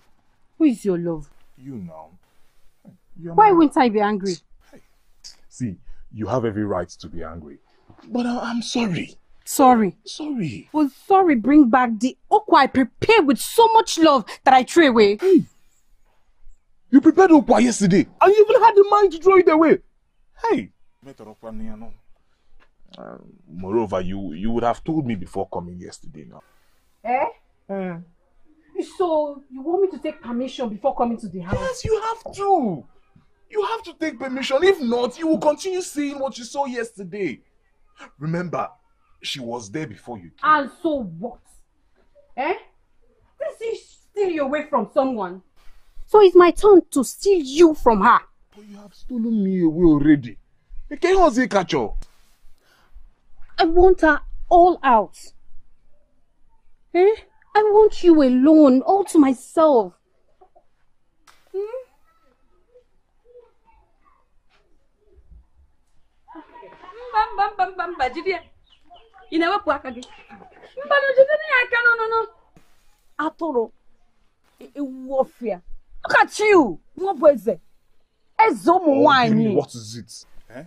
Speaker 6: Who is your love?
Speaker 2: you now. You're
Speaker 6: Why wouldn't I be angry?
Speaker 2: See, you have every right to be angry. But I, I'm sorry.
Speaker 6: Sorry.
Speaker 2: Sorry.
Speaker 6: Well, sorry, bring back the okwa I prepared with so much love that I threw away. Hey.
Speaker 2: You prepared Okwa yesterday, and you even had the mind to throw it away. Hey. Uh, moreover, you you would have told me before coming yesterday now.
Speaker 6: Eh? You
Speaker 8: So you want me to take permission before coming to the house?
Speaker 2: Yes, you have to. You have to take permission. If not, you will continue seeing what you saw yesterday. Remember, she was there before you.
Speaker 8: And so what? Eh? This is steal you away from someone. So it's my turn to steal you from her.
Speaker 2: But you have stolen me away already. It catch up?
Speaker 8: I want her all out. Eh? I want you alone, all to myself. Hmm? Mba mba mba mba mba jide ya. Ị na-ewepụ aka gị? Mba na jide ya aka no no no. Atụrụ ewu ọfịa. Look at you, nwa bụ eze. Eze ụmụ nwaanyị.
Speaker 2: What is it? Eh?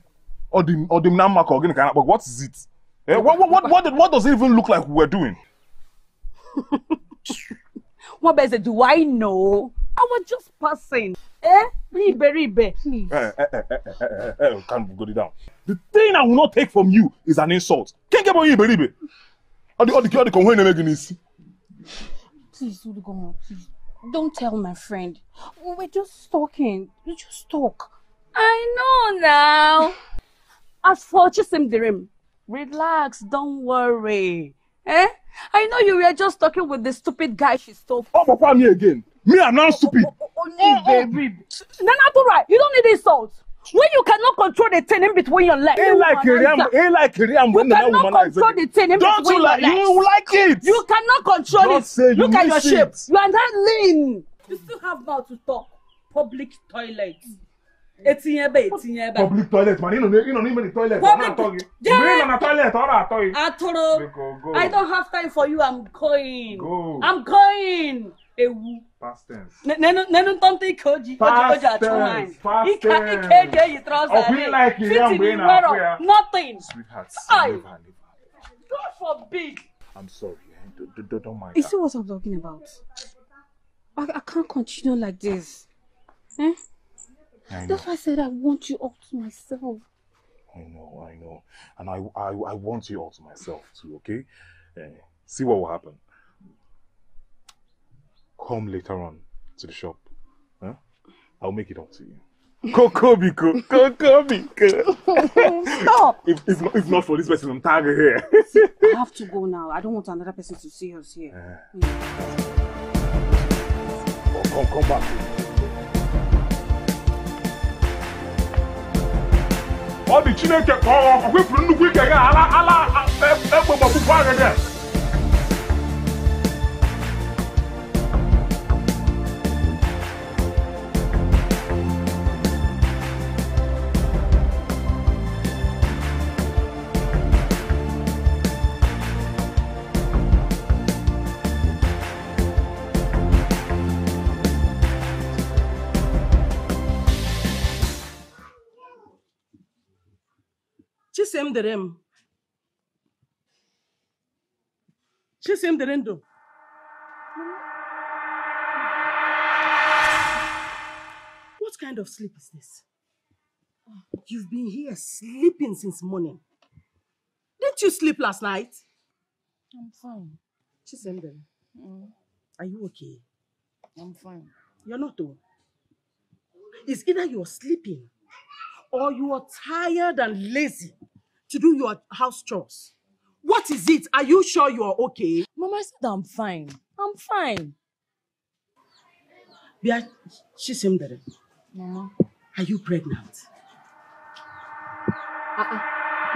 Speaker 2: Odim Odim Namaka again can but what is it? Eh? What, what, what, what, what does it even look like we're doing?
Speaker 8: what eze, do I know? I was just passing. Eh? Ribe, ribe. Please.
Speaker 2: Eh, eh, eh, eh, eh, eh, eh, eh, can't go it down. The thing I will not take from you is an insult. Can't get on you, baby. All the all the all the conwen making this.
Speaker 8: Please, please. Don't tell my friend. We're just talking. We just talk. I know now. As for Chisim Dirim, relax, don't worry. Eh? I know you were just talking with the stupid guy she stole.
Speaker 2: Oh, Papa, me again. Me, I'm not stupid.
Speaker 8: Oh, baby. Then that's all right. You don't need insult. When you cannot control the thing in between your legs.
Speaker 2: Ain't like Kiriam, ain't like Kiriam
Speaker 8: You
Speaker 2: when the
Speaker 8: cannot control the thing in
Speaker 2: Don't
Speaker 8: between
Speaker 2: you like
Speaker 8: your legs.
Speaker 2: you like it?
Speaker 8: You cannot control
Speaker 2: Don't
Speaker 8: it.
Speaker 2: say you
Speaker 8: Look at your
Speaker 2: miss
Speaker 8: shape.
Speaker 2: it.
Speaker 8: You are not lean. You still have now to talk. Public toilet. Etinye ebe, etinye ebe.
Speaker 2: Public toilet, man. You know, you know, even the toilet.
Speaker 8: Public-
Speaker 2: I'm not talking.
Speaker 8: Yeah.
Speaker 2: Bring on the toilet, all right, toilet.
Speaker 8: Atoro.
Speaker 2: Go, go.
Speaker 8: I don't have time for you. I'm going.
Speaker 2: Go.
Speaker 8: I'm going. Ewu.
Speaker 2: Past tense.
Speaker 8: Ne- Nenu nenu tonto ike oji oji
Speaker 2: Past
Speaker 8: oji achụ
Speaker 2: tense,
Speaker 8: nwaanyị.
Speaker 2: past
Speaker 8: Ike
Speaker 2: tense.
Speaker 8: ike eji eyi trouser
Speaker 2: Oh, we
Speaker 8: adị.
Speaker 2: like it,
Speaker 8: Fit
Speaker 2: yeah,
Speaker 8: in
Speaker 2: we
Speaker 8: the
Speaker 2: na-
Speaker 8: mirror.
Speaker 2: we are-
Speaker 8: Nothing.
Speaker 2: Sweetheart,
Speaker 8: Aye.
Speaker 2: leave her, leave her.
Speaker 8: God forbid.
Speaker 2: I'm sorry. eh. Don't, don't, don't- don't mind
Speaker 8: You
Speaker 2: that.
Speaker 8: see what I'm talking about? I, I can't continue like this. Eh?
Speaker 2: I know,
Speaker 8: That's why I said I want you all to myself.
Speaker 2: I know, I know. And I, I, I want you all to myself too, okay? Eh, see what will happen. Come later on to the shop. Huh? I'll make it up to you. Coco Biko, Coco Biko.
Speaker 8: Stop!
Speaker 2: If, if, not, if not for this person, I'm tired here.
Speaker 8: I have to go now. I don't want another person to see us here.
Speaker 2: Oh, come, come back. Ọ dị chineke ka ọ ọ wepụrụ nnukwu ike gị ala ala egbe gbagbukwu agha gị
Speaker 1: Chisim dere m. Chisim dere ndụ. What kind of sleep is this? You've been here sleeping since morning. Didn't you sleep last night?
Speaker 6: I'm fine.
Speaker 1: Chisim dere,
Speaker 6: Mm,
Speaker 1: are you okay?
Speaker 6: I'm fine.
Speaker 1: You're not though. It's either you're sleeping or you are tired and lazy to do your house chores. What is it? Are you sure you are okay?
Speaker 6: Mama, I said I'm fine. I'm fine.
Speaker 1: Bia Chisimdere,
Speaker 6: Mama.
Speaker 1: are you pregnant?
Speaker 6: Uh-uh.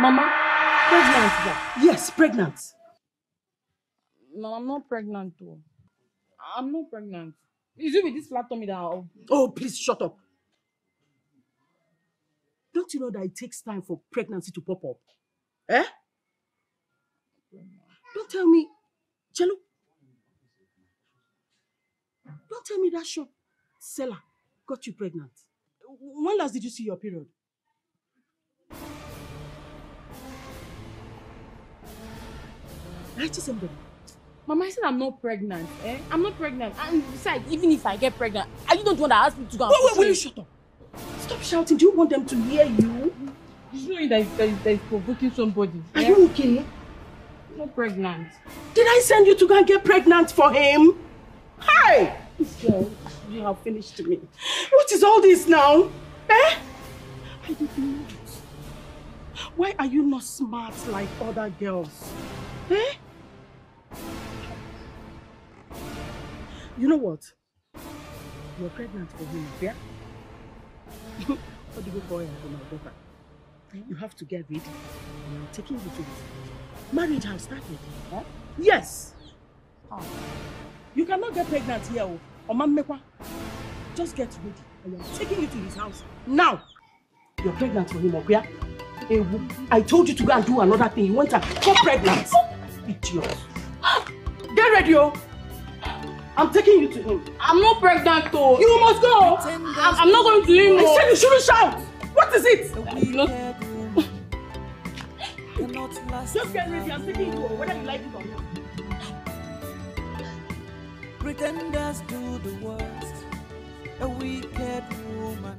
Speaker 6: Mama, pregnant. yeah.
Speaker 1: Yes, pregnant.
Speaker 6: No, I'm not pregnant though. I'm not pregnant. Is it with this flat tummy that I'll...
Speaker 1: Oh, please shut up. Don't you know that it takes time for pregnancy to pop up? Eh? Don't tell me, Jello. Don't tell me that shop seller got you pregnant. When last did you see your period? Right, Chisembe?
Speaker 6: Mama, I said I'm not pregnant. Eh? I'm not pregnant. And besides, even if I get pregnant, are you not the one that asked me to go
Speaker 1: Wait, wait, will you shut up? Stop shouting. Do you want them to hear you?
Speaker 6: You know that is, that is, that is provoking somebody.
Speaker 1: Are
Speaker 6: eh?
Speaker 1: you okay?
Speaker 6: I'm not pregnant.
Speaker 1: Did I send you to go and get pregnant for him? Hi! Hey! Girl, you have finished me. What is all this now? Eh? I did not. know. Why are you not smart like other girls? Eh? You know what? You're pregnant for him, yeah? What do you call daughter? You have to get ready. And I'm taking you to this. Marriage has started. Huh? Yes. You cannot get pregnant here, oh. Omamekwa. Just get ready. And I'm taking you to his house. Now. You're pregnant for him? Ewu. I told you to go and do another thing. You want to get pregnant. Idiot. Get ready, oh. I'm taking you to him.
Speaker 8: I'm not pregnant though.
Speaker 1: You must go.
Speaker 8: I'm, I'm not going to him.
Speaker 1: I said you shouldn't shout. What is it? Not... Just get ready. I'm taking you, whether you like it or not.
Speaker 7: Pretenders do the worst. A wicked woman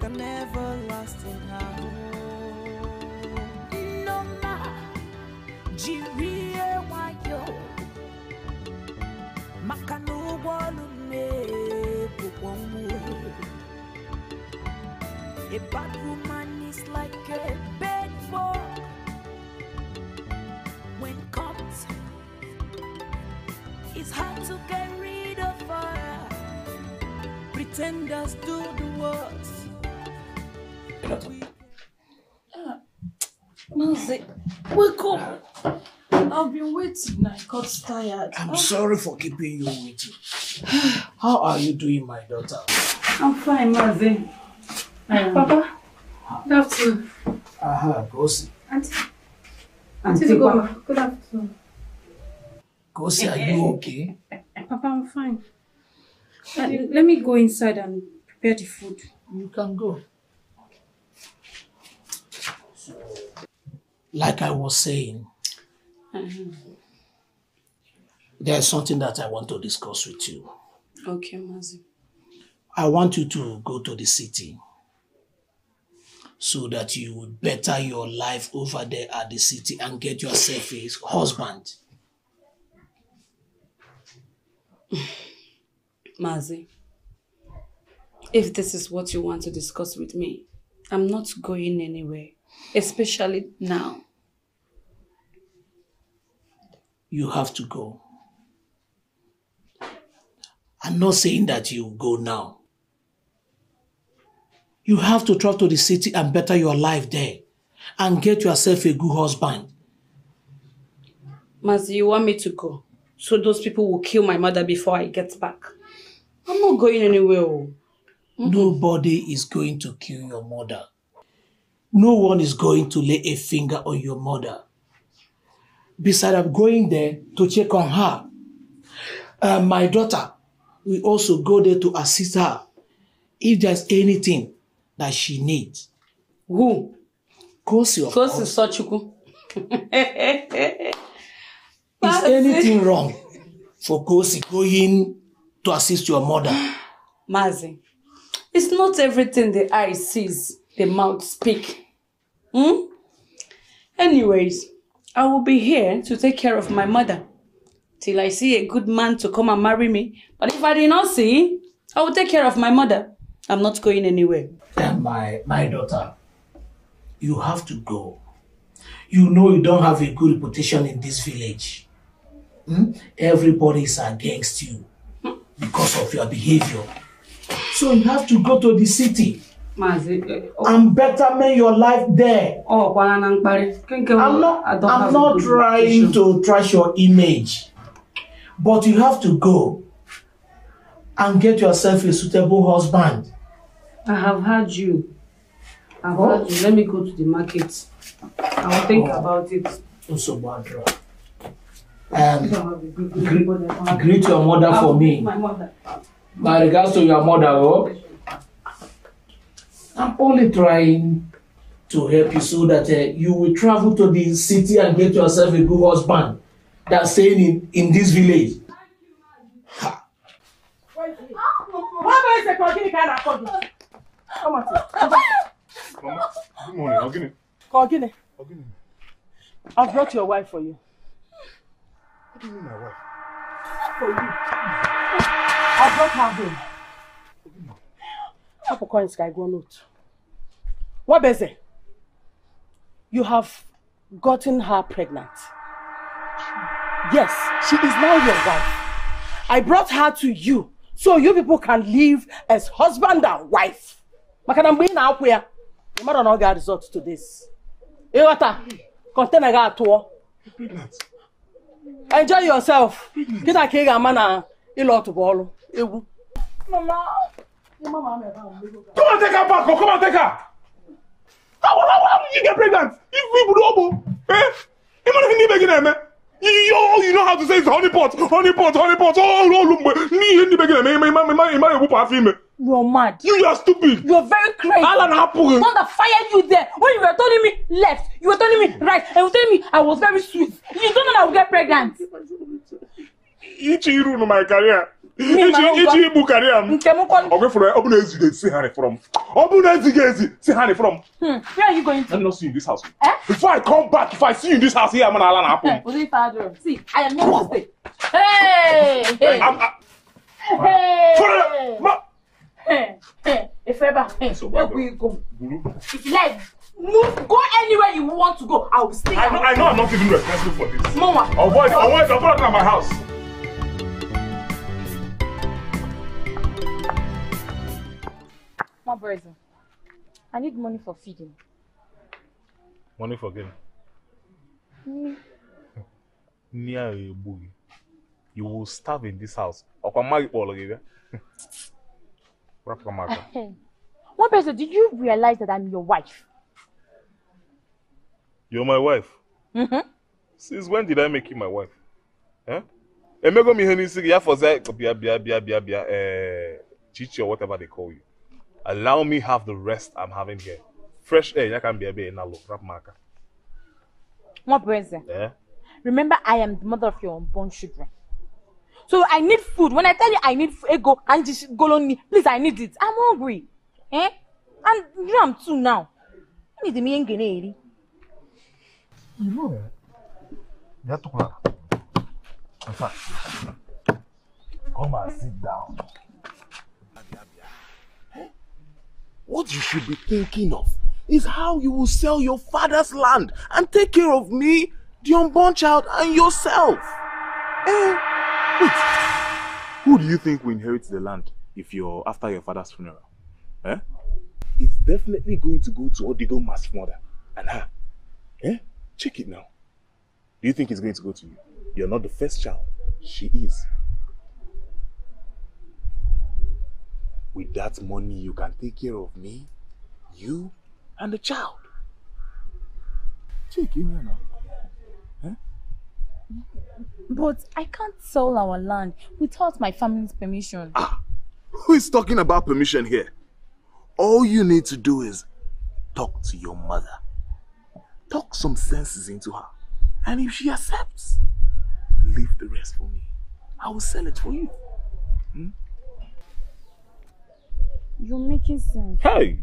Speaker 7: can never last in her home. No ma, jiri wayo. Maka n'ụgbọelu na-ebu kwọnwụ. A bad woman is like a bed bug. When comes it's hard to get rid of her. Pretenders do the worst.
Speaker 8: Mazi, wake up. I've been waiting. I got tired.
Speaker 14: I'm sorry for keeping you waiting. How are you doing, my daughter?
Speaker 8: I'm fine, Mazi. Papa, good afternoon.
Speaker 14: Aha, Gosi.
Speaker 8: Auntie. Auntie Goma, good afternoon.
Speaker 14: Gosi, are you okay?
Speaker 8: Papa, I'm fine. Uh, let me go inside and prepare the food.
Speaker 14: You can go. Like I was saying, there's something that I want to discuss with you.
Speaker 8: Okay, Mazi.
Speaker 14: I want you to go to the city so that you would better your life over there at the city and get yourself a husband.
Speaker 8: Mazi, if this is what you want to discuss with me, I'm not going anywhere, especially now.
Speaker 14: You have to go. I'm not saying that you go now. You have to travel to the city and better your life there and get yourself a good husband.
Speaker 8: Mazi, you want me to go? So those people will kill my mother before I get back. I'm not going anywhere. oh. Mm-hmm.
Speaker 14: Nobody is going to kill your mother. No one is going to lay a finger on your mother. Besides, I'm going there to check on her. Uh, my daughter will also go there to assist her if there's anything that she needs.
Speaker 8: Who?
Speaker 14: Kosi, of
Speaker 8: Kosi
Speaker 14: course.
Speaker 8: Sochukwu.
Speaker 14: Is anything wrong for Kosi going to assist your mother?
Speaker 8: Mazi, it's not everything the eye sees, the mouth speak. Hmm? Anyways, I will be here to take care of my mother till I see a good man to come and marry me. But if I did not see, I will take care of my mother. I'm not going anywhere.
Speaker 14: My, my daughter, you have to go. You know you don't have a good reputation in this village. Hmm? Everybody is against you because of your behavior. So you have to go to the city
Speaker 8: Mazi,
Speaker 14: and betterment your life there.
Speaker 8: Oh, I'm
Speaker 14: not,
Speaker 8: I don't have
Speaker 14: I'm not trying to trash your image, but you have to go and get yourself a suitable husband.
Speaker 8: I have heard you. I've
Speaker 14: Oh.
Speaker 8: heard you. Let me go to the market. I will think
Speaker 14: Oh.
Speaker 8: about it.
Speaker 14: Also, Badra.
Speaker 8: I
Speaker 14: Um, greet, your mother for me.
Speaker 8: My mother.
Speaker 14: My regards to your mother, oh. I'm only trying to help you so that uh, you will travel to the city and get yourself a good husband that's staying in, in this village.
Speaker 1: Why is the Kogini kind of Kogini? Come on,
Speaker 2: Mama, good morning. It.
Speaker 1: Kogini.
Speaker 2: Get it.
Speaker 1: I've brought your wife for you.
Speaker 2: What do you mean, my wife?
Speaker 1: For you. I brought her home. Apple coins guy go note. What is it? You have gotten her pregnant. Yes, she is now your wife. I brought her to you so you people can live as husband and wife. Maka na mgbe ị na-akwụ ya, ị mara na ọ ga-result to this. Ịghọta, kọntena gị atụọ. Enjoy yourself. Kịta ka ị ga-ama na ịlụ ọtụ bụ ọrụ. Egwu.
Speaker 2: Come and take her back, or come and take her. How, how, how did you get pregnant? If we would obo, eh? Even if you need begin me. You, you know how to say it's honeypot, honeypot, honeypot. Oh, no, no, no. You need begin me. My, my, my, you my, my, my,
Speaker 3: You're mad.
Speaker 2: You, you are stupid.
Speaker 3: You are very crazy.
Speaker 2: Alan Apple.
Speaker 3: One that fired you there. When you were telling me left, you were telling me right, and you were telling me I was very sweet. You don't know I would get pregnant.
Speaker 2: Each you ruined my career.
Speaker 3: God.
Speaker 2: ibu career m.
Speaker 3: Kwan.
Speaker 2: Ọ gwefere ọ bụ na ezighị ezi ha from. Ọ bụ na ezighị ezi si ha.
Speaker 3: Hmm. Where are you going to?
Speaker 2: Let me not see you in this house.
Speaker 3: Eh?
Speaker 2: Before I come back, if I see you in this house here, I'm gonna.
Speaker 3: Was it father? See, I am not stay. Hey! Hey!
Speaker 2: I'm, I,
Speaker 3: Hey!
Speaker 2: Ma-
Speaker 3: Hey! Hey! Ifeba, hey, where will you go? If you like, move, go anywhere you want to go. I will stay.
Speaker 2: I, know- I know I'm not even responsible for this.
Speaker 3: Mama.
Speaker 2: Avoid, avoid, avoid at my house.
Speaker 3: My brother, I need money for feeding.
Speaker 5: Money for game.
Speaker 3: Hmm.
Speaker 5: Near a boogie. You will starve in this house. Ọkwa mma gị kpọrọ gị bịa. Rapụ m aka.
Speaker 3: One person, did you realize that I'm your wife?
Speaker 5: You're my wife.
Speaker 3: Mm-hmm.
Speaker 5: Since when did I make you my wife? Eh? Emego m ihe n'isi gị ya fọzie bịa bịa bịa bịa bịa eh, chichi or whatever they call you. Allow me have the rest I'm having here. Fresh air ya ka m bịa bịa na lo rapụ m aka.
Speaker 3: One person,
Speaker 5: Eh?
Speaker 3: remember I am the mother of your unborn children. So I need food. When I tell you I need ego and this goloni, please I need it. I'm hungry. Eh? And you am too now. I need me ngene
Speaker 5: You know eh? Ya tụkwara. In fact, come and sit down.
Speaker 2: What you should be thinking of is how you will sell your father's land and take care of me, the unborn child, and yourself.
Speaker 5: Eh, wait. Who do you think will inherit the land if you're after your father's funeral? Eh?
Speaker 2: It's definitely going to go to Odigoma's mother and her.
Speaker 5: Eh? Check it now. Do you think it's going to go to you? You're not the first child. She is.
Speaker 2: With that money, you can take care of me, you, and the child.
Speaker 5: Check in here now.
Speaker 3: But I can't sell our land without my family's permission.
Speaker 2: Ah, Who is talking about permission here? All you need to do is talk to your mother. Talk some senses into her. And if she accepts, leave the rest for me. I will sell it for you.
Speaker 3: You're making sense.
Speaker 5: Hey!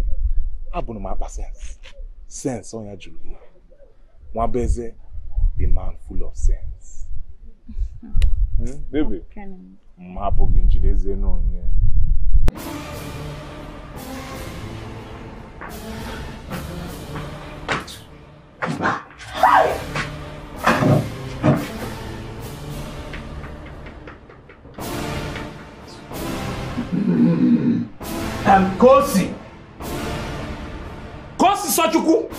Speaker 5: Abunu Mapa sense. Sense on your Julie. Mwabeze, the man full of sense. hmm? Baby. Mhapo ginjideze no nye. Hey!
Speaker 14: Um, Kosi. Kosi Sochukwu.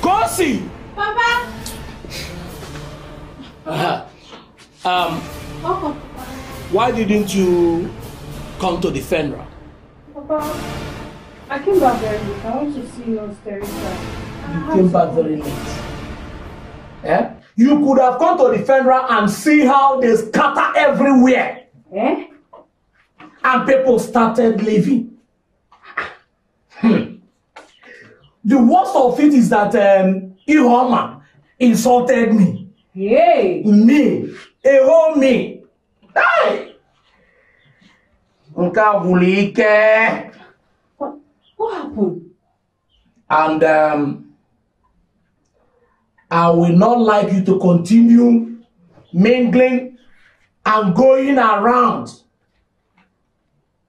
Speaker 14: Kosi.
Speaker 8: Papa!
Speaker 14: Uh-huh. Um,
Speaker 8: Welcome.
Speaker 14: why didn't you come to the funeral?
Speaker 8: Papa, I came back very late. I want to see you on Teresa.
Speaker 14: You came back very late. Eh? You could have come to the funeral and see how they scatter everywhere.
Speaker 8: Eh?
Speaker 14: And people started leaving. Hmm. The worst of it is that um, Ihoma insulted me.
Speaker 8: Hey!
Speaker 14: Me, whole me. Hey! Nke a gwụrụ ike.
Speaker 8: What happened?
Speaker 14: And um, I will not like you to continue mingling and going around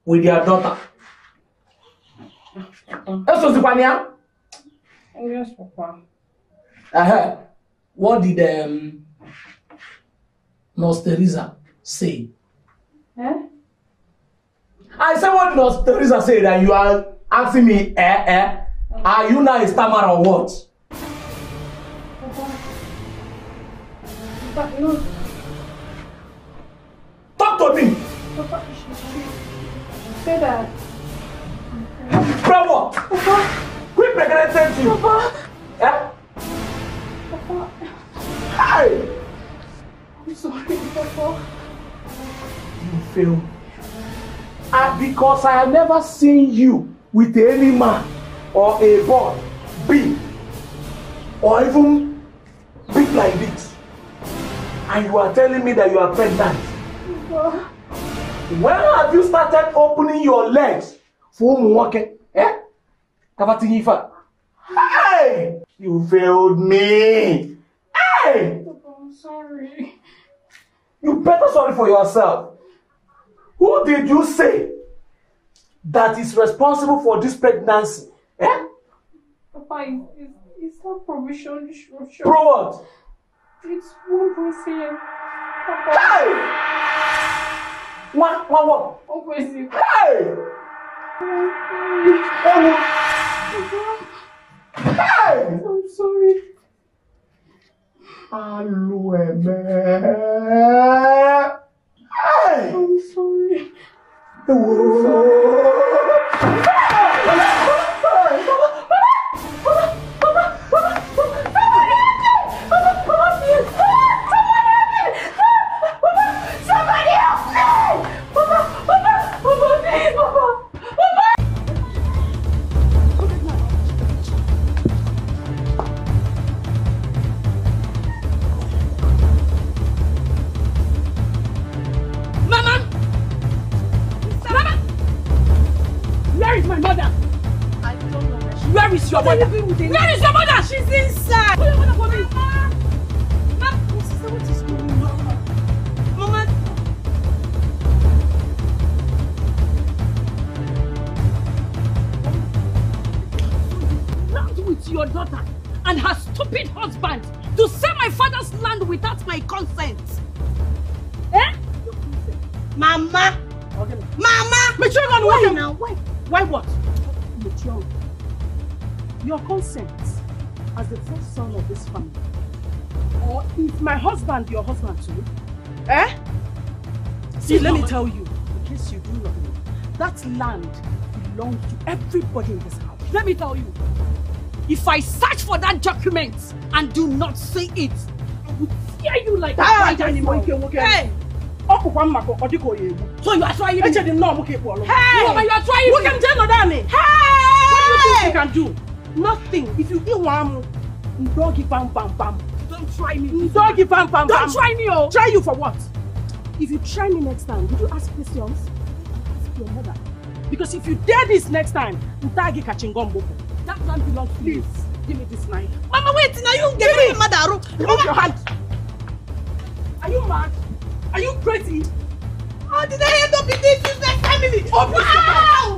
Speaker 14: with their daughter. Esozikwana ya?
Speaker 8: Yes, Papa.
Speaker 14: Uh-huh. What did um, Nurse Teresa say?
Speaker 8: Eh?
Speaker 14: I said, what did Nurse Teresa say that you are asking me, eh, eh? Are you now a stammerer or what?
Speaker 8: Papa, no.
Speaker 14: Talk to me.
Speaker 8: Papa, that.
Speaker 14: Bravo! Who impregnated you?
Speaker 8: Papa.
Speaker 14: Eh?
Speaker 8: Papa.
Speaker 14: Hey!
Speaker 8: I'm sorry, Papa.
Speaker 14: You failed. Ah, because I have never seen you with any man or a boy big or even big like this. And you are telling me that you are pregnant.
Speaker 8: Papa.
Speaker 14: When have you started opening your legs for ụmụ nwoke? Eh? Kabatinye ife a. Hey! You failed me. Hey!
Speaker 8: I'm sorry.
Speaker 14: You better sorry for yourself. Who did you say that is responsible for this pregnancy? Eh?
Speaker 8: Papa, it's, it's not provision. Sure, sure.
Speaker 14: Pro what?
Speaker 8: It's one person. Papa.
Speaker 14: Hey! One, one, one.
Speaker 8: One person.
Speaker 14: Hey! Hey!
Speaker 8: I'm sorry.
Speaker 14: Alueme. Hey!
Speaker 8: I'm sorry.
Speaker 10: Somebody
Speaker 17: your mother? Where is your mother?
Speaker 10: She's inside.
Speaker 17: Call your mother for me.
Speaker 10: Mama, sister, what is going on? Mama,
Speaker 17: Land with your daughter and her stupid husband to sell my father's land without my consent. Eh?
Speaker 10: Mama, Mama!
Speaker 17: Mature on
Speaker 10: Why
Speaker 17: what?
Speaker 10: now? Why?
Speaker 17: Why what?
Speaker 1: Your consent as the first son of this family. Or if my husband, your husband too. Eh? See, let me tell you, in case you do not know, that land belongs to everybody in this house.
Speaker 17: Let me tell you, if I search for that document and do not see it, I will tear you like
Speaker 1: Ah,
Speaker 17: a
Speaker 1: Johnny, nwoke, nwoke.
Speaker 17: Hey!
Speaker 1: Ọ bụkwa mma ka ọ dịka oyi egwu.
Speaker 17: So you are trying me?
Speaker 1: Echedi nnọọ m ka ịkpụ ọlụ.
Speaker 17: Hey! You are trying me.
Speaker 1: m jee nọdụ anị. What do you think you can do? Nothing. If you eat one, doggy bam bam bam.
Speaker 17: Don't try me.
Speaker 1: Doggy bam bam bam.
Speaker 17: Don't try me, oh.
Speaker 1: Try you for what? If you try me next time, would you ask questions? Ask your mother. Because if you dare this next time, Ntagi Kachingom Boko. That land belongs to you. Please, give me this knife.
Speaker 10: Mama, wait, now you give me mother aru.
Speaker 1: Remove your hand. Are you mad? Are you crazy?
Speaker 10: How did I end up in this useless family?
Speaker 1: Please,
Speaker 10: wow!
Speaker 17: You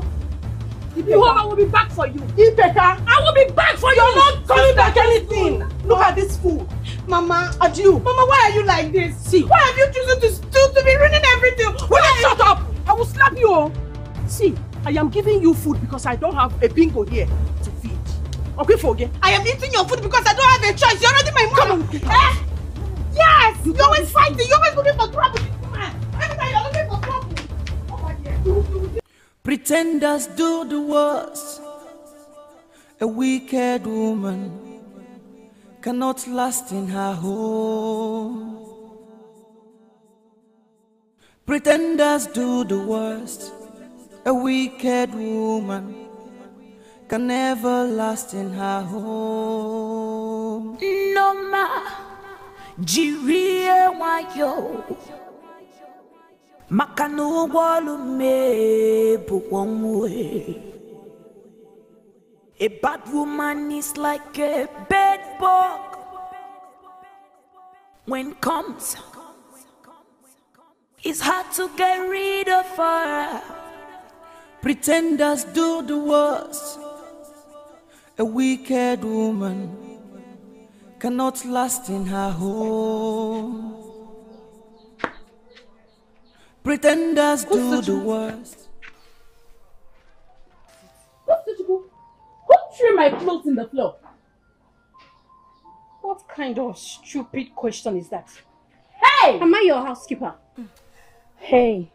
Speaker 17: I will be back for you.
Speaker 1: Ipeka,
Speaker 17: I will be back for you.
Speaker 1: You're
Speaker 17: you.
Speaker 1: not coming back anything. Look at this fool.
Speaker 10: Mama,
Speaker 1: you.
Speaker 10: Mama, why are you like this?
Speaker 1: See.
Speaker 10: Why have you chosen to still to be ruining everything?
Speaker 1: Will you shut up? I will slap you. oh. See, I am giving you food because I don't have a bingo here to feed. Okay, forget.
Speaker 10: I am eating your food because I don't have a choice. You're already my mom.
Speaker 1: Come on, get
Speaker 10: eh? Yes! You're always fighting. You're always looking for trouble. Every time you're looking for trouble. Over here.
Speaker 18: Pretenders do the worst. A wicked woman cannot last in her home. Pretenders do the worst. A wicked woman can never last in her home.
Speaker 7: Jiri nwayọ maka na nwe. A bad woman is like a bed bug when comes
Speaker 18: It's hard to get rid of her. Pretenders do the worst. A wicked woman cannot last in her home. Pretenders do the worst.
Speaker 6: What's the Who threw my clothes in the floor?
Speaker 10: What kind of stupid question is that?
Speaker 6: Hey!
Speaker 10: Am I your housekeeper?
Speaker 6: Hey!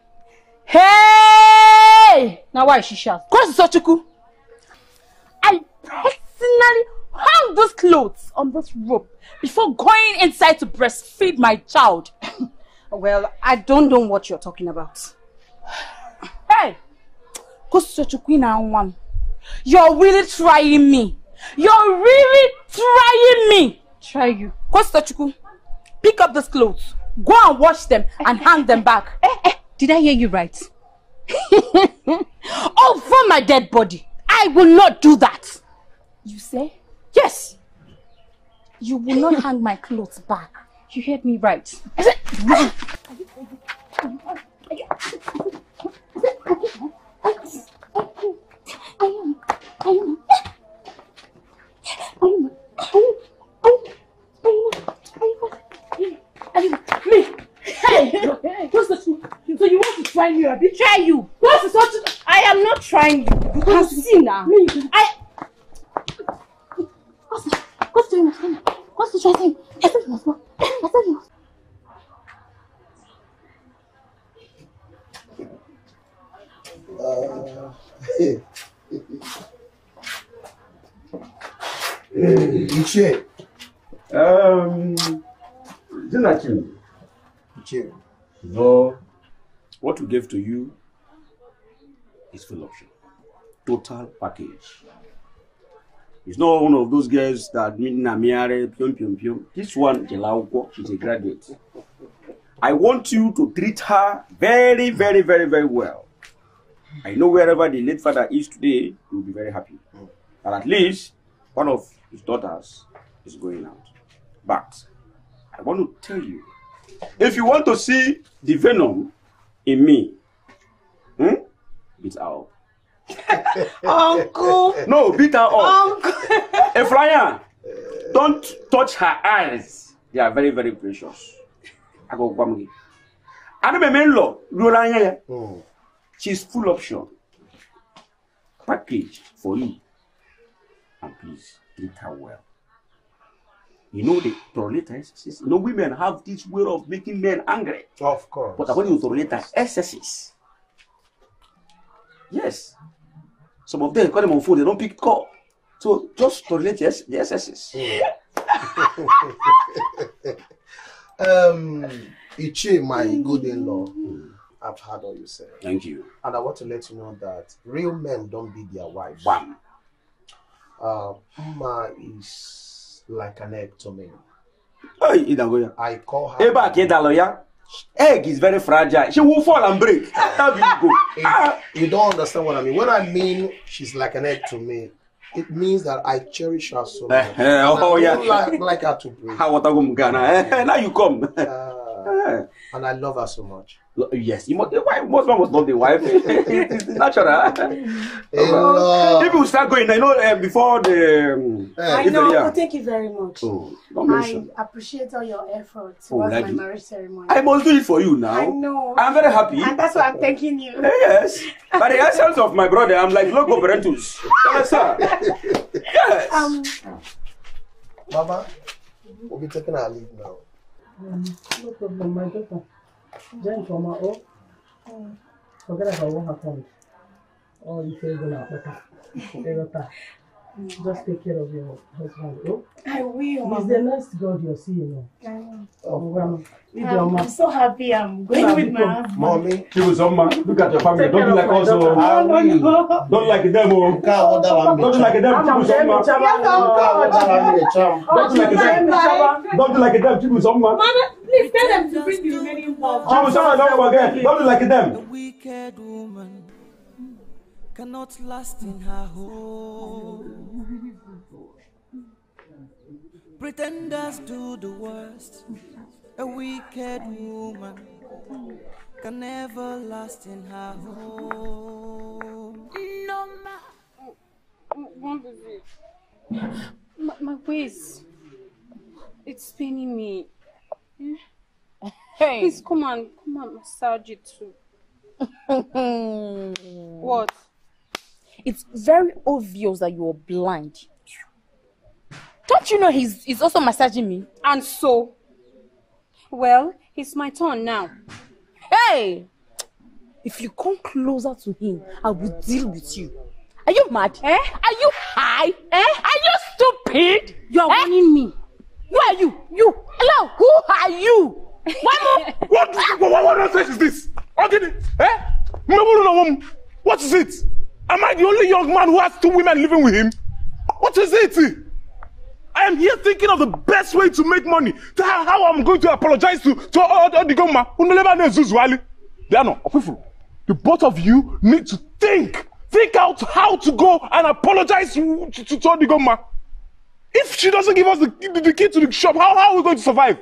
Speaker 6: Hey!
Speaker 10: Now why is she shout?
Speaker 6: Kosi Sochukwu, I personally hung those clothes on this rope before going inside to breastfeed my child.
Speaker 10: well, I don't know what you're talking about.
Speaker 6: Hey! Kosi Sochukwu na one. You're really trying me. You're really trying me.
Speaker 10: Try you.
Speaker 6: Kosi Sochukwu, pick up those clothes. Go and wash them and hang them back.
Speaker 10: Eh, eh, did I hear you right?
Speaker 6: oh, for my dead body. I will not do that. You say? Yes. You will not hang my clothes back.
Speaker 10: You heard me right.
Speaker 6: Me? Hey! What's the truth? So you want to try me, Abi?
Speaker 10: Try you.
Speaker 6: What's the such?
Speaker 10: I am not trying you. You can see now. I.
Speaker 6: What's the What's the thing? What's the try thing? I said you must go. I said you.
Speaker 16: Uh, hey. Hey, Iche.
Speaker 19: Um, Jonathan,
Speaker 16: Iche.
Speaker 19: no, what we gave to you is full option, total package. It's not one of those girls that Namiare, pium pium pium. This one, Jelauko, she's a graduate. I want you to treat her very, very, very, very well. I know wherever the late father is today, you'll be very happy. But at least one of his daughters is going out. But I want to tell you, if you want to see the venom in me, hmm, her up.
Speaker 10: Uncle.
Speaker 19: No, beat her up.
Speaker 10: Uncle.
Speaker 19: Efraya, don't touch her eyes. They are very, very precious. I go gwam Ano me men law, rola anya ya. She's full option. Package for you. And please treat her well. You know the tolerate excesses. You know women have this way of making men angry.
Speaker 16: Of course.
Speaker 19: But according to tolerate excesses. Yes. Some of them call them on phone, they don't pick call. So just tolerate the ex- the excesses.
Speaker 16: um, Iche, my good in-law, I've heard all you said.
Speaker 19: Thank you.
Speaker 16: And I want to let you know that real men don't beat their wives.
Speaker 19: Bam.
Speaker 16: Uh, Mma is like an egg to me.
Speaker 19: Hey.
Speaker 16: I call her.
Speaker 19: Eba Kedaloya. Egg is very fragile. She will fall and break. Do you go?
Speaker 16: It- you don't understand what I mean. When I mean she's like an egg to me, it means that I cherish her so much.
Speaker 19: Eh, eh, oh,
Speaker 16: I
Speaker 19: yeah.
Speaker 16: like, like her to break.
Speaker 19: How what? Eh, now you come. Eh.
Speaker 16: And I love her so much.
Speaker 19: Yes, you must, the wife, most man must love the wife. it's natural.
Speaker 16: love.
Speaker 19: People will start going. I know uh, before the. Um,
Speaker 13: I
Speaker 19: if-
Speaker 13: know.
Speaker 19: yeah.
Speaker 13: Well, thank you very much.
Speaker 19: Oh, don't
Speaker 13: I
Speaker 19: mention.
Speaker 13: appreciate all your efforts
Speaker 19: Oh,
Speaker 13: towards my
Speaker 19: you.
Speaker 13: marriage ceremony.
Speaker 19: I must do it for you now.
Speaker 13: I know.
Speaker 19: I'm very happy.
Speaker 13: And that's why I'm thanking you.
Speaker 19: Eh, Yes. By the essence of my brother, I'm like loco parentus. You understand? Yes.
Speaker 13: Um,
Speaker 16: Baba, we'll be taking our leave now.
Speaker 1: No problem, my daughter. Then from my own, forget about what happened. All you say is gonna happen. Just take care of your husband. Oh?
Speaker 13: I will.
Speaker 1: He's the next God you're seeing. Oh.
Speaker 13: I know.
Speaker 1: Oh, well,
Speaker 13: I'm,
Speaker 1: your
Speaker 13: I'm
Speaker 1: mouth.
Speaker 13: so happy I'm going with my husband.
Speaker 16: Mommy.
Speaker 19: She was some man. Look at your family.
Speaker 1: Take
Speaker 19: Don't
Speaker 1: care
Speaker 19: be
Speaker 1: of oh.
Speaker 19: like
Speaker 1: my
Speaker 19: us.
Speaker 1: daughter.
Speaker 19: oh.
Speaker 1: No, no, no.
Speaker 19: Don't like them. oh. oh. Don't be like them. Chibu some man. Don't be like them. Don't be like them. Chibu some man.
Speaker 13: Mama, please tell them to bring the remaining bulb.
Speaker 19: Chibu some man. Don't forget. Don't be like them.
Speaker 18: wicked woman cannot last in her home. Pretenders do the worst. A wicked woman like an everlasting home. No matter.
Speaker 6: What is it? My, my waist. It's paining me.
Speaker 3: Hey.
Speaker 6: Please come on, come on, massage it too. What?
Speaker 3: It's very obvious that you're blind. Don't you know he's he's also massaging me?
Speaker 6: And so? Well, it's my turn now.
Speaker 3: Hey! If you come closer to him, I will deal with you. Are you mad? Eh? Are you high? Eh? Are you stupid?
Speaker 6: You are warning me.
Speaker 3: Who are you? You. Hello, who are you?
Speaker 2: What, what, what, what nonsense is this? Okay, eh? What is it? Am I the only young man who has two women living with him? What is it? I am here thinking of the best way to make money. To how, how I'm going to apologize to to Odigoma. Uneleba na Zuzuali. Diano, Okufuru, the both of you need to think. Think out how to go and apologize to, to, to Odigoma. If she doesn't give us the, the, the key to the shop, how, how are we going to survive?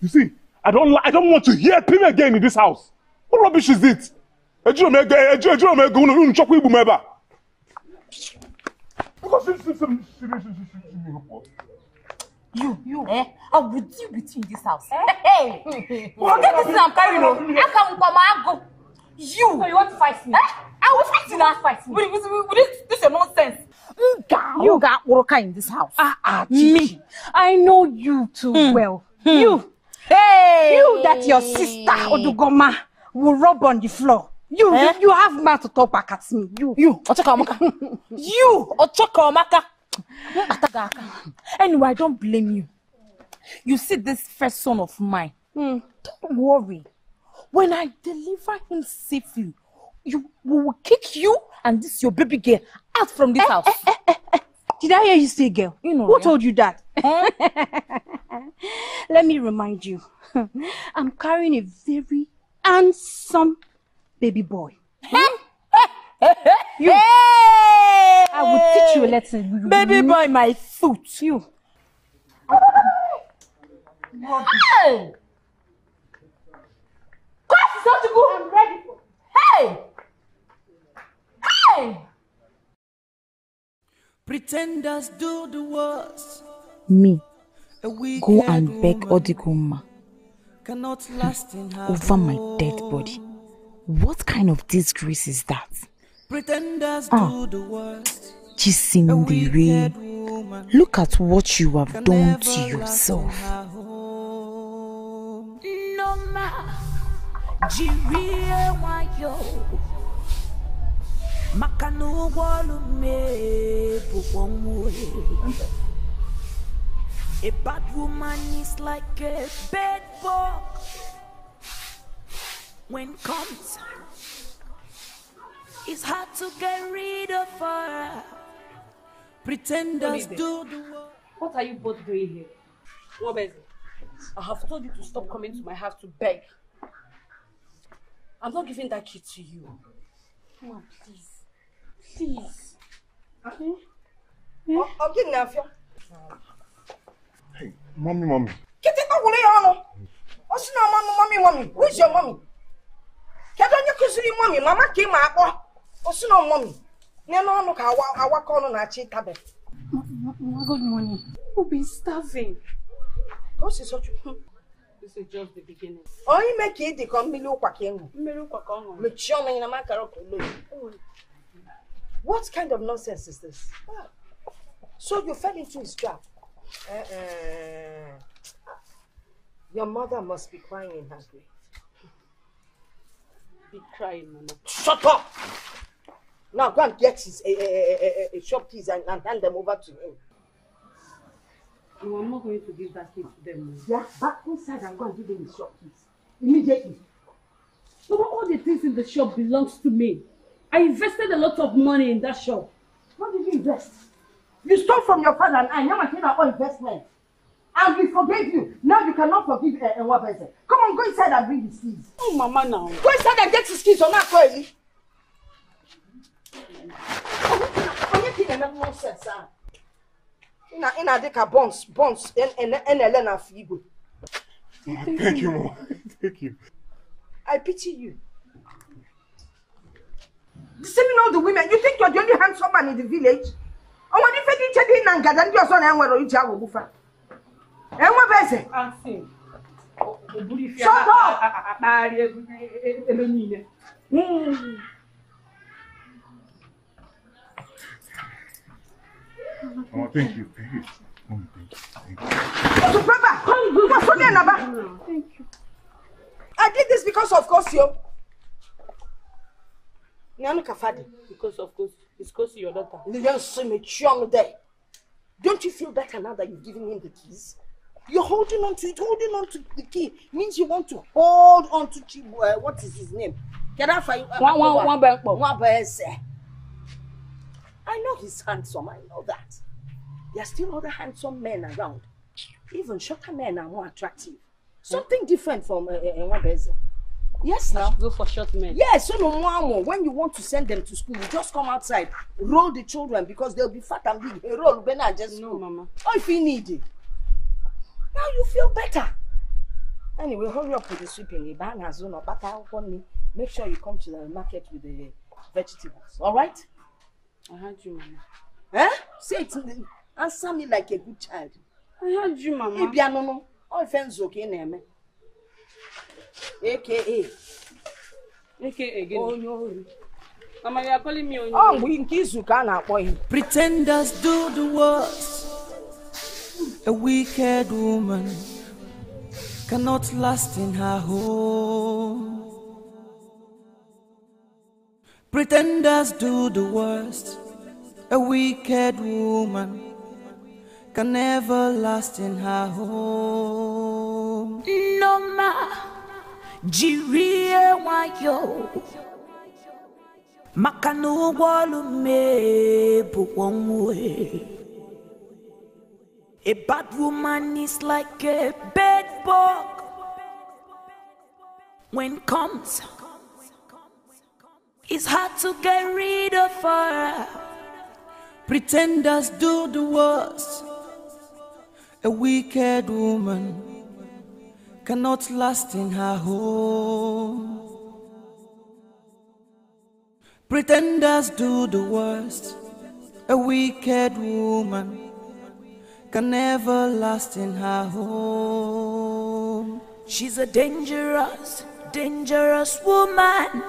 Speaker 2: You see, I don't I don't want to hear Pim again in this house. What rubbish is it? Ejiro m ego ejiro ejiro m ego unu unu chọkwa igbu m ebe a. Because this is some
Speaker 3: You, you, eh? I will deal with you in this house. Hey! Forget this thing I'm carrying on. I can come and go. You! So you want to fight me? Eh? I will fight you now. Fight me. With, with, with, this, your nonsense. Nga, you got worker in this house. Ah, ah,
Speaker 6: Me. I know you too well. You.
Speaker 3: Hey!
Speaker 6: You that your sister Odugoma will rub on the floor. You,
Speaker 3: Eh?
Speaker 6: you, you have mouth to talk back at me. You.
Speaker 3: You, Ochoka Omaka. you, Ochoka Omaka. Anyway, I don't blame you. You see this first son of mine. Hmm. Don't worry. When I deliver him safely, you we will kick you and this your baby girl out from this eh, house.
Speaker 6: Eh, eh, Did I hear you say girl?
Speaker 3: You know,
Speaker 6: Who
Speaker 3: yeah.
Speaker 6: told you that? Let me remind you. I'm carrying a very handsome baby boy. You. I will teach you a lesson.
Speaker 3: Baby boy, my foot.
Speaker 6: You.
Speaker 3: Hey! Class is not to go. I'm ready. for. Hey! Hey!
Speaker 18: Pretenders do the worst.
Speaker 3: Me, go and beg
Speaker 18: woman
Speaker 3: Odigoma
Speaker 18: Cannot last
Speaker 3: over my dead body. What kind of disgrace is that?
Speaker 18: Pretenders
Speaker 3: Ah.
Speaker 18: do the worst. Chisimdere,
Speaker 3: look at what you have done to yourself.
Speaker 18: No ma, wayo. Maka na ụgbọ olu mee bụkwa nwa ohere. A bad woman is like a bed bug. When comes, it's hard to get rid of her. Pretenders
Speaker 11: Olivia.
Speaker 18: do the work.
Speaker 11: What are you both doing here? Wobezi, I have told you to stop coming to my house to beg. I'm not giving that key to you. Come on, please. Please.
Speaker 4: Ọ gị na-afịa?
Speaker 2: Mommy, mommy.
Speaker 4: Kịtịkpa gwụrụ ya ọnụ. Ọ sị na mommy, mami mami. Who's your mommy? Kedu onye kụziri mami? Mama ka ị sị na mami. Nye n'ọnụ ka awa- awaka ọnụ na-achị ịtabe.
Speaker 6: Good morning. We've been starving.
Speaker 4: Ka o si sochu.
Speaker 11: This is just the beginning.
Speaker 4: Ọ ime ka ị dị ka mmiri ụkwa ka ị ṅụ.
Speaker 11: Mmiri ụkwa ka ọ ṅụrụ.
Speaker 4: Mechie ọnụ ya na makara ọkụ ụlọ. What kind of nonsense is this? So you fell into his trap. Uh-uh. Your mother must be crying in her grave.
Speaker 11: Be crying, Mama.
Speaker 4: Shut up! Now go and get his uh, uh, uh, uh, shop keys and, and hand them over to him.
Speaker 11: No, I'm not going to give that key to them.
Speaker 4: Yeah, back inside and go and give him his shop keys. Immediately.
Speaker 11: But all the things in the shop belongs to me. I invested a lot of money in that shop.
Speaker 4: What did you invest? You stole from your father and I. I came our investment. And we forgave you. Now you cannot forgive uh, uh, Wabese. Come on, go inside and bring his keys.
Speaker 11: Oh, Mama, now.
Speaker 4: Go inside and get his keys or not, Coeli. Ị na-adị ka Bons, Bons, NL na afọ igwe.
Speaker 2: Thank you, mom. Thank you.
Speaker 4: I pity you. Deceiving all the women. You think you're the only handsome man in the village? I want if you did in Nanga, then you're son and where you are bufa. And what bese?
Speaker 20: Auntie.
Speaker 4: Shut up!
Speaker 2: Mama, thank you. Thank you. Mama, thank you. Thank you.
Speaker 4: Go for Naba. Thank you. I did this because of course you. Nyanu Kafadi.
Speaker 11: Because of course, it's to your daughter.
Speaker 4: Leon Simichong there. Don't you feel better now that you've given him the keys? You're holding on to it. Holding on to the key means you want to hold on to Chibu. Uh, what is his name? Kedafa. Uh,
Speaker 11: One- one- one Benkpo.
Speaker 4: Nwabese. I know he's handsome. I know that. There are still other handsome men around. Even shorter men are more attractive. Something different from uh, uh, Nwabese. Yes, now.
Speaker 11: Go for short men.
Speaker 4: Yes, so no more. When you want to send them to school, you just come outside, roll the children because they'll be fat and big. Hey, roll, Ben, and just no,
Speaker 11: mama.
Speaker 4: Oh, if you need it. Now you feel better. Anyway, hurry up with the sweeping. Make sure you come to the market with the vegetables. All right? Eh? Say it. Answer me like a good child.
Speaker 11: I heard you, mama.
Speaker 4: Ibia no no. All friends okay na AKA.
Speaker 11: AKA again.
Speaker 4: Onye ori.
Speaker 11: Mama, you are calling me on
Speaker 4: Ọ mgbe nke izu ka a na-akpọ ya.
Speaker 18: Pretenders do the worst. A wicked woman cannot last in her home. Pretenders do the worst. A wicked woman can never last in her home.
Speaker 7: No ma jiri nwayọ maka na ụgbọ ọlụ A bad woman is like a bed bug when comes it's hard to get rid of her
Speaker 18: Pretenders do the worst. A wicked woman cannot last in her home. Pretenders do the worst. A wicked woman can never last in her home.
Speaker 7: She's a dangerous, dangerous woman.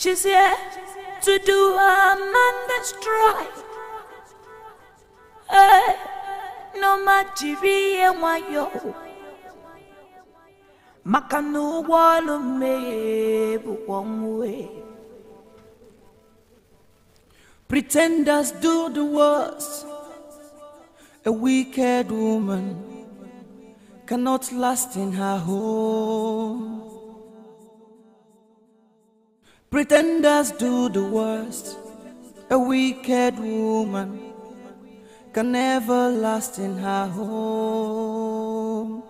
Speaker 7: She's here to do harm and destroy. Hey, eh, no majiri enwayo. Maka na ụgbọ ọlụ mmehie bụkwa nwe.
Speaker 18: Pretenders do the worst. A wicked woman cannot last in her home. Pretenders do the worst. A wicked woman can never last in her home.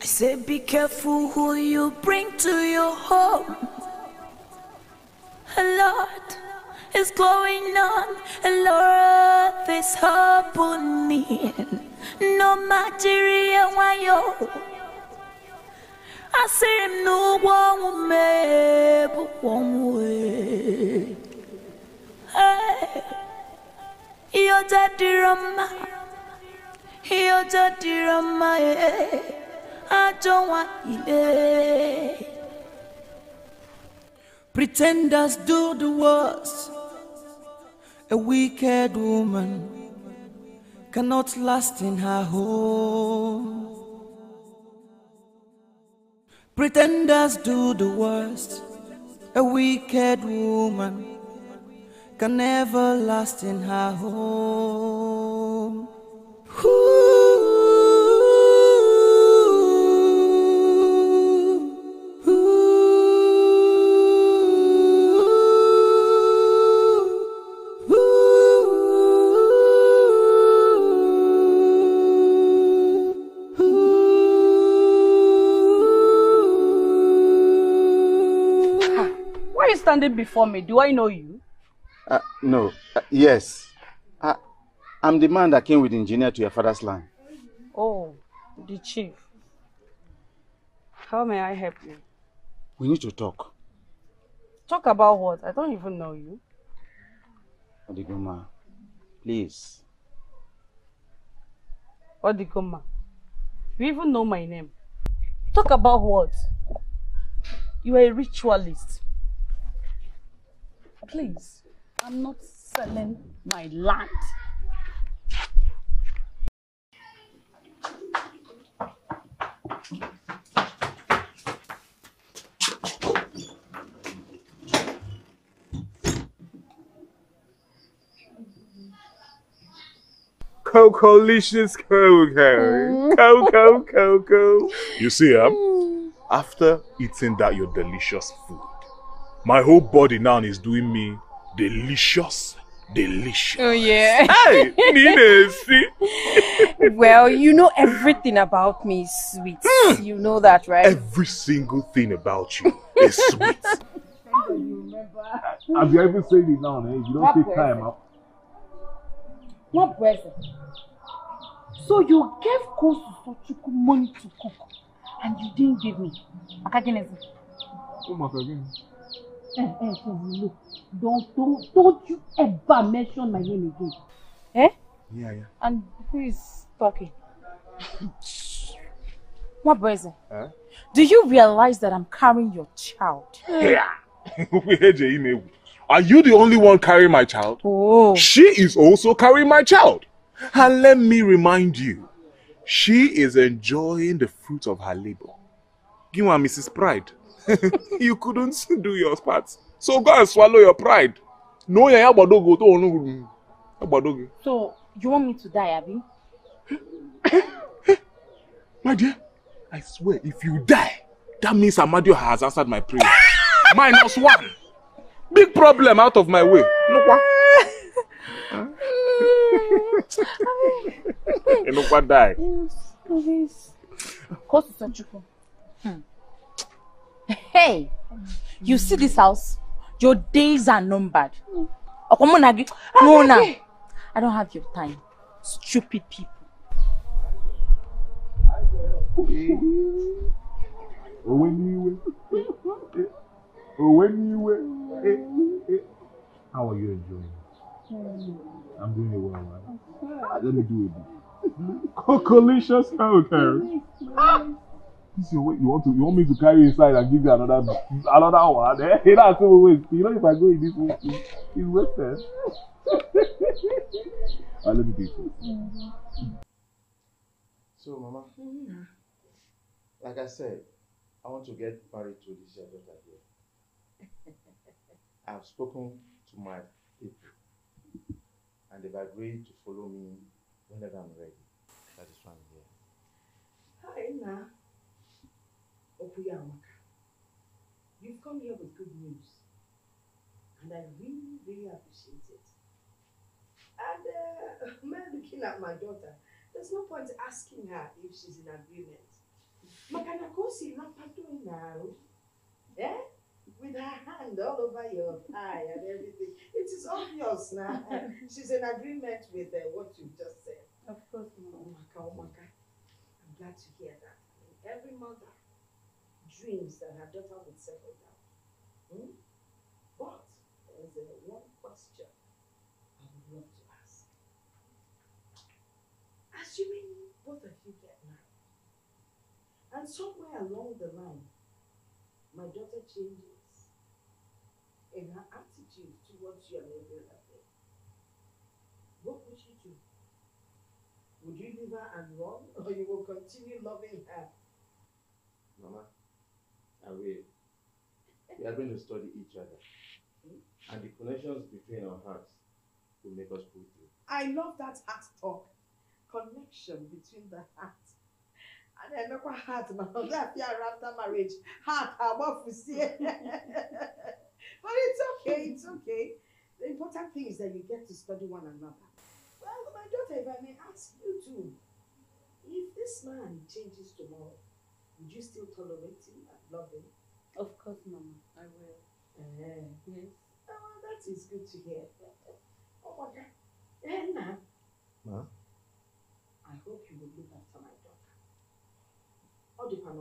Speaker 7: I say be careful who you bring to your home. A lot is going on, a lot is happening. No material, why you asịrị m n'ụgwọ ọnwụ mee bụkwa ọnwụ ee. Ee, ihe ọjọọ dịrọ mma ihe ọjọọ ee. ajọ nwanyị ee.
Speaker 18: Pretenders do the worst. A wicked woman cannot last in her home. Pretenders do the worst. A wicked woman can never last in her home.
Speaker 11: Why standing before me? Do I know you?
Speaker 21: Uh, no. Uh, yes. Uh, I'm the man that came with the engineer to your father's land.
Speaker 11: Oh, the chief. How may I help you?
Speaker 21: We need to talk.
Speaker 11: Talk about what? I don't even know you.
Speaker 21: Odigoma, please.
Speaker 11: Odigoma. You even know my name. Talk about what? You are a ritualist. Please, I'm not selling my land.
Speaker 2: Coco-licious Coco. Coco, Coco. You see, um, after eating that your delicious food, my whole body now is doing me delicious, delicious.
Speaker 15: Oh yeah.
Speaker 2: Hey, Nina, see?
Speaker 15: well, you know everything about me, sweet. You know that, right?
Speaker 2: Every single thing about you is sweet. Have you ever said it now, eh? You don't
Speaker 3: What
Speaker 2: take
Speaker 3: was
Speaker 2: time
Speaker 3: it?
Speaker 2: out.
Speaker 3: What present? So you gave Kosi Sochukwu money to cook and you didn't give me. Akagenezi.
Speaker 2: Oh my God.
Speaker 3: Eh, eh, Shezi, look. Don't, don't, don't you ever mention my name again. Eh?
Speaker 2: Yeah, yeah.
Speaker 3: And who is talking? What present?
Speaker 2: Huh?
Speaker 3: Do you realize that I'm carrying your child?
Speaker 2: Yeah. Are you the only one carrying my child?
Speaker 3: Oh.
Speaker 2: She is also carrying my child. And let me remind you, she is enjoying the fruit of her labor. Give her Mrs. Pride. you couldn't do your part. So go and swallow your pride. No, yeah, Abadogo, to onu- Abadogo.
Speaker 3: So, you want me to die, Abby?
Speaker 2: My dear, I swear, if you die, that means Amadio has answered my prayer. Minus one. Big problem out of my way. Look what? Look what die.
Speaker 3: Kosu Sochuku. Hmm. Hey, you see this house? Your days are numbered. Okomunagi, no, no. I don't have your time. Stupid people.
Speaker 2: Owe niwe. Owe niwe. How are you enjoying? I'm doing it well, right? Ah, let me do it. Cocolicious okay. This your way. You want to? You want me to carry you inside and give you another another one? Eh? That's so waste. You know, if I go in this way, it's it's wasted. Ah, let me do it. first.
Speaker 21: So, Mama, like I said, I want to get married to this your daughter here. I've spoken to my people, and they've agreed to follow me whenever I'm ready. That is why I'm here.
Speaker 4: Hi, Na. Okuyamaka. You've come here with good news. And I really, really appreciate it. And uh, man, looking at my daughter, there's no point asking her if she's in agreement. Makana kosi lapato now. Eh? With her hand all over your thigh and everything. It is obvious now. she's in agreement with uh, what you just said.
Speaker 6: Of course,
Speaker 4: my God. I'm glad to hear that. I mean, every mother dreams that her daughter would settle down. Hmm? But there's a one question I would love to ask. Assuming both of you get married, and somewhere along the line, my daughter changes in her attitude towards you and every what would you do? Would you leave her and run, or you will continue loving her?
Speaker 21: Mama, I will. We are going to study each other. And the connections between our hearts will make us pull through.
Speaker 4: I love that heart talk. Connection between the heart. And then look what heart now. That fear after marriage. Heart, to see But it's okay, it's okay. The important thing is that you get to study one another. Well, my daughter, if I may ask you too, if this man changes tomorrow, would you still tolerate him and love him?
Speaker 6: Of course, Mama. I will.
Speaker 4: Eh.
Speaker 6: Yes.
Speaker 4: Oh, that is good to hear. Oh my God. Enna,
Speaker 21: Ma?
Speaker 4: I hope you will look after my daughter. Ọ dịkwa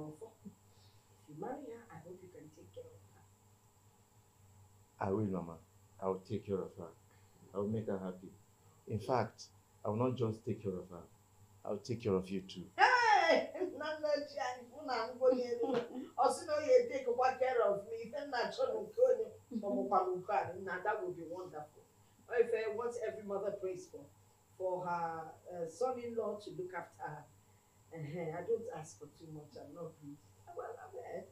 Speaker 4: If you marry her, I hope you can take care of her.
Speaker 21: I will, Mama. I will take care of her. I will make her happy. In fact, I will not just take care of her. I will take care of you too.
Speaker 4: Hey, Nana Chani, una ngoni Osino ye take what care of me. Then na chono koni. Momo palukani. Now that would be wonderful. If uh, what every mother prays for, for her uh, son-in-law to look after her. Uh-huh. I don't ask for too much. I'm not greedy. Well, I'm, uh,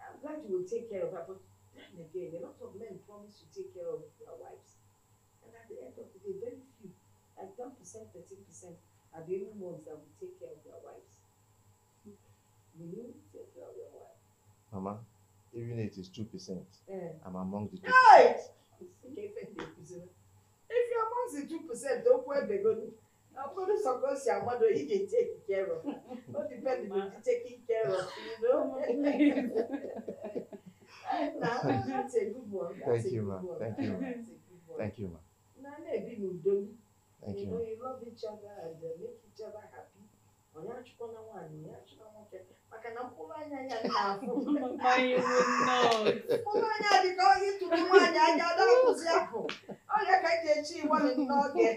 Speaker 4: I'm glad you will take care of her, but then again, a lot of men promise to take care of their wives, and at the end of the day, very few, like 10%, 13%, are the only ones that will take care of their wives. Will you take care of your wife?
Speaker 21: Mama, even if it is 2%,
Speaker 4: Eh.
Speaker 21: I'm among the 2%.
Speaker 4: Hey! If you're amongst the two percent, don't worry, to. I'm going to suppose your mother he can take care of. Not depending on you taking care of, you know. nah, that's a good one. That's
Speaker 21: Thank you, ma.
Speaker 4: one.
Speaker 21: Thank you, ma. Thank you, ma.
Speaker 4: Be.
Speaker 21: Thank
Speaker 4: you
Speaker 21: you,
Speaker 4: know, you love each other and uh, make each other happy. Onye achụkwa na nwaanyị, onye achụkwa nwoke. Maka na mkpụrụ anya ya na-afụ.
Speaker 8: Mama, you would know.
Speaker 4: Mkpụrụ anya dị ka onye ịtụrụ nwaanyị anya ọ na-apụzi apụ. Onye ka eji echi ịgbalị n'oge.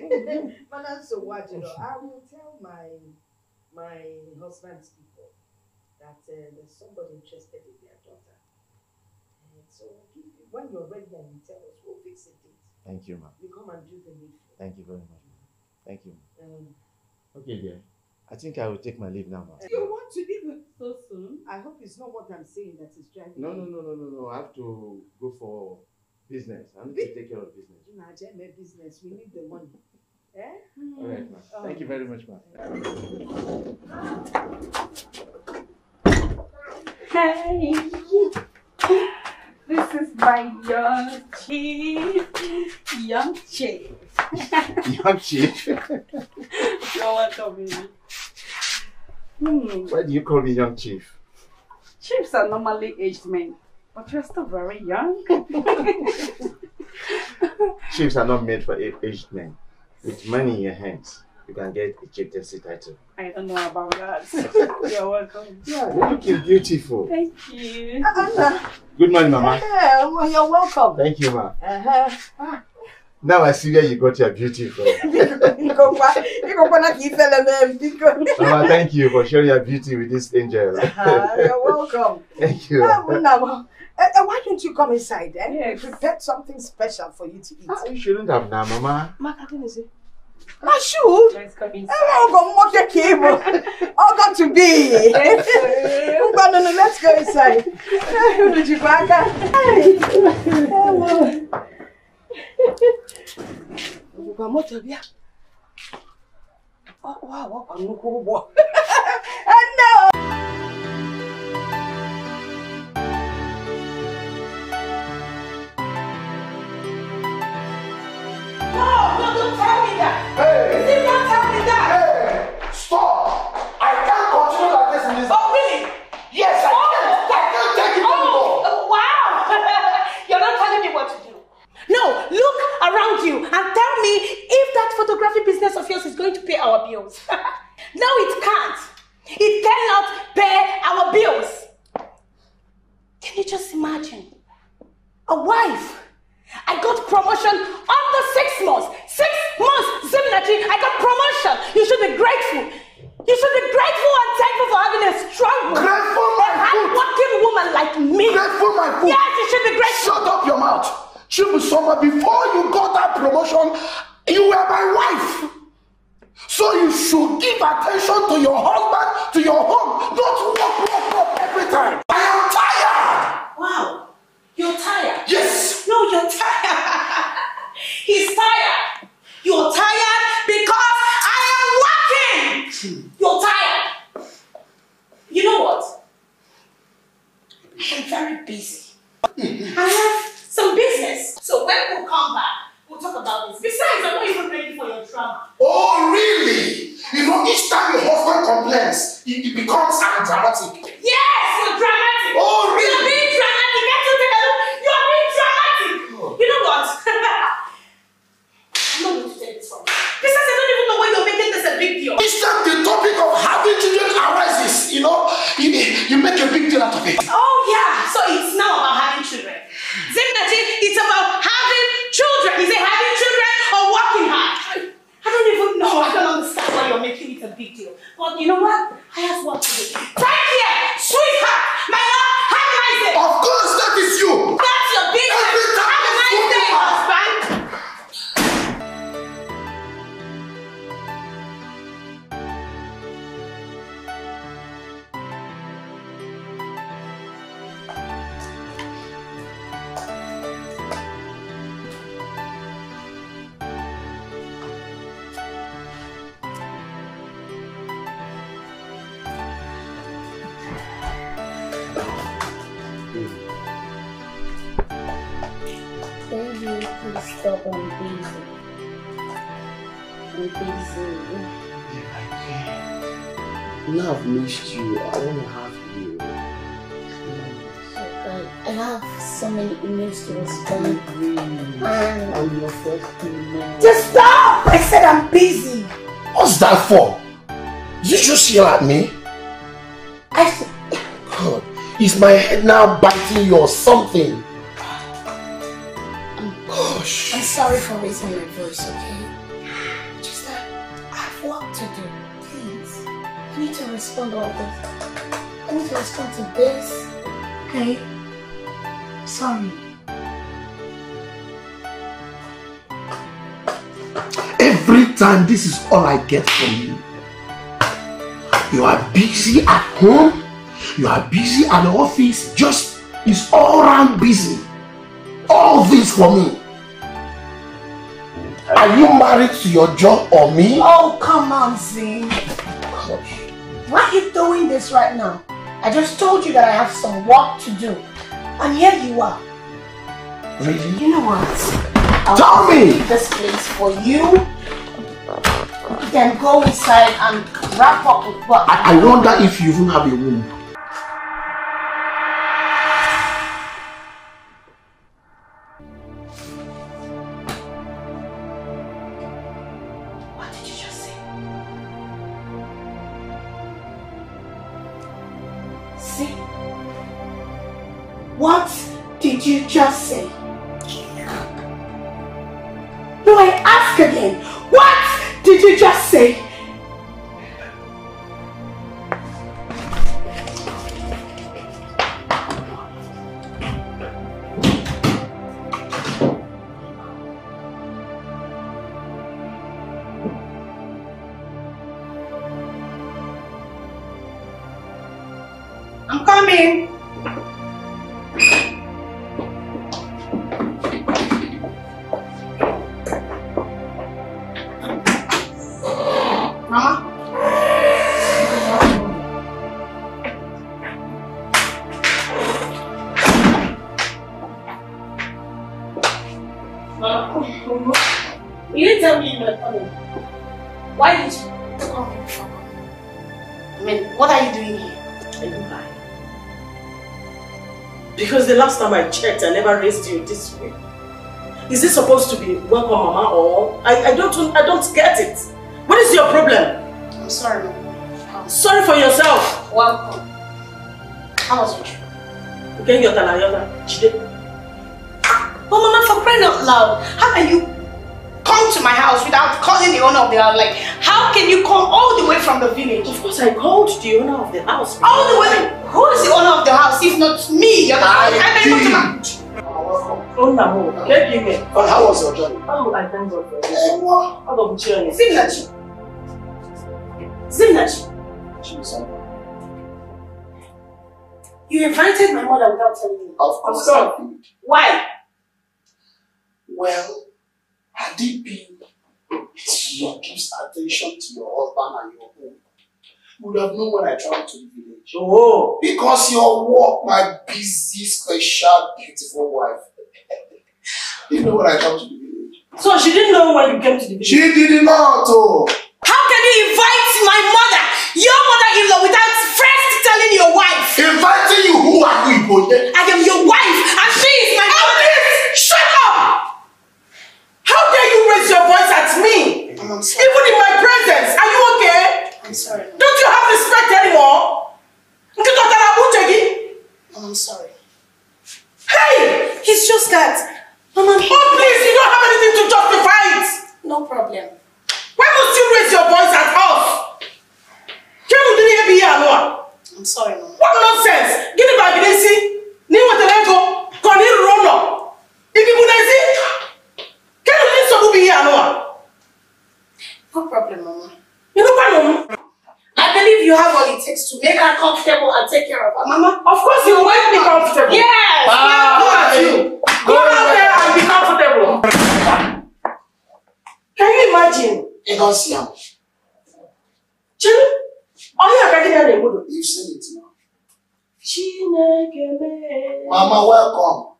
Speaker 4: Mana nsogbu adịrọ. I will tell my my husband's people that uh, there's somebody interested in their daughter. And so when you're ready and you tell us, we'll fix a date.
Speaker 21: Thank you, ma.
Speaker 4: You come and do the needful.
Speaker 21: Thank you very much. ma. Thank you.
Speaker 4: Um,
Speaker 21: Okay, dear. I think I will take my leave now, ma.
Speaker 4: you want to leave so soon? I hope it's not what I'm saying that is driving
Speaker 21: No,
Speaker 4: you.
Speaker 21: no, no, no, no, no. I have to go for business. I need to take care of business.
Speaker 4: Nah, Jen, my business. We need the money. Eh?
Speaker 21: All right, ma.
Speaker 4: Oh.
Speaker 21: Thank you very much, ma.
Speaker 8: Hey, this is my young chief, young chief.
Speaker 21: Young chief.
Speaker 8: You're welcome. Baby. Hmm.
Speaker 21: Why do you call me young chief?
Speaker 8: Chiefs are normally aged men, but you're still very young.
Speaker 21: Chiefs are not made for aged men. With money in your hands, you can get a chieftaincy title.
Speaker 8: I don't know about that. You're welcome.
Speaker 21: Yeah, you're looking beautiful.
Speaker 8: Thank you.
Speaker 21: Good morning, Mama.
Speaker 4: Yeah, well, you're welcome.
Speaker 21: Thank you, ma.
Speaker 4: Uh-huh.
Speaker 21: Now I see where you got your beauty from. Mama, thank you for sharing your beauty with this angel.
Speaker 4: Ah, You're welcome.
Speaker 21: thank you.
Speaker 4: Uh, uh, why don't you come inside eh? Yeah. Prepared something special for you to eat.
Speaker 21: Ah, you shouldn't have now, Mama.
Speaker 4: I should. Let's come inside. Oh, go moke cable. Oh, got to be. But no, no, let's go inside. Hello. Ugwa moto bịa. Ọ wa wakwa nnukwu ụgbọ. Nne No, no, don't tell me that.
Speaker 16: Hey!
Speaker 4: Did not tell me that.
Speaker 16: Hey! Stop! I can't continue like this in this
Speaker 4: Oh, really?
Speaker 16: Yes, I can't. I can't take it anymore.
Speaker 10: Oh, wow! You're not telling me what to do. No, look around you and tell me if that photography business of yours is going to pay our bills. no, it can't. It cannot pay our bills. Can you just imagine? A wife. I got promotion after six months. Six months, Zimnaji, I got promotion. You should be grateful. You should be grateful and thankful for having a strong woman.
Speaker 16: Grateful,
Speaker 10: a hardworking woman like me.
Speaker 16: Grateful, my foot.
Speaker 10: Yes, you should be grateful.
Speaker 16: Shut up your mouth. Chibu Soma, before you got that promotion, you were my wife. So you should give attention to your husband, to your home. Don't walk, walk, walk every time. I am tired.
Speaker 10: Wow. You're tired?
Speaker 16: Yes.
Speaker 10: No, you're tired. He's tired. You're tired because I am working. You're tired. You know what? I am very busy. I have some business. So when we come back, we'll talk about this. Besides, I'm not even ready for your drama.
Speaker 16: Oh, really? You know, each time your husband complains, it, it becomes dramatic.
Speaker 10: Yes, you're dramatic.
Speaker 16: Oh, really?
Speaker 10: You're being dramatic. Can't you take a look? You're being dramatic. You know what? I'm not going to take this from you. Besides, I don't even know why you're making this a big
Speaker 16: Each time the topic of having children arises, you know, you, you make a big deal out of it.
Speaker 10: Oh, having children It's about having children. Is it having children or working hard? I don't even know. I don't understand why you're making it a big deal. But you know what? I have work to do. Right here, sweetheart, my love, have a nice day.
Speaker 16: Of course, that is you.
Speaker 10: That's your business.
Speaker 16: Every time
Speaker 10: have a nice day, husband.
Speaker 13: I'm.
Speaker 5: Now I've missed you. I want to have you.
Speaker 13: I, I have so many emails to respond. And
Speaker 5: I'm your first email.
Speaker 10: Just stop! I said I'm busy.
Speaker 16: What's that for? Did you just yell at me?
Speaker 10: I said,
Speaker 16: God, is my head now biting you or something? Gosh.
Speaker 13: I'm sorry for raising my voice, okay? Respond all this. I need to respond to this. Okay? Sorry.
Speaker 16: Every time this is all I get from you. You are busy at home, you are busy at the office, just it's all around busy. All this for me. Are you married to your job or me?
Speaker 10: Oh, come on, Zane. Why are you doing this right now? I just told you that I have some work to do. And here you are.
Speaker 16: Really?
Speaker 10: You know what? I'll
Speaker 16: Tell me!
Speaker 10: this place for you. Then go inside and wrap up with what
Speaker 16: I, I wonder if you even have a womb.
Speaker 10: Just say? No, I ask again. What did you just say?
Speaker 1: Last time I checked, I never raised you this way. Is this supposed to be welcome, Mama, or I, I don't I don't get it. What is your problem?
Speaker 10: I'm sorry, Mama.
Speaker 1: Sorry for yourself.
Speaker 10: Welcome. How was your trip?
Speaker 1: Okay, you're Talayota. Jide.
Speaker 10: But Mama, for crying out loud, how can you come to my house without calling the owner of the house? Like, how can you come all the way from the village?
Speaker 1: Of course, I called the owner of the house.
Speaker 10: All the way? Who is the owner of the house if not me? You're the
Speaker 16: I
Speaker 10: I can you come to
Speaker 1: Oh, no. Get you me.
Speaker 16: But oh, how was your journey?
Speaker 1: Oh, I thank God for everything. How about you?
Speaker 10: Zimnachi. Zimnachi. You invited my mother without telling me.
Speaker 16: Of course.
Speaker 10: I did. Why?
Speaker 16: Well, had it been your gives attention to your husband and your home, you would have known when I traveled to the village.
Speaker 1: Oh.
Speaker 16: Because your work, my busy, special, beautiful wife. you know when I traveled to the village.
Speaker 1: So she didn't know when you came to the village?
Speaker 16: She did not, oh.
Speaker 10: How can you invite my mother, your mother-in-law, without first telling your wife?
Speaker 16: Inviting you, who are you, Iboye?
Speaker 10: I am your wife, and she is my mother.
Speaker 1: How dare you raise your voice at me? I'm, sorry. Even in my presence. Are you okay?
Speaker 10: I'm sorry.
Speaker 1: Don't you have respect anymore? Mom,
Speaker 10: I'm sorry.
Speaker 1: Hey!
Speaker 10: It's just that. Mom, I'm
Speaker 1: Oh, please, you don't have anything to
Speaker 4: justify it. No problem. Why must you raise
Speaker 1: your voice at us? Can't you hear here, Noah?
Speaker 13: I'm sorry, Mom.
Speaker 4: What
Speaker 1: nonsense? Give it back, Nancy. Ni what the lego? Connie Rono. If you would
Speaker 4: Mama? I believe you have what it takes to make her comfortable and take care of her. Mama, of course you will me comfortable. Yes!
Speaker 13: Bye.
Speaker 4: Look at you. Go out there and be comfortable. Can you imagine?
Speaker 13: You don't see him.
Speaker 4: Chelu, onye agaghị na na-egbodo.
Speaker 13: You said it now. Mama, welcome.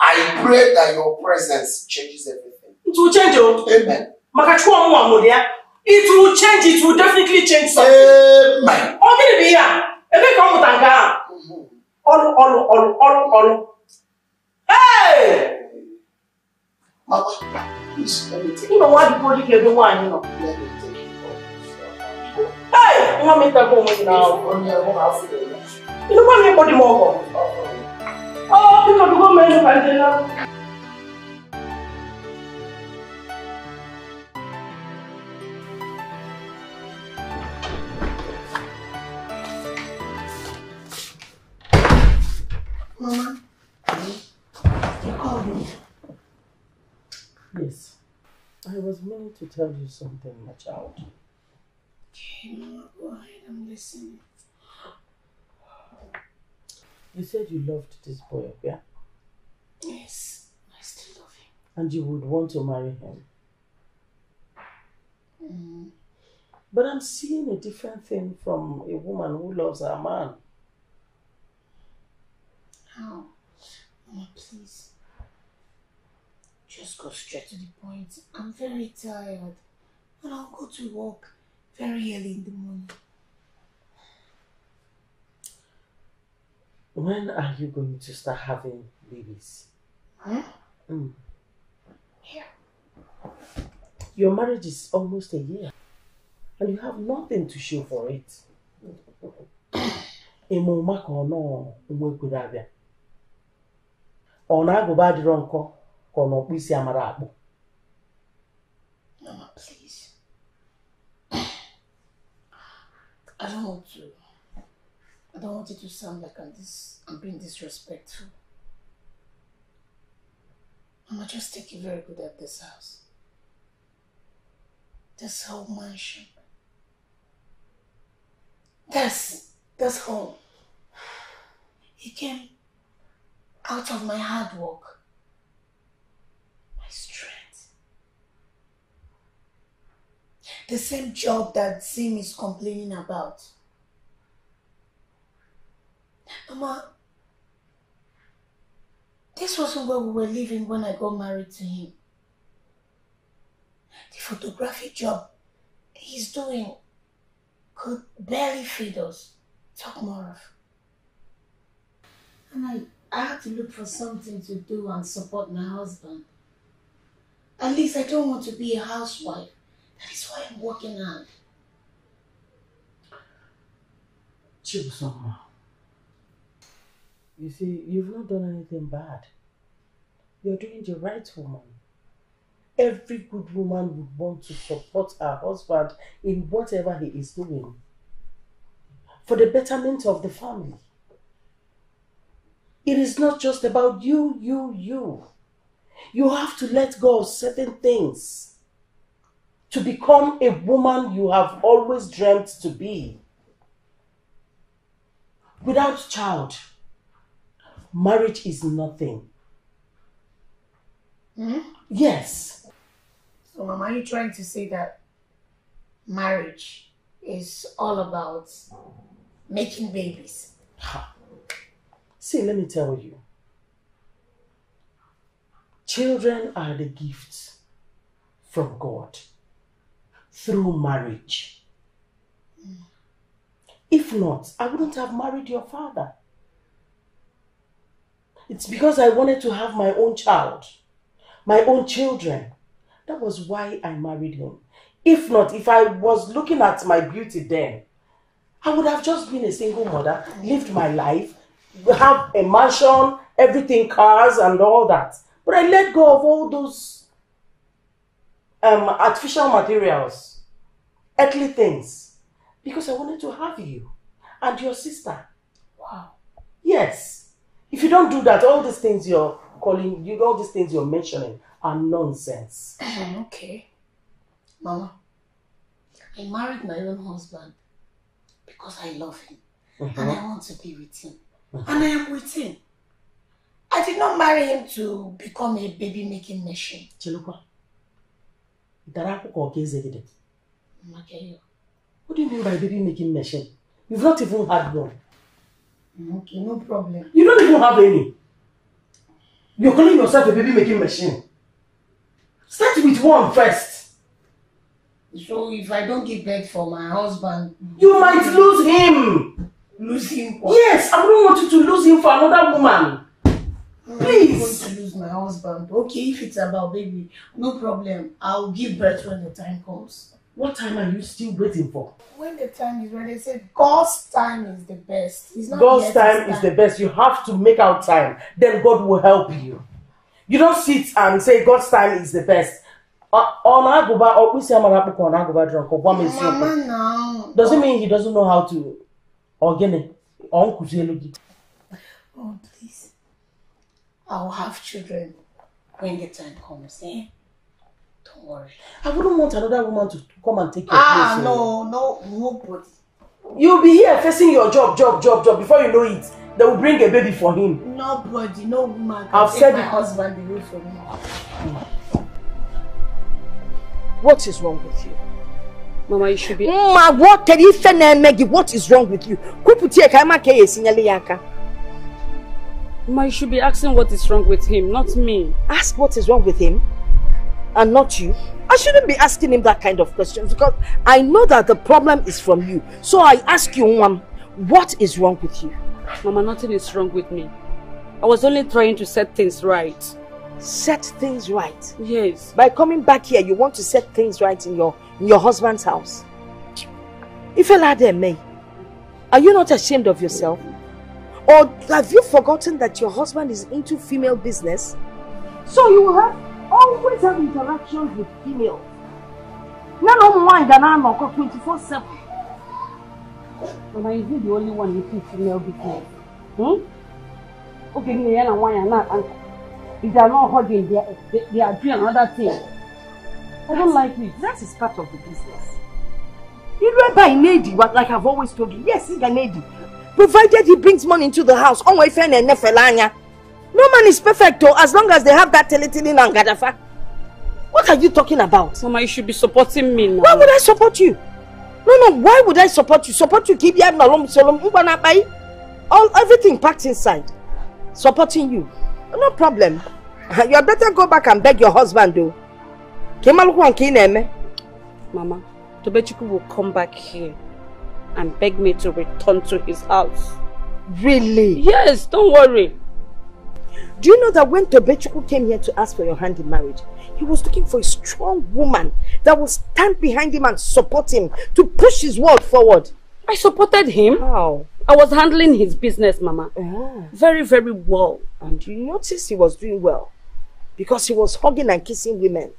Speaker 13: I pray that your presence changes everything.
Speaker 4: It will change o.
Speaker 13: Amen.
Speaker 4: Maka chukwu ọmụmụ amụrụ ya. It will change, it will definitely change something.
Speaker 13: Amen.
Speaker 4: Ọ gịnị bụ ihe a? Ebe ka ọ mụta nke a? Ọlụ, ọlụ, ọlụ, ọlụ, ọlụ. Hey!
Speaker 13: Mama, please let me take
Speaker 4: Ụlọ nwa dịkwa dịka ebe nwaanyị nọ.
Speaker 13: let me take you.
Speaker 4: Hey! Nwa m ịtago onwe gị n'ahụ.
Speaker 13: Onye ọhụrụ afọ iri.
Speaker 4: Ịnụkwa m ịkpọ dị m ọgọ. Ọ, biko dugo m elu ka ndị
Speaker 1: meaning to tell you something, my child.
Speaker 13: Okay, Mama, go ahead. I'm listening.
Speaker 1: You said you loved this boy, yeah?
Speaker 13: Yes, I still love him.
Speaker 1: And you would want to marry him.
Speaker 13: Mm.
Speaker 1: But I'm seeing a different thing from a woman who loves her man.
Speaker 13: How? Mama, please. Just go straight to the point. I'm very tired. And I'll go to work very early in the morning.
Speaker 1: When are you going to start having babies?
Speaker 13: Huh?
Speaker 1: Mm.
Speaker 13: Here.
Speaker 1: Your marriage is almost a year. And you have nothing to show for it. Ịma ụma ka ọ nọ nwa ekwere abịa. Ọ na agụba adịrọ nkọ ka ọ na ọkpụ isi amara akpụ.
Speaker 13: Mama, please. I don't want to. I don't want it to sound like I'm this. I'm being disrespectful. Mama, just take it very good at this house. This whole mansion. This, this home. It came out of my hard work, strength. The same job that Sim is complaining about. Mama, this wasn't where we were living when I got married to him. The photography job he's doing could barely feed us. Talk more of. And I, I had to look for something to do and support my husband. At least I don't want to be a housewife. That is why I'm working hard.
Speaker 1: Chibusoma. You see, you've not done anything bad. You're doing the right woman. Every good woman would want to support her husband in whatever he is doing for the betterment of the family. It is not just about you, you, you. You have to let go of certain things to become a woman you have always dreamt to be. Without child, marriage is nothing.
Speaker 13: Hmm?
Speaker 1: Yes.
Speaker 13: So, Mama, are you trying to say that marriage is all about making babies?
Speaker 1: See, let me tell you. Children are the gifts from God through marriage. If not, I wouldn't have married your father. It's because I wanted to have my own child, my own children. That was why I married him. If not, if I was looking at my beauty then, I would have just been a single mother, lived my life, have a mansion, everything, cars, and all that. But I let go of all those um, artificial materials, earthly things, because I wanted to have you and your sister.
Speaker 13: Wow.
Speaker 1: Yes. If you don't do that, all these things you're calling, you all these things you're mentioning are nonsense.
Speaker 13: okay. Mama, I married my own husband because I love him
Speaker 1: Mhm.
Speaker 13: and I want to be with him. And I am with him. I did not marry him to become a baby making machine.
Speaker 1: Chelukwa, dara akwụkwọ ka eze gị dị.
Speaker 13: Makeyo.
Speaker 1: What do you mean by baby making machine? You've not even had one.
Speaker 13: Okay, no problem.
Speaker 1: You don't even have any. You're calling yourself a baby making machine. Start with one first.
Speaker 13: So if I don't give birth for my husband,
Speaker 1: You might lose him.
Speaker 13: Lose him?
Speaker 1: Yes, I don't want you to lose him for another woman.
Speaker 13: I'm going to lose my husband. Okay, if it's about baby, no problem. I'll give birth when the time comes.
Speaker 1: What time are you still waiting for?
Speaker 13: When the time is ready, they say God's time is the best. It's not
Speaker 1: God's
Speaker 13: yet
Speaker 1: time is the best. You have to make out time. Then God will help you. You don't sit and say God's time is the best. Uh, on Aguba, or we say Amarapuko on Aguba drunk, or one is
Speaker 13: Mama now.
Speaker 1: Doesn't mean he doesn't know how to organic. or kuzelugi.
Speaker 13: Oh, please. I'll have children when the time comes, eh? Don't worry.
Speaker 1: I wouldn't want another woman to come and take your
Speaker 13: Ah,
Speaker 1: place.
Speaker 13: no, no, nobody.
Speaker 1: You'll be here facing your job, job, job, job. Before you know it, they will bring a baby for him.
Speaker 13: Nobody, no woman can
Speaker 1: I've
Speaker 13: take
Speaker 1: said
Speaker 13: my
Speaker 1: it.
Speaker 13: husband away from me.
Speaker 4: What is wrong with you?
Speaker 8: Mama, you should be.
Speaker 4: Ma, what can you Meggy? What is wrong with you? Kuputie kama keye sinyale yaka.
Speaker 8: Ma, you should be asking what is wrong with him, not me.
Speaker 4: Ask what is wrong with him and not you. I shouldn't be asking him that kind of questions because I know that the problem is from you. So I ask you, Mom, what is wrong with you?
Speaker 8: Mama, nothing is wrong with me. I was only trying to set things right.
Speaker 4: Set things right?
Speaker 8: Yes.
Speaker 4: By coming back here, you want to set things right in your in your husband's house. Ifela May, are you not ashamed of yourself? Or have you forgotten that your husband is into female business? So you have always have interactions with females. None of mine than I'm 24 7.
Speaker 8: Mama, is he the only one into female business? Hmm? Okay, me and one and not and if they are not hugging, they are, they, they are doing another thing. I don't like it.
Speaker 4: That is part of the business. You Nady, but like I've always told you, yes, a Nady. Provided he brings money into the house, on wife and nefelanya. No man is perfect, though, as long as they have that teletini and gadafa. What are you talking about?
Speaker 8: Mama, you should be supporting me now.
Speaker 4: Why would I support you? No, no, why would I support you? Support you, keep your nalom solom. All everything packed inside. Supporting you. No problem. You had better go back and beg your husband, though.
Speaker 8: Mama, Tobechukwu will come back here and beg me to return to his house.
Speaker 4: Really?
Speaker 8: Yes, don't worry.
Speaker 4: Do you know that when Tobechukwu came here to ask for your hand in marriage, he was looking for a strong woman that will stand behind him and support him to push his world forward.
Speaker 8: I supported him.
Speaker 4: How?
Speaker 8: I was handling his business, Mama.
Speaker 4: Ah.
Speaker 8: Very, very well.
Speaker 4: And you noticed he was doing well because he was hugging and kissing women.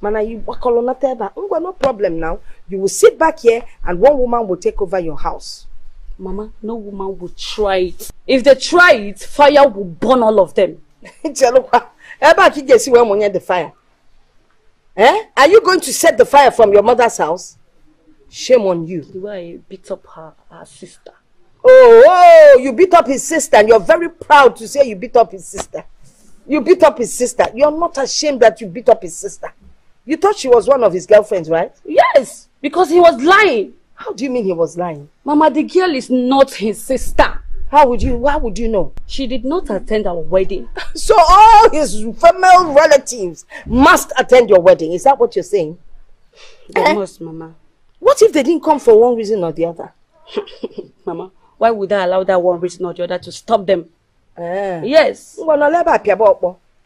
Speaker 4: Mana, you wakolonateba. Ngwa, no problem now. You will sit back here and one woman will take over your house.
Speaker 8: Mama, no woman will try it. If they try it, fire will burn all of them.
Speaker 4: Chelukwa, eba ki gesi we monye the fire. Eh? Are you going to set the fire from your mother's house? Shame on you.
Speaker 8: The way I beat up her, her sister.
Speaker 4: Oh, oh, you beat up his sister and you're very proud to say you beat up his sister. You beat up his sister. You're not ashamed that you beat up his sister. You thought she was one of his girlfriends, right?
Speaker 8: Yes, because he was lying.
Speaker 4: How do you mean he was lying?
Speaker 8: Mama, the girl is not his sister.
Speaker 4: How would you, how would you know?
Speaker 8: She did not attend our wedding.
Speaker 4: So all his female relatives must attend your wedding. Is that what you're saying?
Speaker 8: They
Speaker 4: Eh?
Speaker 8: must, Mama.
Speaker 4: What if they didn't come for one reason or the other?
Speaker 8: Mama, why would I allow that one reason or the other to stop them?
Speaker 4: Eh.
Speaker 8: Yes.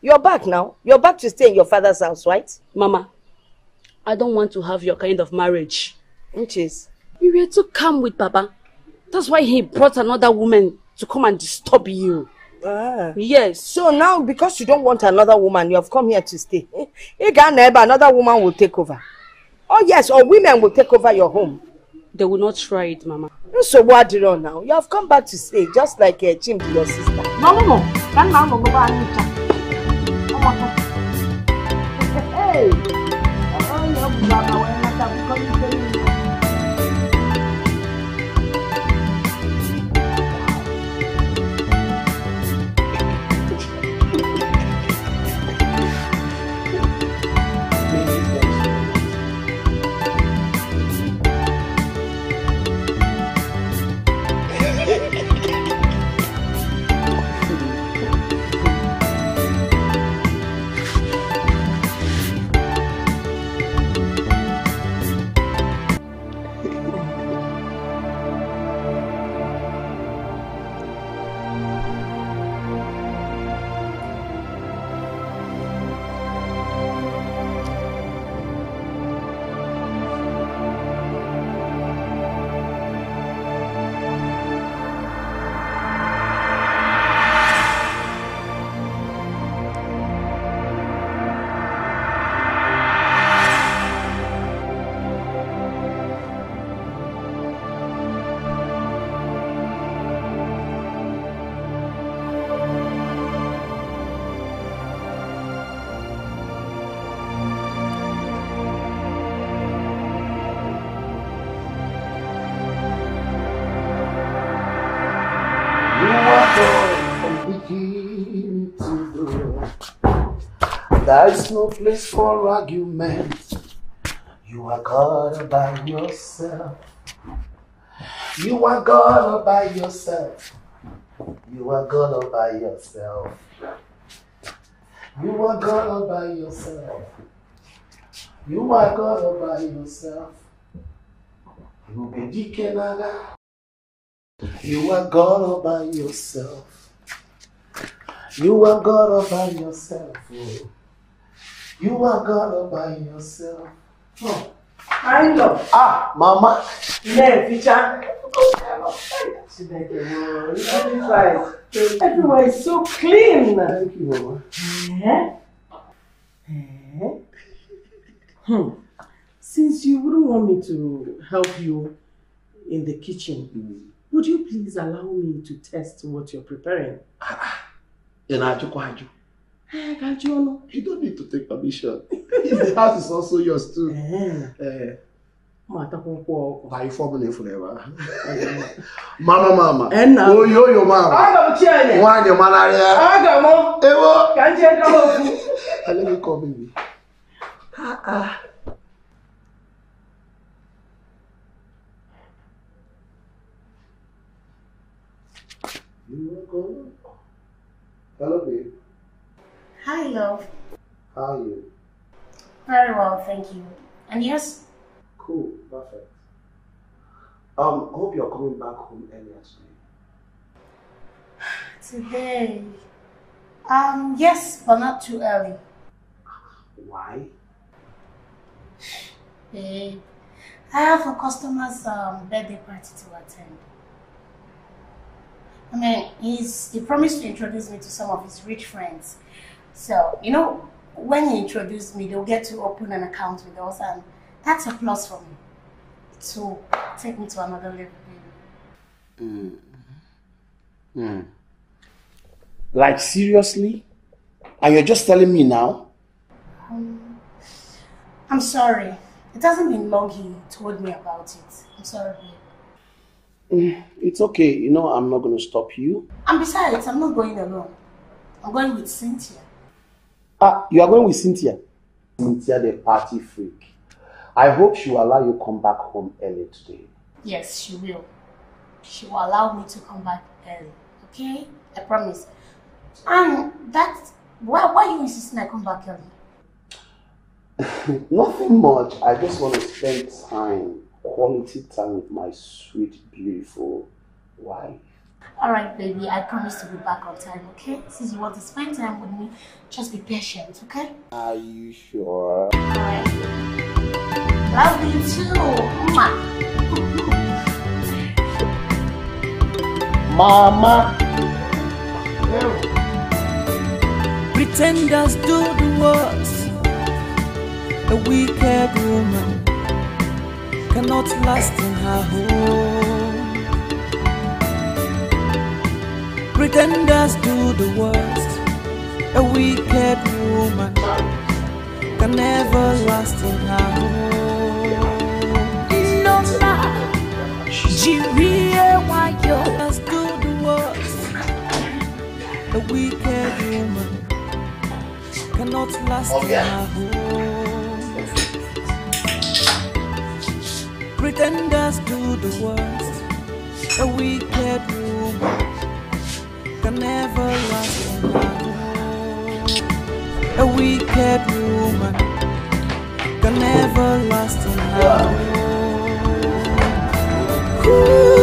Speaker 4: Ngwana, leba apia bokpo. You're back now. You're back to stay in your father's house, right?
Speaker 8: Mama, I don't want to have your kind of marriage.
Speaker 4: Which is?
Speaker 8: You were too calm with Baba. That's why he brought another woman to come and disturb you.
Speaker 4: Ah.
Speaker 8: Yes.
Speaker 4: So now, because you don't want another woman, you have come here to stay. Another woman will take over. Oh yes, or women will take over your home.
Speaker 8: They will not try it, Mama.
Speaker 4: So what do you now? You have come back to stay, just like uh, Chim to your sister.
Speaker 8: No, no, no.
Speaker 4: Hey!
Speaker 16: There's no place for argument. You are God all by yourself. You are God all by yourself. You are God all by yourself. You are God all by yourself. You are God all by yourself. You be. You are God all by yourself. You are God all by yourself. You are God all by yourself. Oh.
Speaker 1: I know.
Speaker 16: Ah, Mama.
Speaker 1: Yeah, teacher. Everywhere is so clean.
Speaker 16: Thank you, Mama.
Speaker 1: Eh? Eh? Hmm. Since you wouldn't want me to help you in the kitchen, would you please allow me to test what you're preparing?
Speaker 16: In Ajukwaju.
Speaker 1: Eh, can't you know?
Speaker 16: You don't need to take permission. the house is also yours too. Eh. By formula forever. Mama, mama.
Speaker 1: Enna.
Speaker 16: Oh, yo, yo, mama.
Speaker 1: Aga m chi anya.
Speaker 16: Nwanyị mara ya.
Speaker 1: Aga m.
Speaker 16: Ewo.
Speaker 1: Ka nje gaba ofu.
Speaker 16: Let me call baby.
Speaker 1: Ah, ah.
Speaker 16: You are God. Hello, babe.
Speaker 13: Hi, love.
Speaker 16: How are you?
Speaker 13: Very well, thank you. And yes,
Speaker 16: Cool. Perfect. Um, I hope you're coming back home earlier today.
Speaker 13: today. Um, yes, but not too early.
Speaker 16: Why?
Speaker 13: Babe, I have a customer's um, birthday party to attend. I mean, he's he promised to introduce me to some of his rich friends. So, you know, when he introduced me, they'll get to open an account with us, and that's a plus for me. To take me to another level. baby.
Speaker 16: Mm. Hmm. Like seriously? And you're just telling me now?
Speaker 13: Um, I'm sorry. It hasn't been long he told me about it. I'm sorry.
Speaker 16: Mm, It's okay. You know, I'm not going to stop you.
Speaker 13: And besides, I'm not going alone. I'm going with Cynthia.
Speaker 16: Ah, you are going with Cynthia? Cynthia, the party freak. I hope she will allow you come back home early today.
Speaker 13: Yes, she will. She will allow me to come back early. Okay? I promise. And that why why you insisting I come back early?
Speaker 16: Nothing much. I just want to spend time, quality time with my sweet, beautiful wife.
Speaker 13: Alright, baby, I promise to be back on time, okay? Since you want to spend time with me, just be patient, okay?
Speaker 16: Are you sure?
Speaker 13: Alright. Love you too. Mwah.
Speaker 16: Mama.
Speaker 18: Pretenders do the worst. A wicked woman cannot last in her home. Pretenders do the worst. A wicked woman can never last in her home. No lie, Jirie wayo. Pretenders do the worst. A wicked woman cannot last in her home. Pretenders do the worst. A wicked woman last in her home. A wicked woman never last in her
Speaker 6: Hey,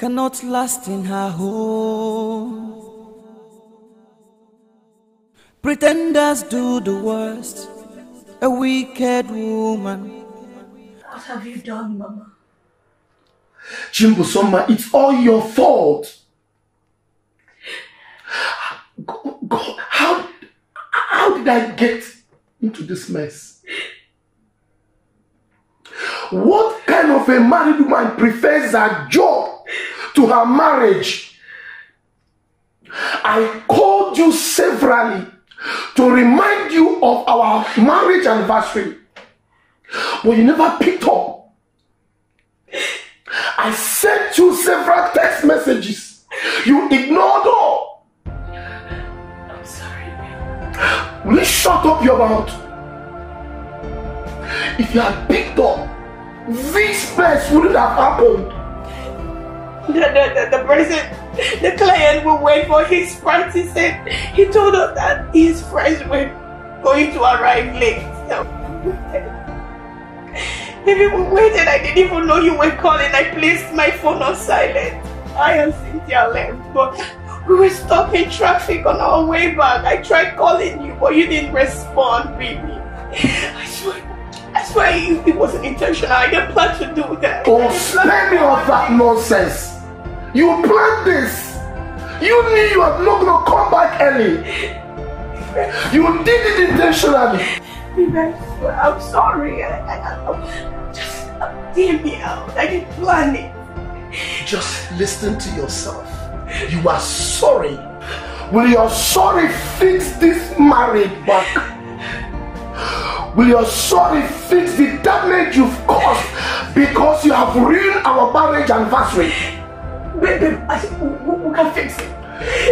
Speaker 18: cannot last in her home. Pretenders do the worst. A wicked woman.
Speaker 13: What have you done, Mama?
Speaker 5: Chimbusoma, it's all your fault. God, God, how, how did I get into this mess? What kind of a married woman prefers her job to her marriage? I called you severally to remind you of our marriage anniversary, but you never picked up. I sent you several text messages. You ignored all.
Speaker 1: I'm sorry.
Speaker 5: Will you shut up your mouth? If you had picked up, this mess wouldn't have happened.
Speaker 10: The, the, the, the person, the client will wait for his practice and he told us that his friends were going to arrive late. So, we waited, I didn't even know you were calling. I placed my phone on silent. I and Cynthia left, but we were stuck in traffic on our way back. I tried calling you, but you didn't respond, baby. I swear, I swear it, it wasn't intentional. I didn't plan to do that.
Speaker 5: Oh, spare me of that nonsense. You planned this. You knew you were not going to come back early. You did it intentionally.
Speaker 10: Baby, I swear, I'm sorry. I, I, I, just uh, hear me out. I didn't plan it.
Speaker 5: Just listen to yourself. You are sorry. Will your sorry fix this marriage back? Will your sorry fix the damage you've caused because you have ruined our marriage anniversary?
Speaker 10: Baby, I, we, we can fix it.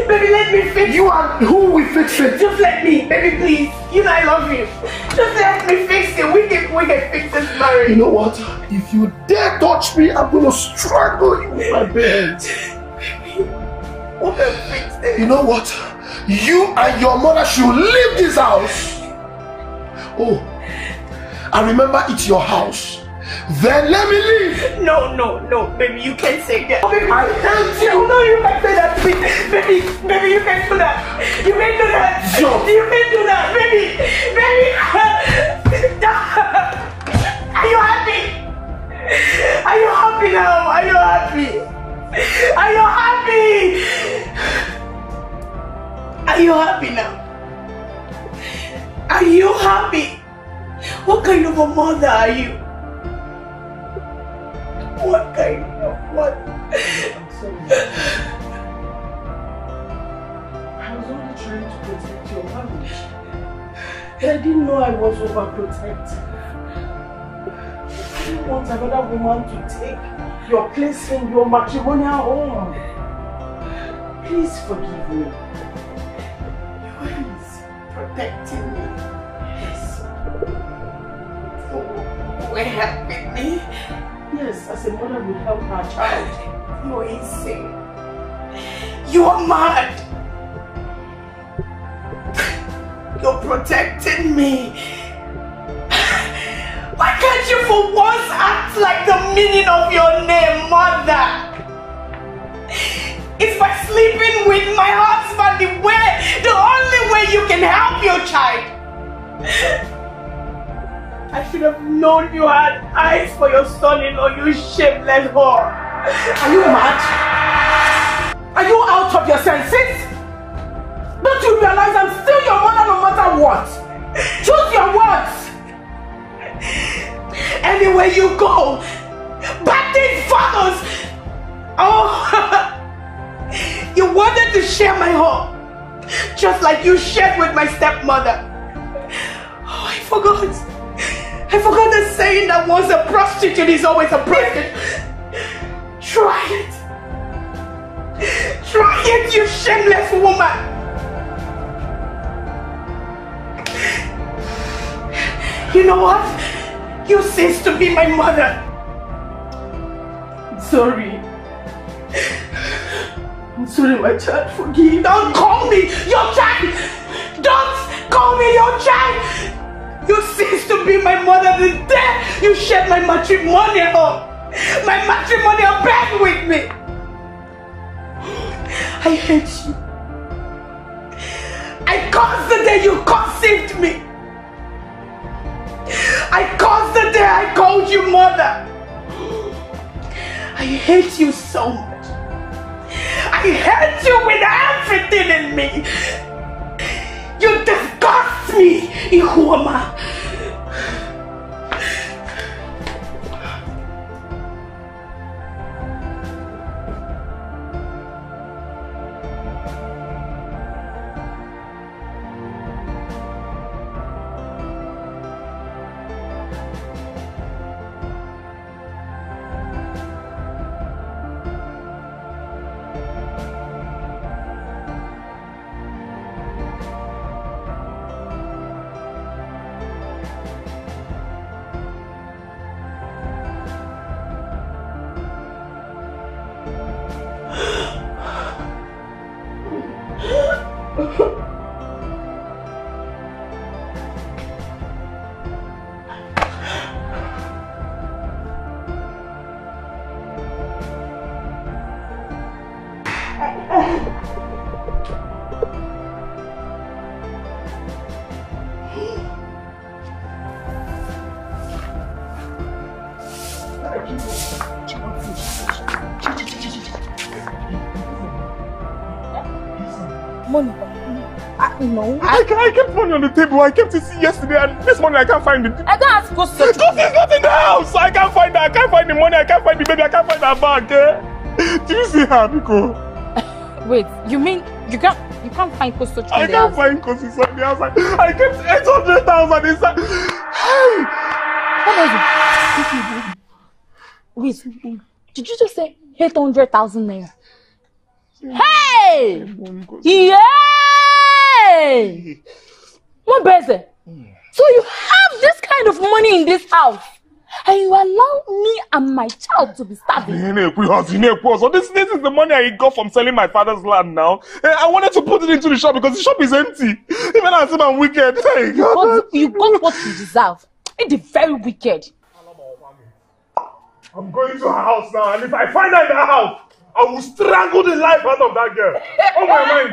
Speaker 10: Baby, let me fix
Speaker 5: You and who will fix it?
Speaker 10: Just let me, baby, please. You know I love you. Just let me fix it. We can, we can fix this marriage.
Speaker 5: You know what? If you dare touch me, I'm gonna strangle you with my bed.
Speaker 10: We can fix it.
Speaker 5: You know what? You and your mother should leave this house. Oh, I remember it's your house. Then let me leave.
Speaker 10: No, no, no, baby, you can't say that. Oh, baby,
Speaker 5: I hate you.
Speaker 10: No, you can't say that, baby. Baby, baby, you can't do that. You can't do that.
Speaker 5: Jump.
Speaker 10: You can't do that, baby. Baby. Are you happy? Are you happy now? Are you happy? Are you happy? Are you happy now? Are you happy? What kind of a mother are you? What kind of what? I'm sorry.
Speaker 1: I was only trying to protect your marriage. I didn't know I was overprotective. I didn't want another woman to take your place in your matrimonial home. Please forgive me.
Speaker 10: Please protecting me. We're helping me.
Speaker 1: Yes, as a mother would help her child.
Speaker 10: You're insane. You're mad. You're protecting me. Why can't you for once act like the meaning of your name, mother? It's by sleeping with my husband the way, the only way you can help your child. I should have known you had eyes for your son-in-law, you shameless whore.
Speaker 1: Are you mad? Are you out of your senses? Don't you realize I'm still your mother no matter what? Choose your words.
Speaker 10: Anywhere you go, bad things follows. Oh, you wanted to share my home, just like you shared with my stepmother. Oh, I forgot. I forgot the saying that once a prostitute is always a prostitute. Try it. Try it, you shameless woman. You know what? You cease to be my mother. sorry. I'm sorry, my child. Forgive. Don't call me your child. Don't call me your child. You ceased to be my mother the day you shared my matrimonial, my matrimonial bed with me. I hate you. I caused the day you conceived me. I caused the day I called you mother. I hate you so much. I hate you with everything in me. You disgust me, Ihuama.
Speaker 3: I,
Speaker 2: I kept money on the table. I kept it yesterday, and this morning I can't find it.
Speaker 3: I don't. Kosi
Speaker 2: is not in the house. I can't find her. I can't find the money. I can't find the baby. I can't find her bag. Eh? Do you see her, Biko?
Speaker 3: Wait, you mean you can't you can't find Kosi
Speaker 2: I can't find Kosi on the outside. I kept 800,000 inside. Hey!
Speaker 3: What is it? Wait, did you just say 800,000 naira? Hey! Yay! What busy? So you have this kind of money in this house, and you allow me and my child to be starving.
Speaker 2: So this, this is the money I got from selling my father's land now. Eh, I wanted to put it into the shop because the shop is empty. Even as if I'm wicked. Hey, God.
Speaker 3: But you got what you deserve. It is very wicked.
Speaker 2: I'm going to her house now, and if I find her in that house, I will strangle the life out of that girl. Oh my mind.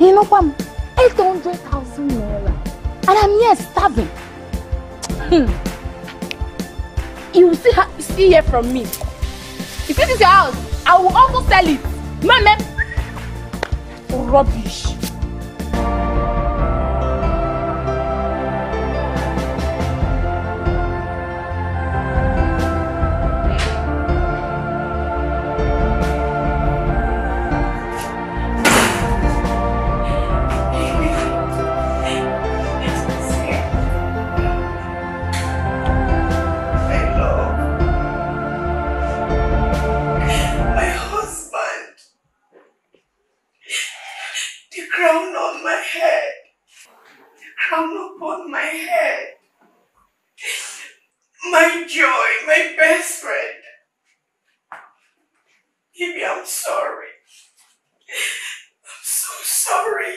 Speaker 3: You know, Pam, 800,000 naira. And I'm here starving. Hmm. You see, ha- see here from me. If this is your house, I will also sell it. Mama, rubbish.
Speaker 10: Best friend. Baby, I'm sorry. I'm so sorry.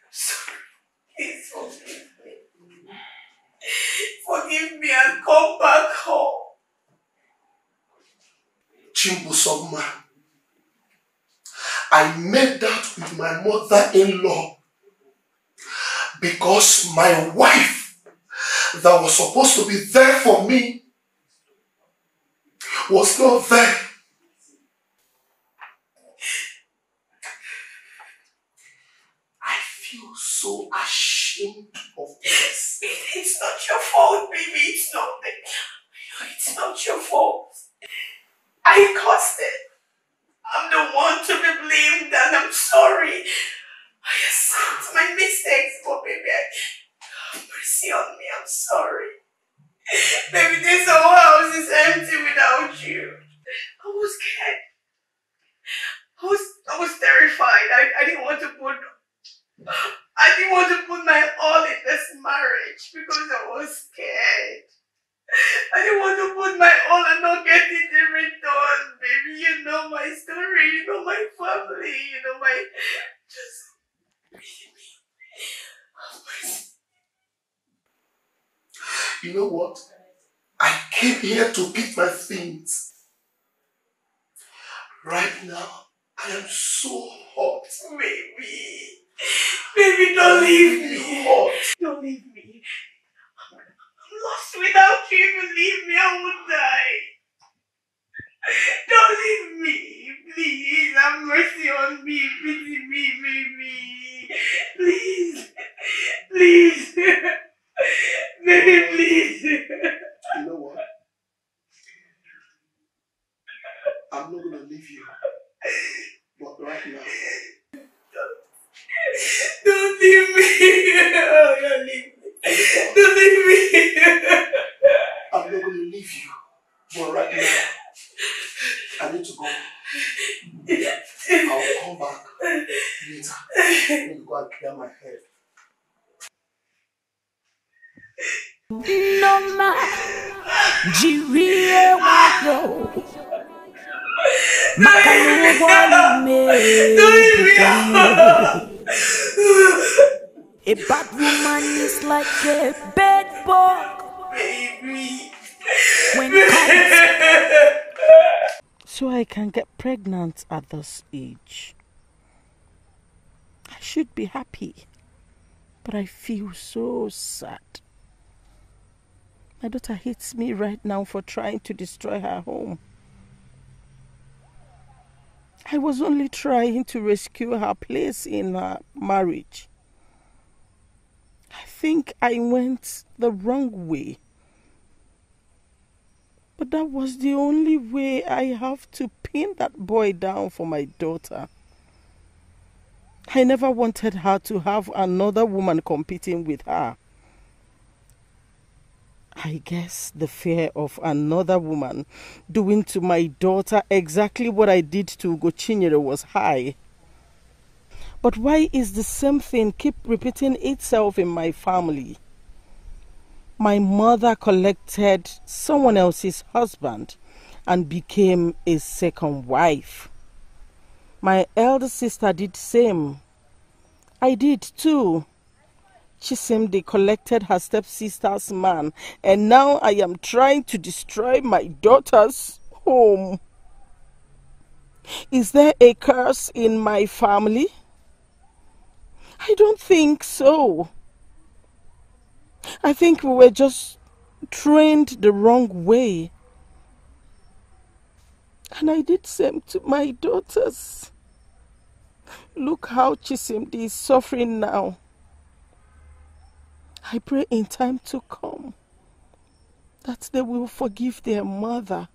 Speaker 10: I'm sorry. Please forgive me. Forgive me and come back home.
Speaker 5: Chimbusoma. I made that with my mother-in-law because my wife that was supposed to be there for me was not there. I feel so ashamed of this.
Speaker 10: It, it's not your fault, baby. It's not. It's not your fault. I caused it. I'm the one to be blamed and I'm sorry. I accept my mistakes, but baby, I, mercy on me. I'm sorry. Baby, this whole house is empty without you. I was scared. I was, I was terrified. I, I didn't want to put, I didn't want to put my all in this marriage because I was scared. I didn't want to put my all and not get it in return, baby. You know my story, you know my family, you know my. Just.
Speaker 5: You know what? I came here to pick my things. Right now, I am so hot.
Speaker 10: Baby. Baby, don't leave me. Don't leave me. I'm lost without you. If you leave me, I would die. Don't leave me. Please, have mercy on me. Pity me, baby. Please. Please. Baby, please.
Speaker 5: You know what? I'm not gonna leave you. But right now,
Speaker 10: Don't leave me. Oh, don't leave me. Don't leave me.
Speaker 5: I'm not gonna leave you. But right now, I need to go. I'll come back later. I need to go and clear my head.
Speaker 7: Noma jirie wayo Makalu me A bad woman is like a bed bug
Speaker 10: Baby
Speaker 7: When
Speaker 1: So I can get pregnant at this age. I should be happy, but I feel so sad. My daughter hates me right now for trying to destroy her home. I was only trying to rescue her place in her marriage. I think I went the wrong way. But that was the only way I have to pin that boy down for my daughter. I never wanted her to have another woman competing with her. I guess the fear of another woman doing to my daughter exactly what I did to Ugochinyere was high. But why is the same thing keep repeating itself in my family? My mother collected someone else's husband and became a second wife. My elder sister did same. I did too. Chisimdi collected her stepsister's man, and now I am trying to destroy my daughter's home. Is there a curse in my family? I don't think so. I think we were just trained the wrong way. And I did same to my daughters. Look how Chisimdi is suffering now. I pray in time to come that they will forgive their mother.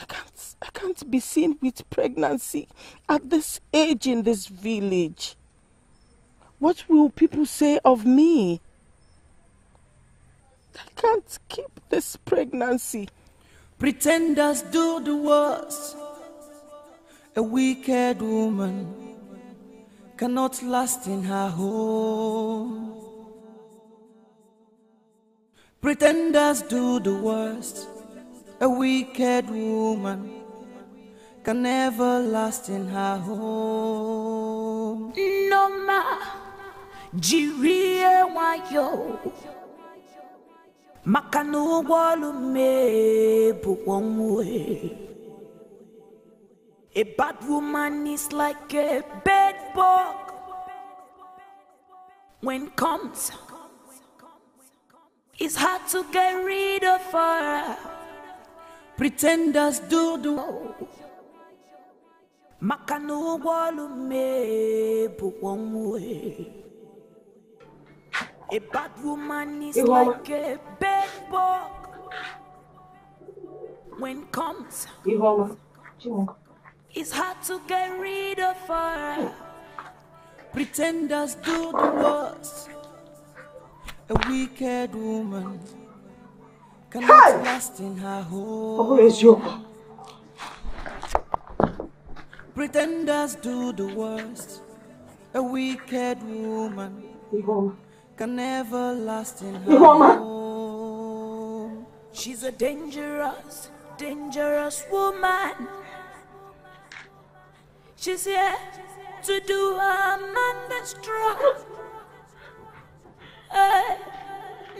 Speaker 1: I can't, I can't be seen with pregnancy at this age in this village. What will people say of me? I can't keep this pregnancy.
Speaker 7: Pretenders do the worst A wicked woman cannot last in her home. Pretenders do the worst. A wicked woman can never last in her home. No Noma jirie wayo maka na ụgwọ A bad woman is like a bed bug. When comes, it's hard to get rid of her. Pretenders do the maka na ụgwọ ọlụ mmee bụkwa nwe. A bad woman is like a bed bug.
Speaker 18: when comes,
Speaker 7: Chimo.
Speaker 18: It's hard to get rid of her. Pretenders do the worst. A wicked woman cannot last in her home. Pretenders do the worst. A wicked woman can never last in her home. She's a dangerous, dangerous woman. She's here to do harm and destroy. Hey,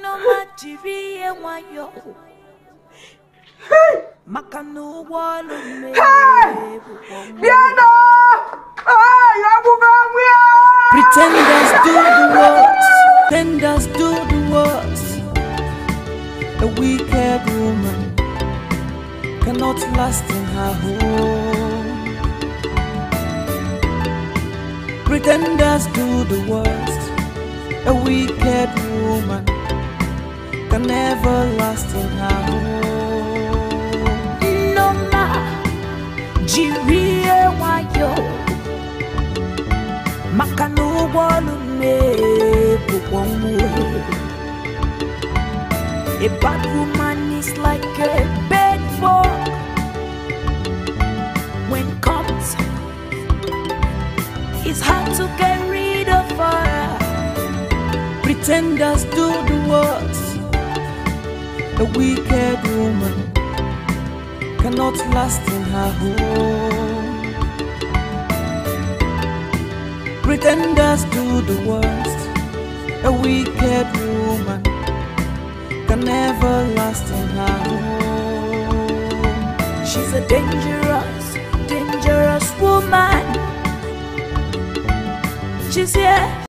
Speaker 18: no matter what you maka na ụgbọala
Speaker 4: Biano! Ah, ya bụba nwa
Speaker 18: Pretenders do the worst, pretenders do the worst. A wicked woman cannot last in her home. Pretenders do the worst. A wicked woman can never last in her home. No ma, jiri wayo. maka na ụgbọọlụ na-ebukwa nwa A bad woman is like a bed bug it's hard to get rid of her pretenders do the worst a wicked woman cannot last in her home Pretenders do the worst. A wicked woman can never last in her home. She's a dangerous, dangerous woman. She's here